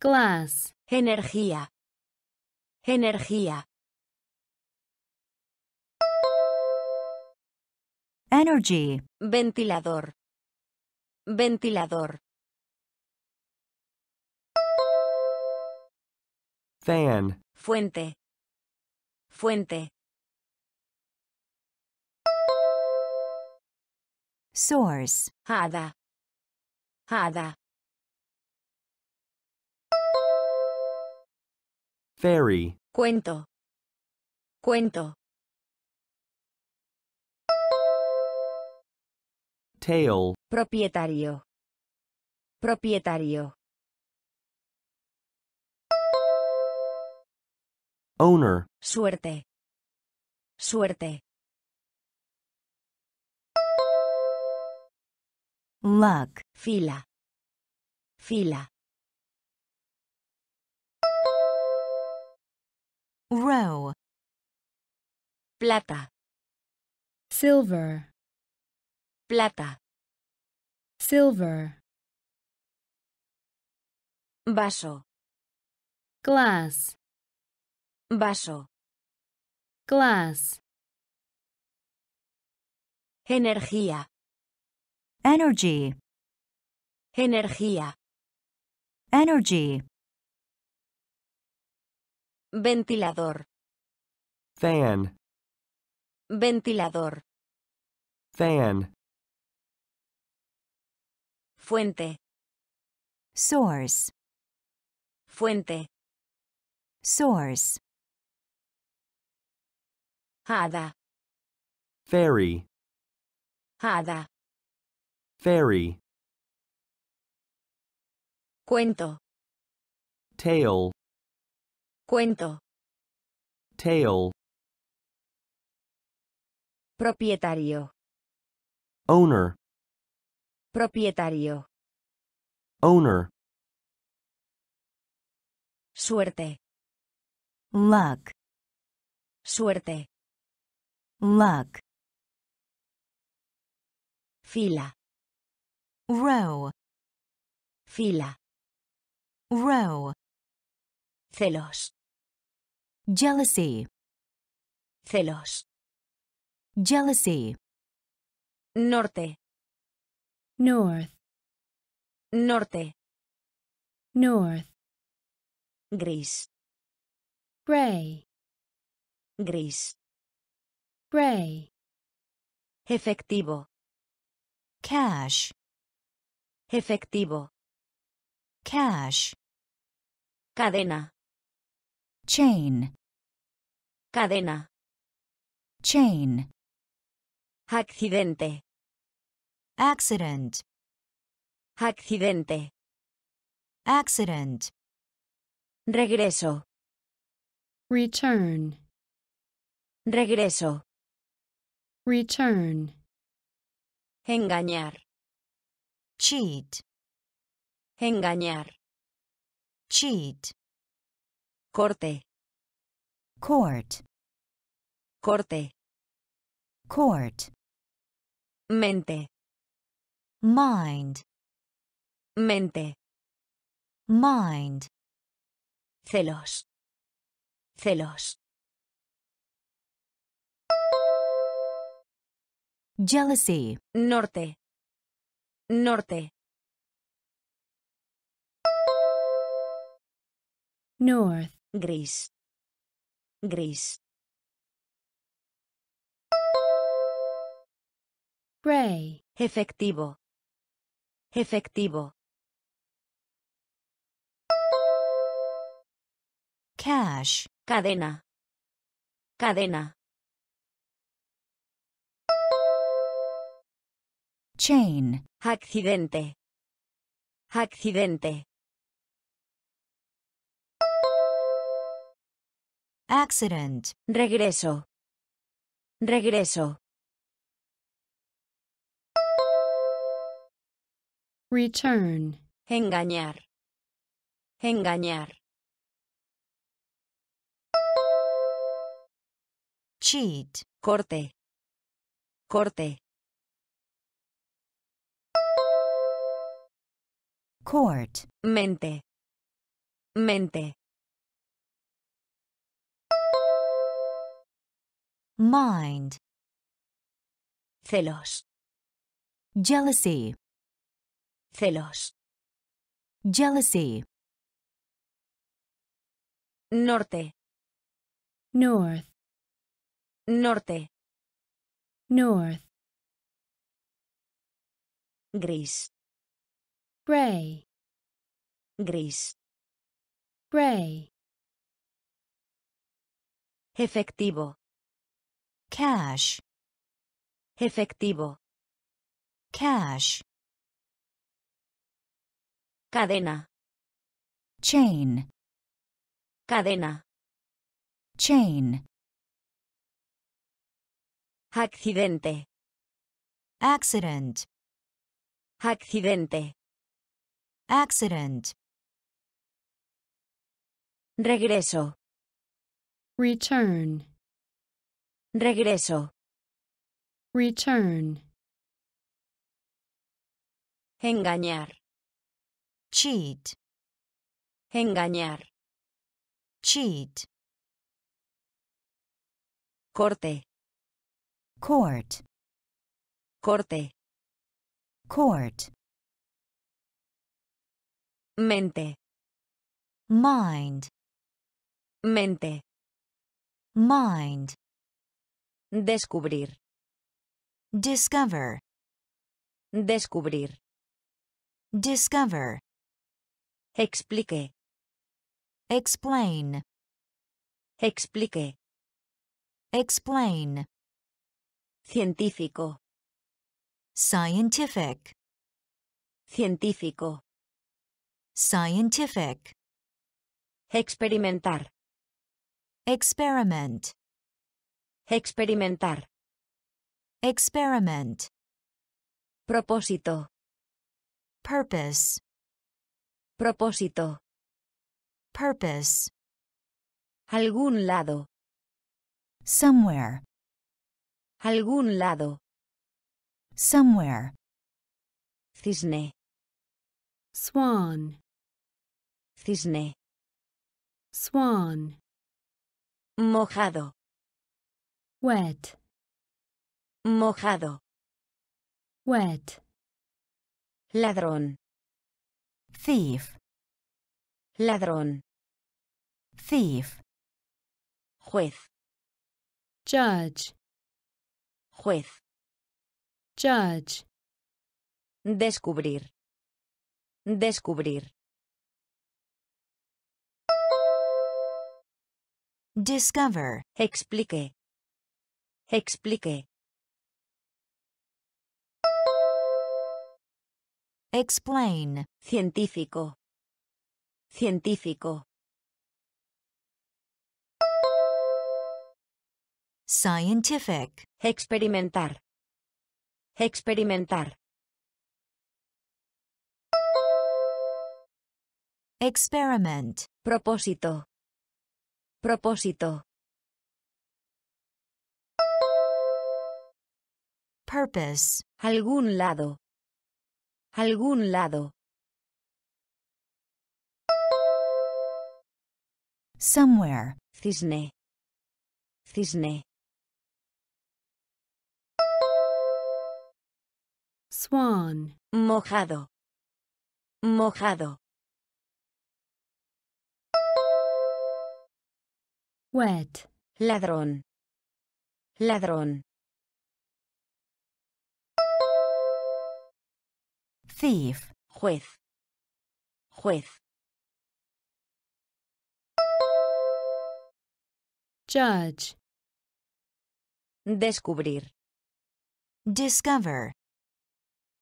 glass, Energía. Energía. Energy, Ventilador. Ventilador. fan, Fuente. Fuente. source, Hada. Hada. fairy, Cuento. Cuento. Tail, Propietario. Propietario. owner, Suerte. Suerte. luck, Fila. Fila. row, Plata. silver, Plata. silver, Vaso. glass, Vaso. glass, Energía. energy, Energía. energy, Ventilador. fan, Ventilador. fan, Fuente. source, Fuente. source, Hada. fairy, Hada. fairy, Cuento. tale, Cuento. tale, Propietario. owner, Propietario. owner, Suerte. luck, Suerte. luck, Fila. row, Fila. row, Celos. jealousy, Celos. jealousy, Norte. North, Norte. north, Gris. gray, Gris. gray, Efectivo. cash, Efectivo. cash, Cadena. chain, Cadena. chain, Accidente. Accident, Accidente. accident, Regreso. return, Regreso. return, Engañar. cheat, Engañar. cheat, Corte. court, Corte. court, Mente. Mind, Mente. mind, Celos. Celos. jealousy, Norte. Norte. north, Gris. Gris. gray, Efectivo. Efectivo. cash, Cadena. Cadena. chain, Accidente. Accidente. accident, Regreso. Regreso. Return, Engañar. Engañar. cheat, Corte. Corte. court, Mente. Mente. mind, Celos. jealousy, Celos. jealousy, Norte. north, Norte. north, Gris. gray, Gris. gray, Efectivo. cash, Efectivo. cash, Cadena. chain, Cadena. chain, Accidente. accident, Accidente. accident, Regreso. return, Regreso. return, Engañar. Cheat, Engañar. cheat, Corte. court, Corte. court, Mente. mind, Mente. mind, Descubrir. discover, Descubrir. discover, Explique. explain, Explique. explain, Científico. scientific, Científico. scientific, Experimentar. experiment, Experimentar. experiment, Propósito. purpose, Propósito. purpose, Algún lado. somewhere, Algún lado. somewhere, Cisne. swan, Cisne. swan, Mojado. wet, Mojado. wet, Ladrón. Thief, Ladrón. thief, Juez. judge, Juez. judge, Descubrir. Descubrir. discover, Explique. Explique. Explain, Científico. Científico. scientific, Experimentar. Experimentar. experiment, Propósito. Propósito. purpose, Algún lado. Algún lado. somewhere, Cisne. Cisne. swan, Mojado. Mojado. wet, Ladrón. Ladrón. Thief, Juez. Juez. judge, Descubrir. discover,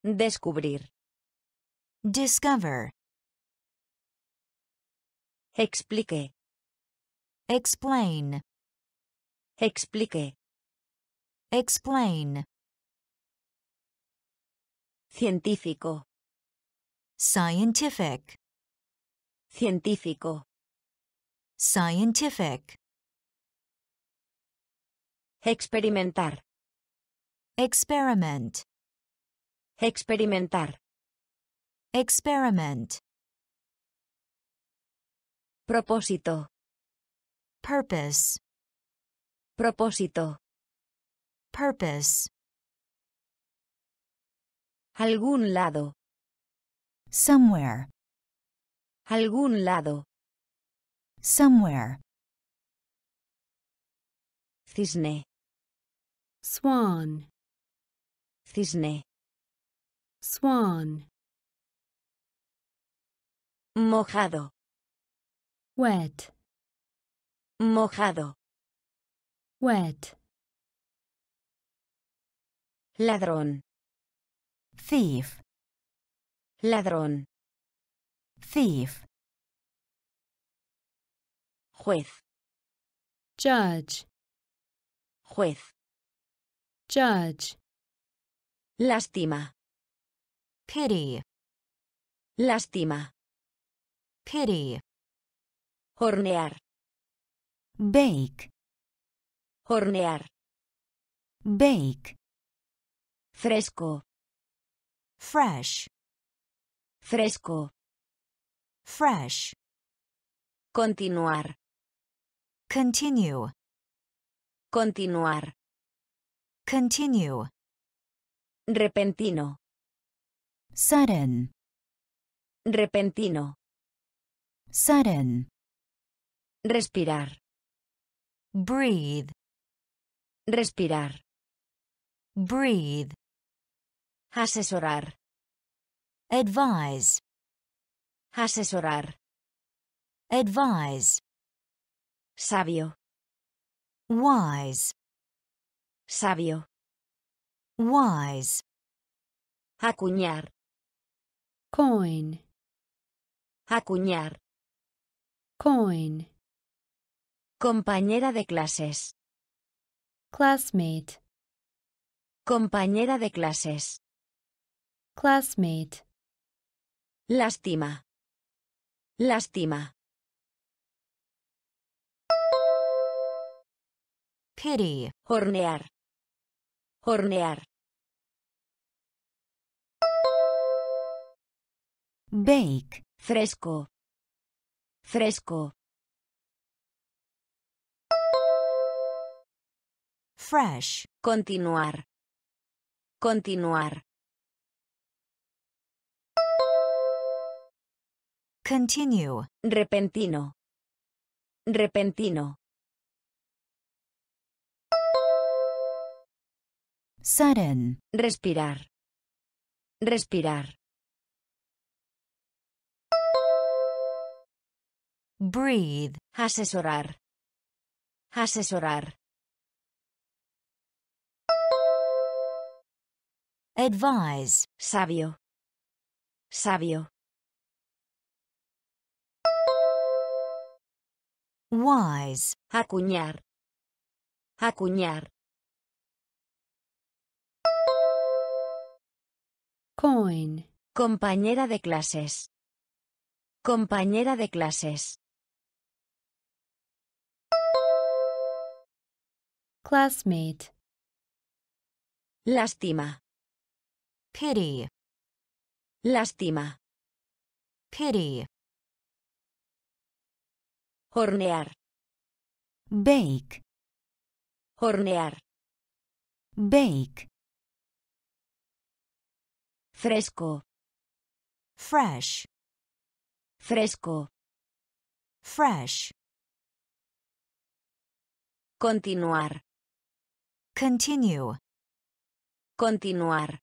Descubrir. discover, Explique. explain, Explique. explain, Científico. scientific, Científico. scientific, Experimentar. experiment, Experimentar. experiment, Propósito. purpose, Propósito. purpose, Algún lado. somewhere, Algún lado. somewhere, Cisne. swan, Cisne. swan, Mojado. wet, Mojado. wet, Ladrón. Thief, Ladrón. thief, Juez. judge, Juez. judge, Lástima. pity, Lástima. pity, Hornear. bake, Hornear. bake, Fresco. Fresh, Fresco. fresh, Continuar. continue, Continuar. continue, Repentino. sudden, Repentino. sudden, Respirar. breathe, Respirar. breathe, Asesorar. advise, Asesorar. advise, Sabio. wise, Sabio. wise, Acuñar. coin, Acuñar. coin, Compañera de clases. classmate, Compañera de clases. Classmate, Lástima. Lástima. pity, Hornear. Hornear. bake, Fresco. Fresco. fresh, Continuar. Continuar. Continue, Repentino. Repentino. sudden, Respirar. Respirar. breathe, Asesorar. Asesorar. advise, Sabio. Sabio. Wise, Acuñar. Acuñar. coin, Compañera de clases. Compañera de clases. classmate, Lástima. pity, Lástima. pity, Hornear. bake, Hornear. bake, Fresco. fresh, Fresco. fresh, Continuar. continue, Continuar.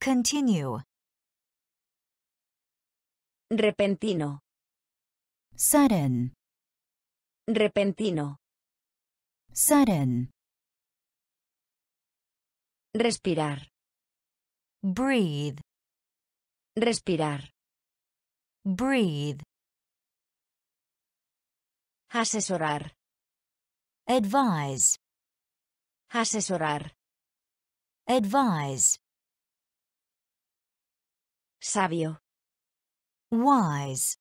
continue, Repentino. Sudden, Repentino. sudden, Respirar. breathe, Respirar. breathe, Asesorar. advise, Asesorar. advise, Sabio. wise,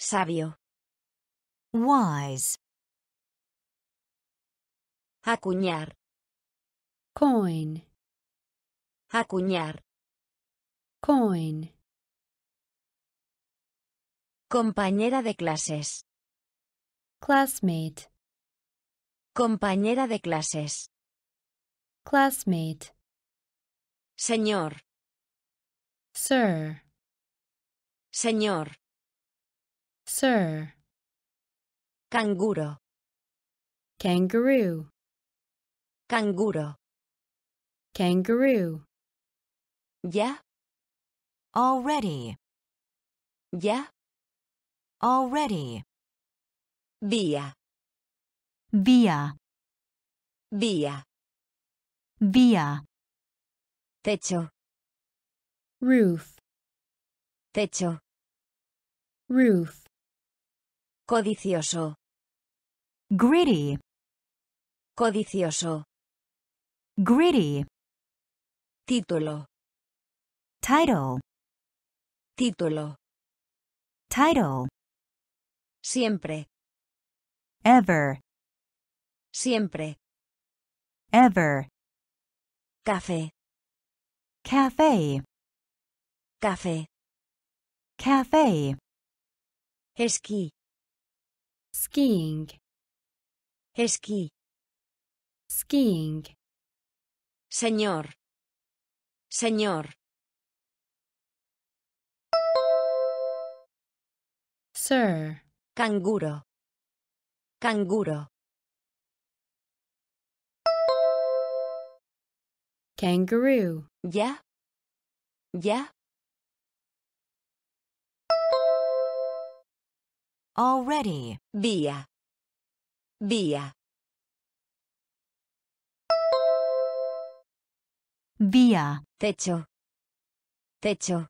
Sabio. wise, Acuñar. coin, Acuñar. coin, Compañera de clases. classmate, Compañera de clases. classmate, Señor. sir, Señor. Sir, Canguro. kangaroo, Canguro. kangaroo, Yeah. already, Yeah. already, Vía. via, Vía. via, Techo. roof, Techo. roof, Codicioso. gritty, Codicioso. gritty, Título. title, Título. title, Siempre. ever, Siempre. ever, Café. cafe, Café. cafe, Esquí. Skiing, Esquí. skiing, Señor. Señor. sir, Canguro. Canguro. kangaroo, ¿Ya? ¿Ya? Already, Vía. Vía. via, Techo. Techo.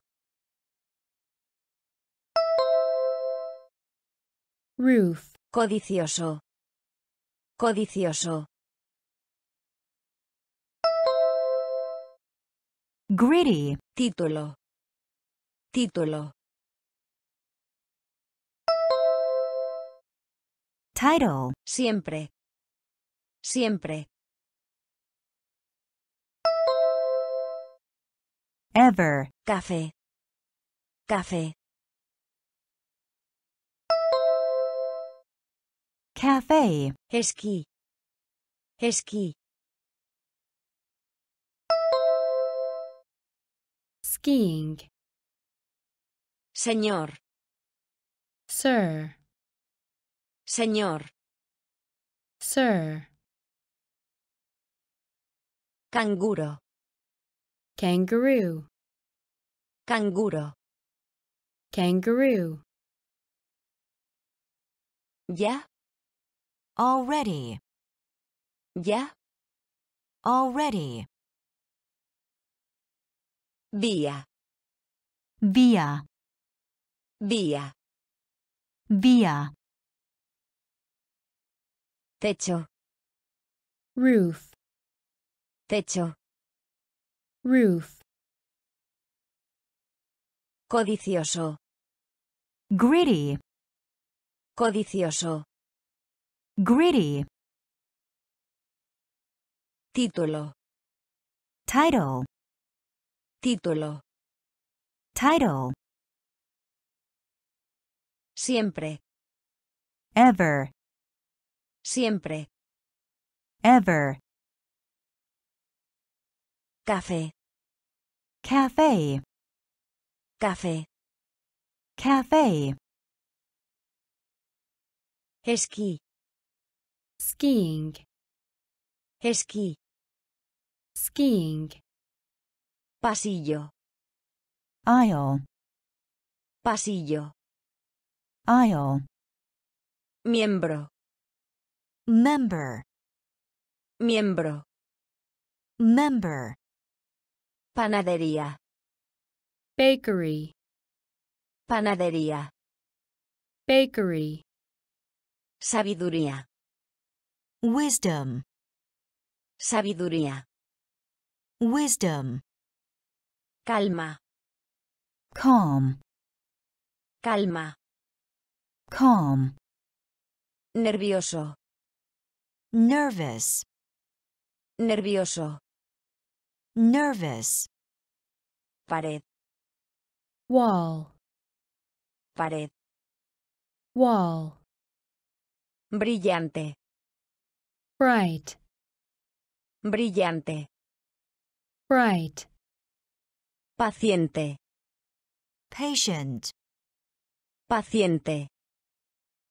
roof, Codicioso. Codicioso. gritty, Título. Título. Title, Siempre. Siempre. ever, Café. Café. cafe, Esquí. Esquí. skiing, Señor. sir, Señor. sir, Canguro. kangaroo, Canguro. kangaroo, ¿Ya? already, ¿Ya? already, Vía. via, Vía. via, Techo. roof, Techo. roof, Codicioso. gritty, Codicioso. gritty, Título. title, Título. title, Siempre. ever, Siempre. ever, Café. cafe, Café. cafe, Esquí. skiing, Esquí. skiing, Pasillo. aisle, Pasillo. aisle, Miembro. Member, Miembro. member, Panadería. bakery, Panadería. bakery, Sabiduría. wisdom, Sabiduría. wisdom, Calma. calm, Calma. calm, Nervioso. Nervous, Nervioso. nervous, Pared. wall, Pared. wall, Brillante. bright, Brillante. bright, Paciente. patient, Paciente.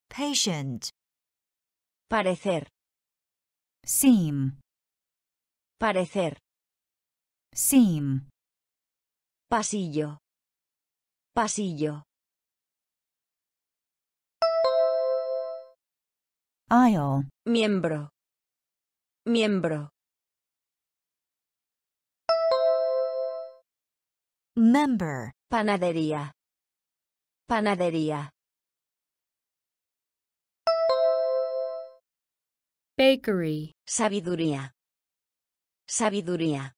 patient, Parecer. Seem, Parecer. seem, Pasillo. Pasillo. aisle, Miembro. Miembro. member, Panadería. Panadería. Bakery, Sabiduría. Sabiduría.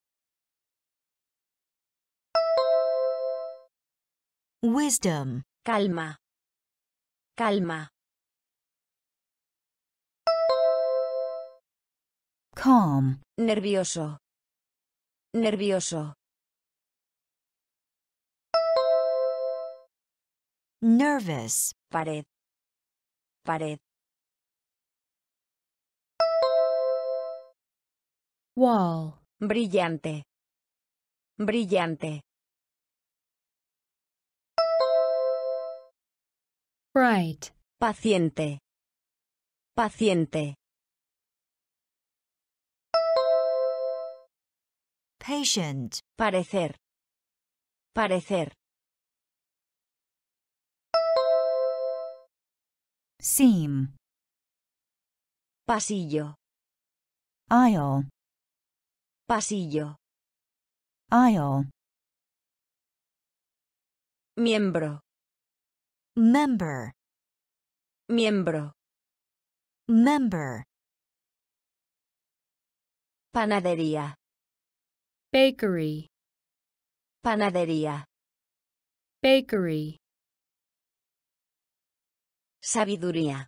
wisdom, Calma. Calma. calm, Nervioso. Nervioso. nervous, Pared. Pared. Wall, Brillante. Brillante. bright, Paciente. Paciente. patient, Parecer. Parecer. seam, Pasillo. aisle, Pasillo. aisle, Miembro. member, Miembro. member, Panadería. bakery, Panadería. bakery, Sabiduría.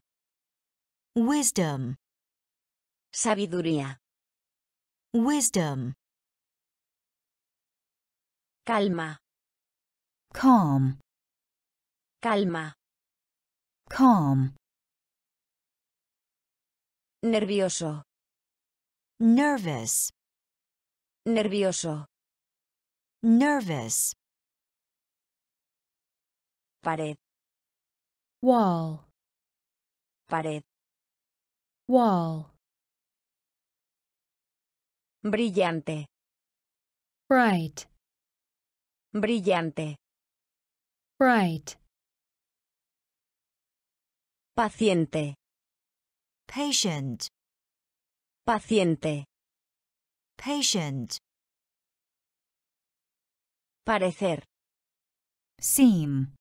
wisdom, Sabiduría. Wisdom, Calma. calm, Calma. calm, Nervioso. nervous, Nervioso. nervous, Pared. wall, Pared. wall, Brillante. bright, Brillante. bright, Paciente. patient, Paciente. patient, Parecer. seam,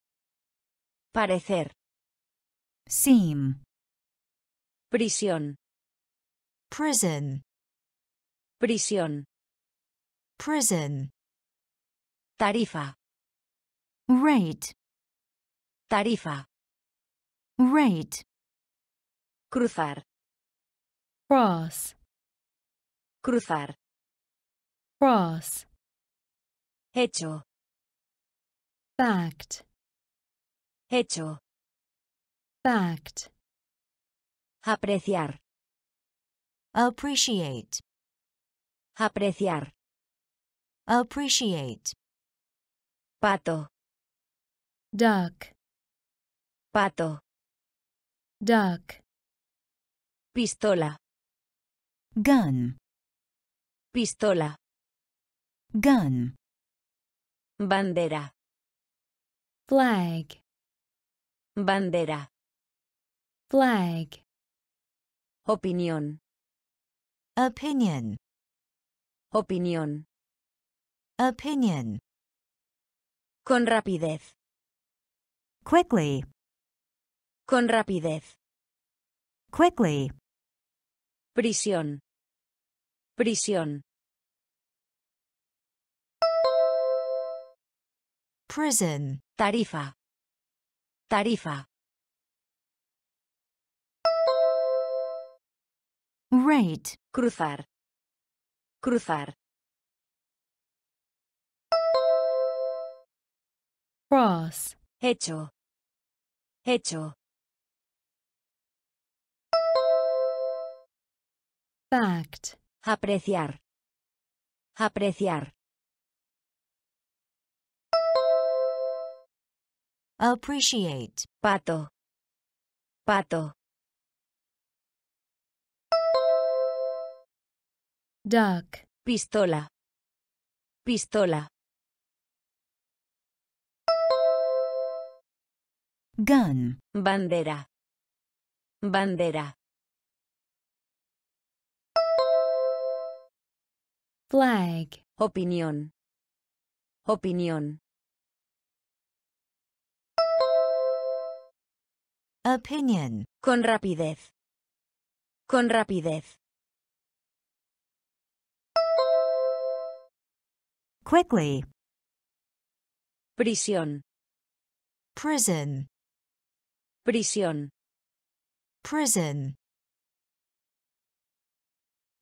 Parecer. seam, Prisión. prison, Prisión. prison, Tarifa. rate, Tarifa. rate, Cruzar. cross, Cruzar. cross, Hecho. fact, Hecho. fact, Apreciar. appreciate, Apreciar. appreciate, Pato. duck, Pato. duck, Pistola. gun, Pistola. gun, Bandera. flag, Bandera. flag, Opinión. opinion, Opinión. opinion, Con rapidez. quickly, Con rapidez. quickly, Prisión. Prisión. prison, Tarifa. Tarifa. rate, Cruzar. Cruzar. cross, Hecho. Hecho. fact, Apreciar. Apreciar. appreciate, Pato. Pato. Duck, Pistola. Pistola. gun, Bandera. Bandera. flag, Opinión. Opinión. opinion, Con rapidez. Con rapidez. Quickly, Prisión. prison, Prisión. prison,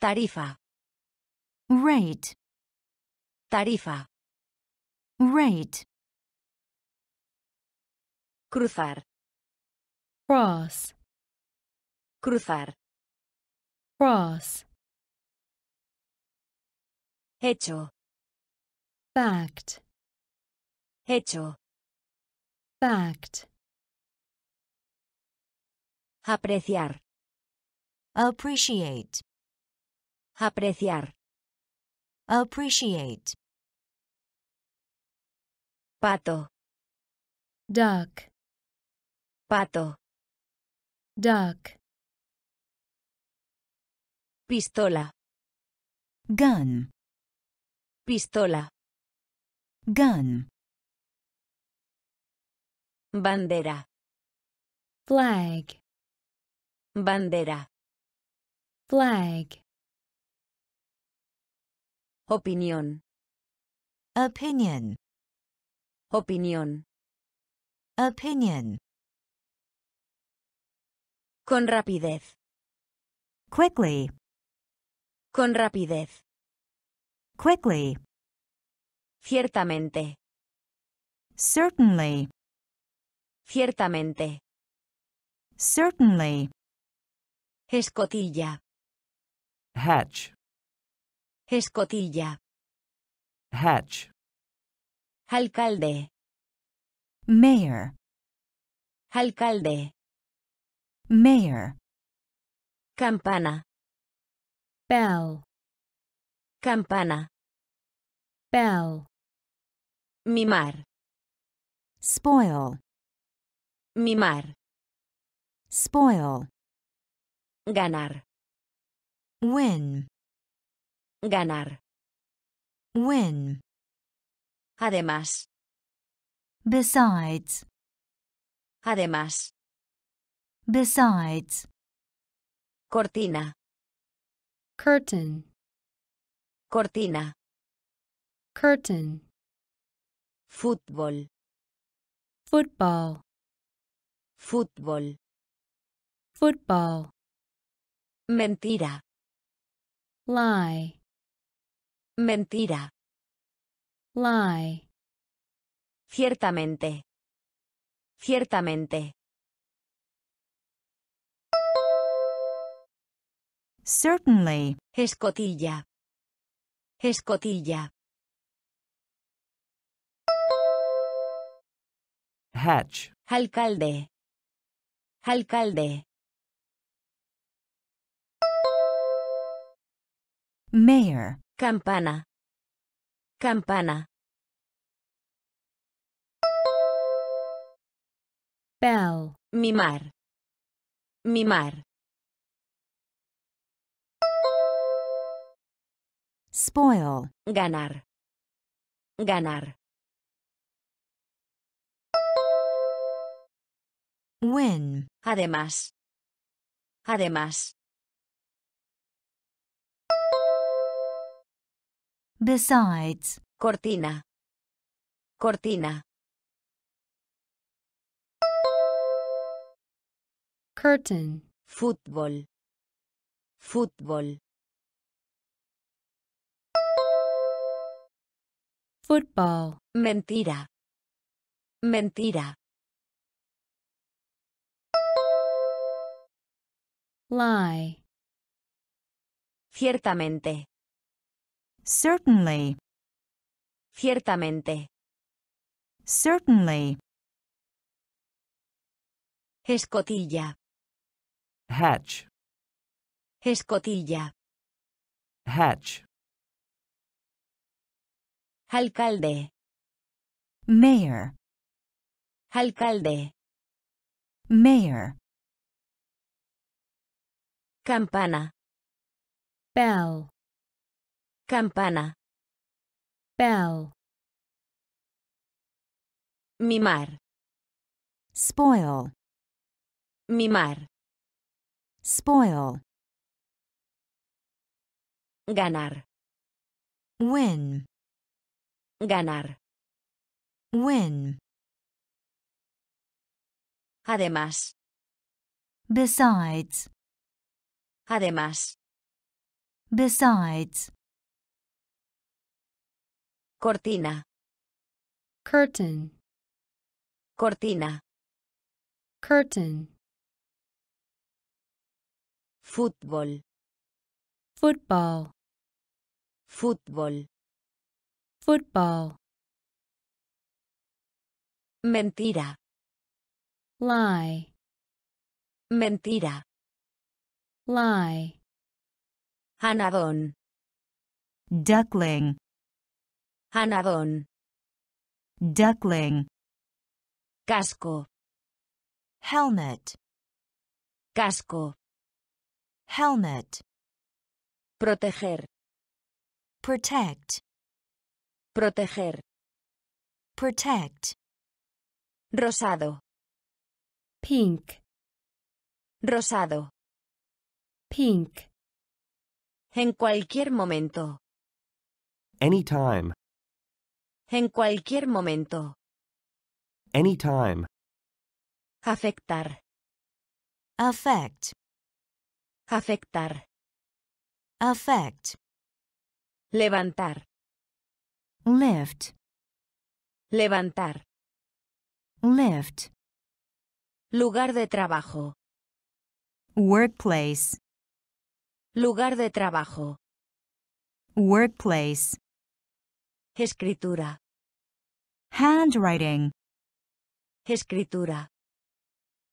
Tarifa. rate, Tarifa. rate, Cruzar. cross, Cruzar. cross, Hecho. Fact, Hecho. fact, Apreciar. appreciate, Apreciar. appreciate, Pato. duck, Pato. duck, Pistola. gun, Pistola. Gun, Bandera. flag, Bandera. flag, Opinión. opinion, Opinión. opinion, Con rapidez. quickly, Con rapidez. quickly, Ciertamente. certainly, Ciertamente. certainly, Escotilla. hatch, Escotilla. hatch, Alcalde. mayor, Alcalde. mayor, Campana. bell, Campana. bell, Mimar. spoil, Mimar. spoil, Ganar. win, Ganar. win, Además. besides, Además. besides, Cortina. curtain, Cortina. curtain, Fútbol. football, Fútbol. football, Mentira. lie, Mentira. lie, Ciertamente. Ciertamente. certainly, Escotilla. Escotilla. Hatch, Alcalde. Alcalde. mayor, Campana. Campana. bell, Mimar. Mimar. spoil, Ganar. Ganar. Win, Además. Además. besides, Cortina. Cortina. curtain, Fútbol. Fútbol. football, Mentira. Mentira. Lie, Ciertamente. certainly, Ciertamente. certainly, Escotilla. hatch, Escotilla. hatch, Alcalde. mayor, Alcalde. mayor, Campana. bell, Campana. bell, Mimar. spoil, Mimar. spoil, Ganar. win, Ganar. win, Además. besides, Además. besides, Cortina. curtain, Cortina. curtain, Fútbol. football, Fútbol. football, Mentira. lie, Mentira. Lie, Anadón. duckling, Anadón. duckling, Casco. helmet, Casco. helmet, Proteger. protect, Proteger. protect, Rosado. pink, Rosado. Pink, En cualquier momento. Anytime. En cualquier momento. Anytime. Afectar. affect, Afectar. affect, Levantar. lift, Levantar. lift, Lugar de trabajo. workplace, Lugar de trabajo. workplace, Escritura. handwriting, Escritura.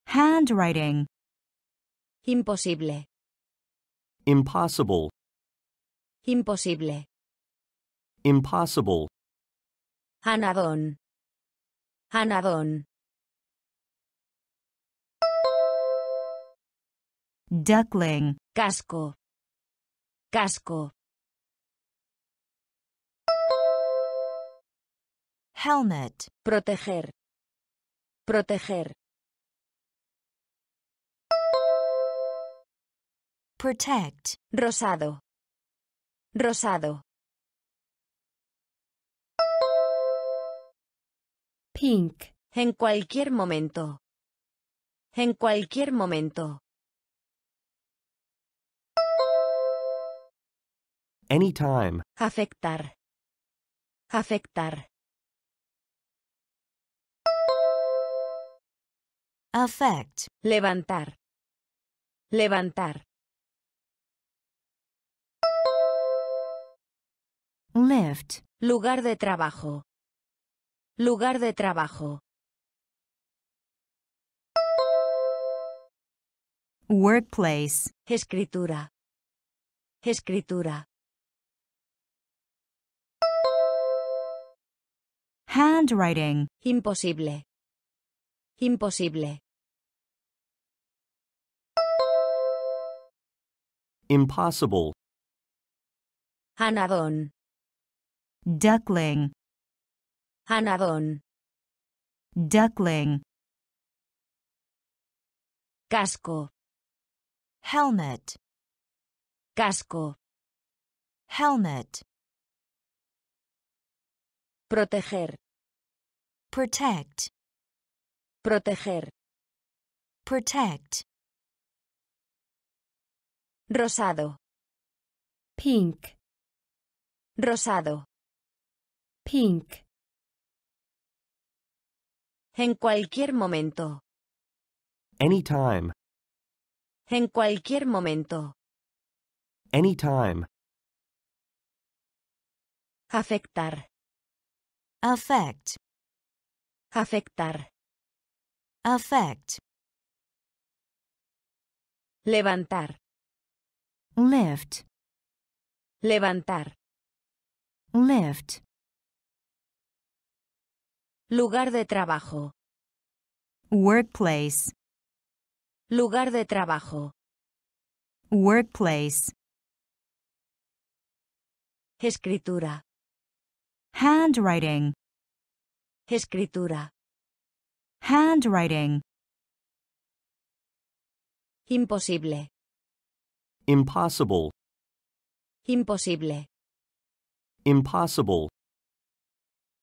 handwriting, Imposible. Impossible. Imposible. Impossible. Anadón. Anadón. duckling, Casco. Casco. helmet, Proteger. Proteger. protect, Rosado. Rosado. pink, En cualquier momento. En cualquier momento. Anytime. Afectar. Afectar. affect, Levantar. Levantar. lift, Lugar de trabajo. Lugar de trabajo. workplace, Escritura. Escritura. Handwriting, Imposible. Imposible. Impossible. Anadón. duckling, Anadón. duckling, Casco. helmet, Casco. helmet, Proteger. Protect, Proteger. protect, Rosado. pink, Rosado. pink, En cualquier momento. Anytime. En cualquier momento. Anytime. Afectar. affect, Afectar. affect, Levantar. lift, Levantar. lift, Lugar de trabajo. workplace, Lugar de trabajo. workplace, Escritura. handwriting, Escritura. handwriting, Imposible. Impossible. Imposible. Impossible.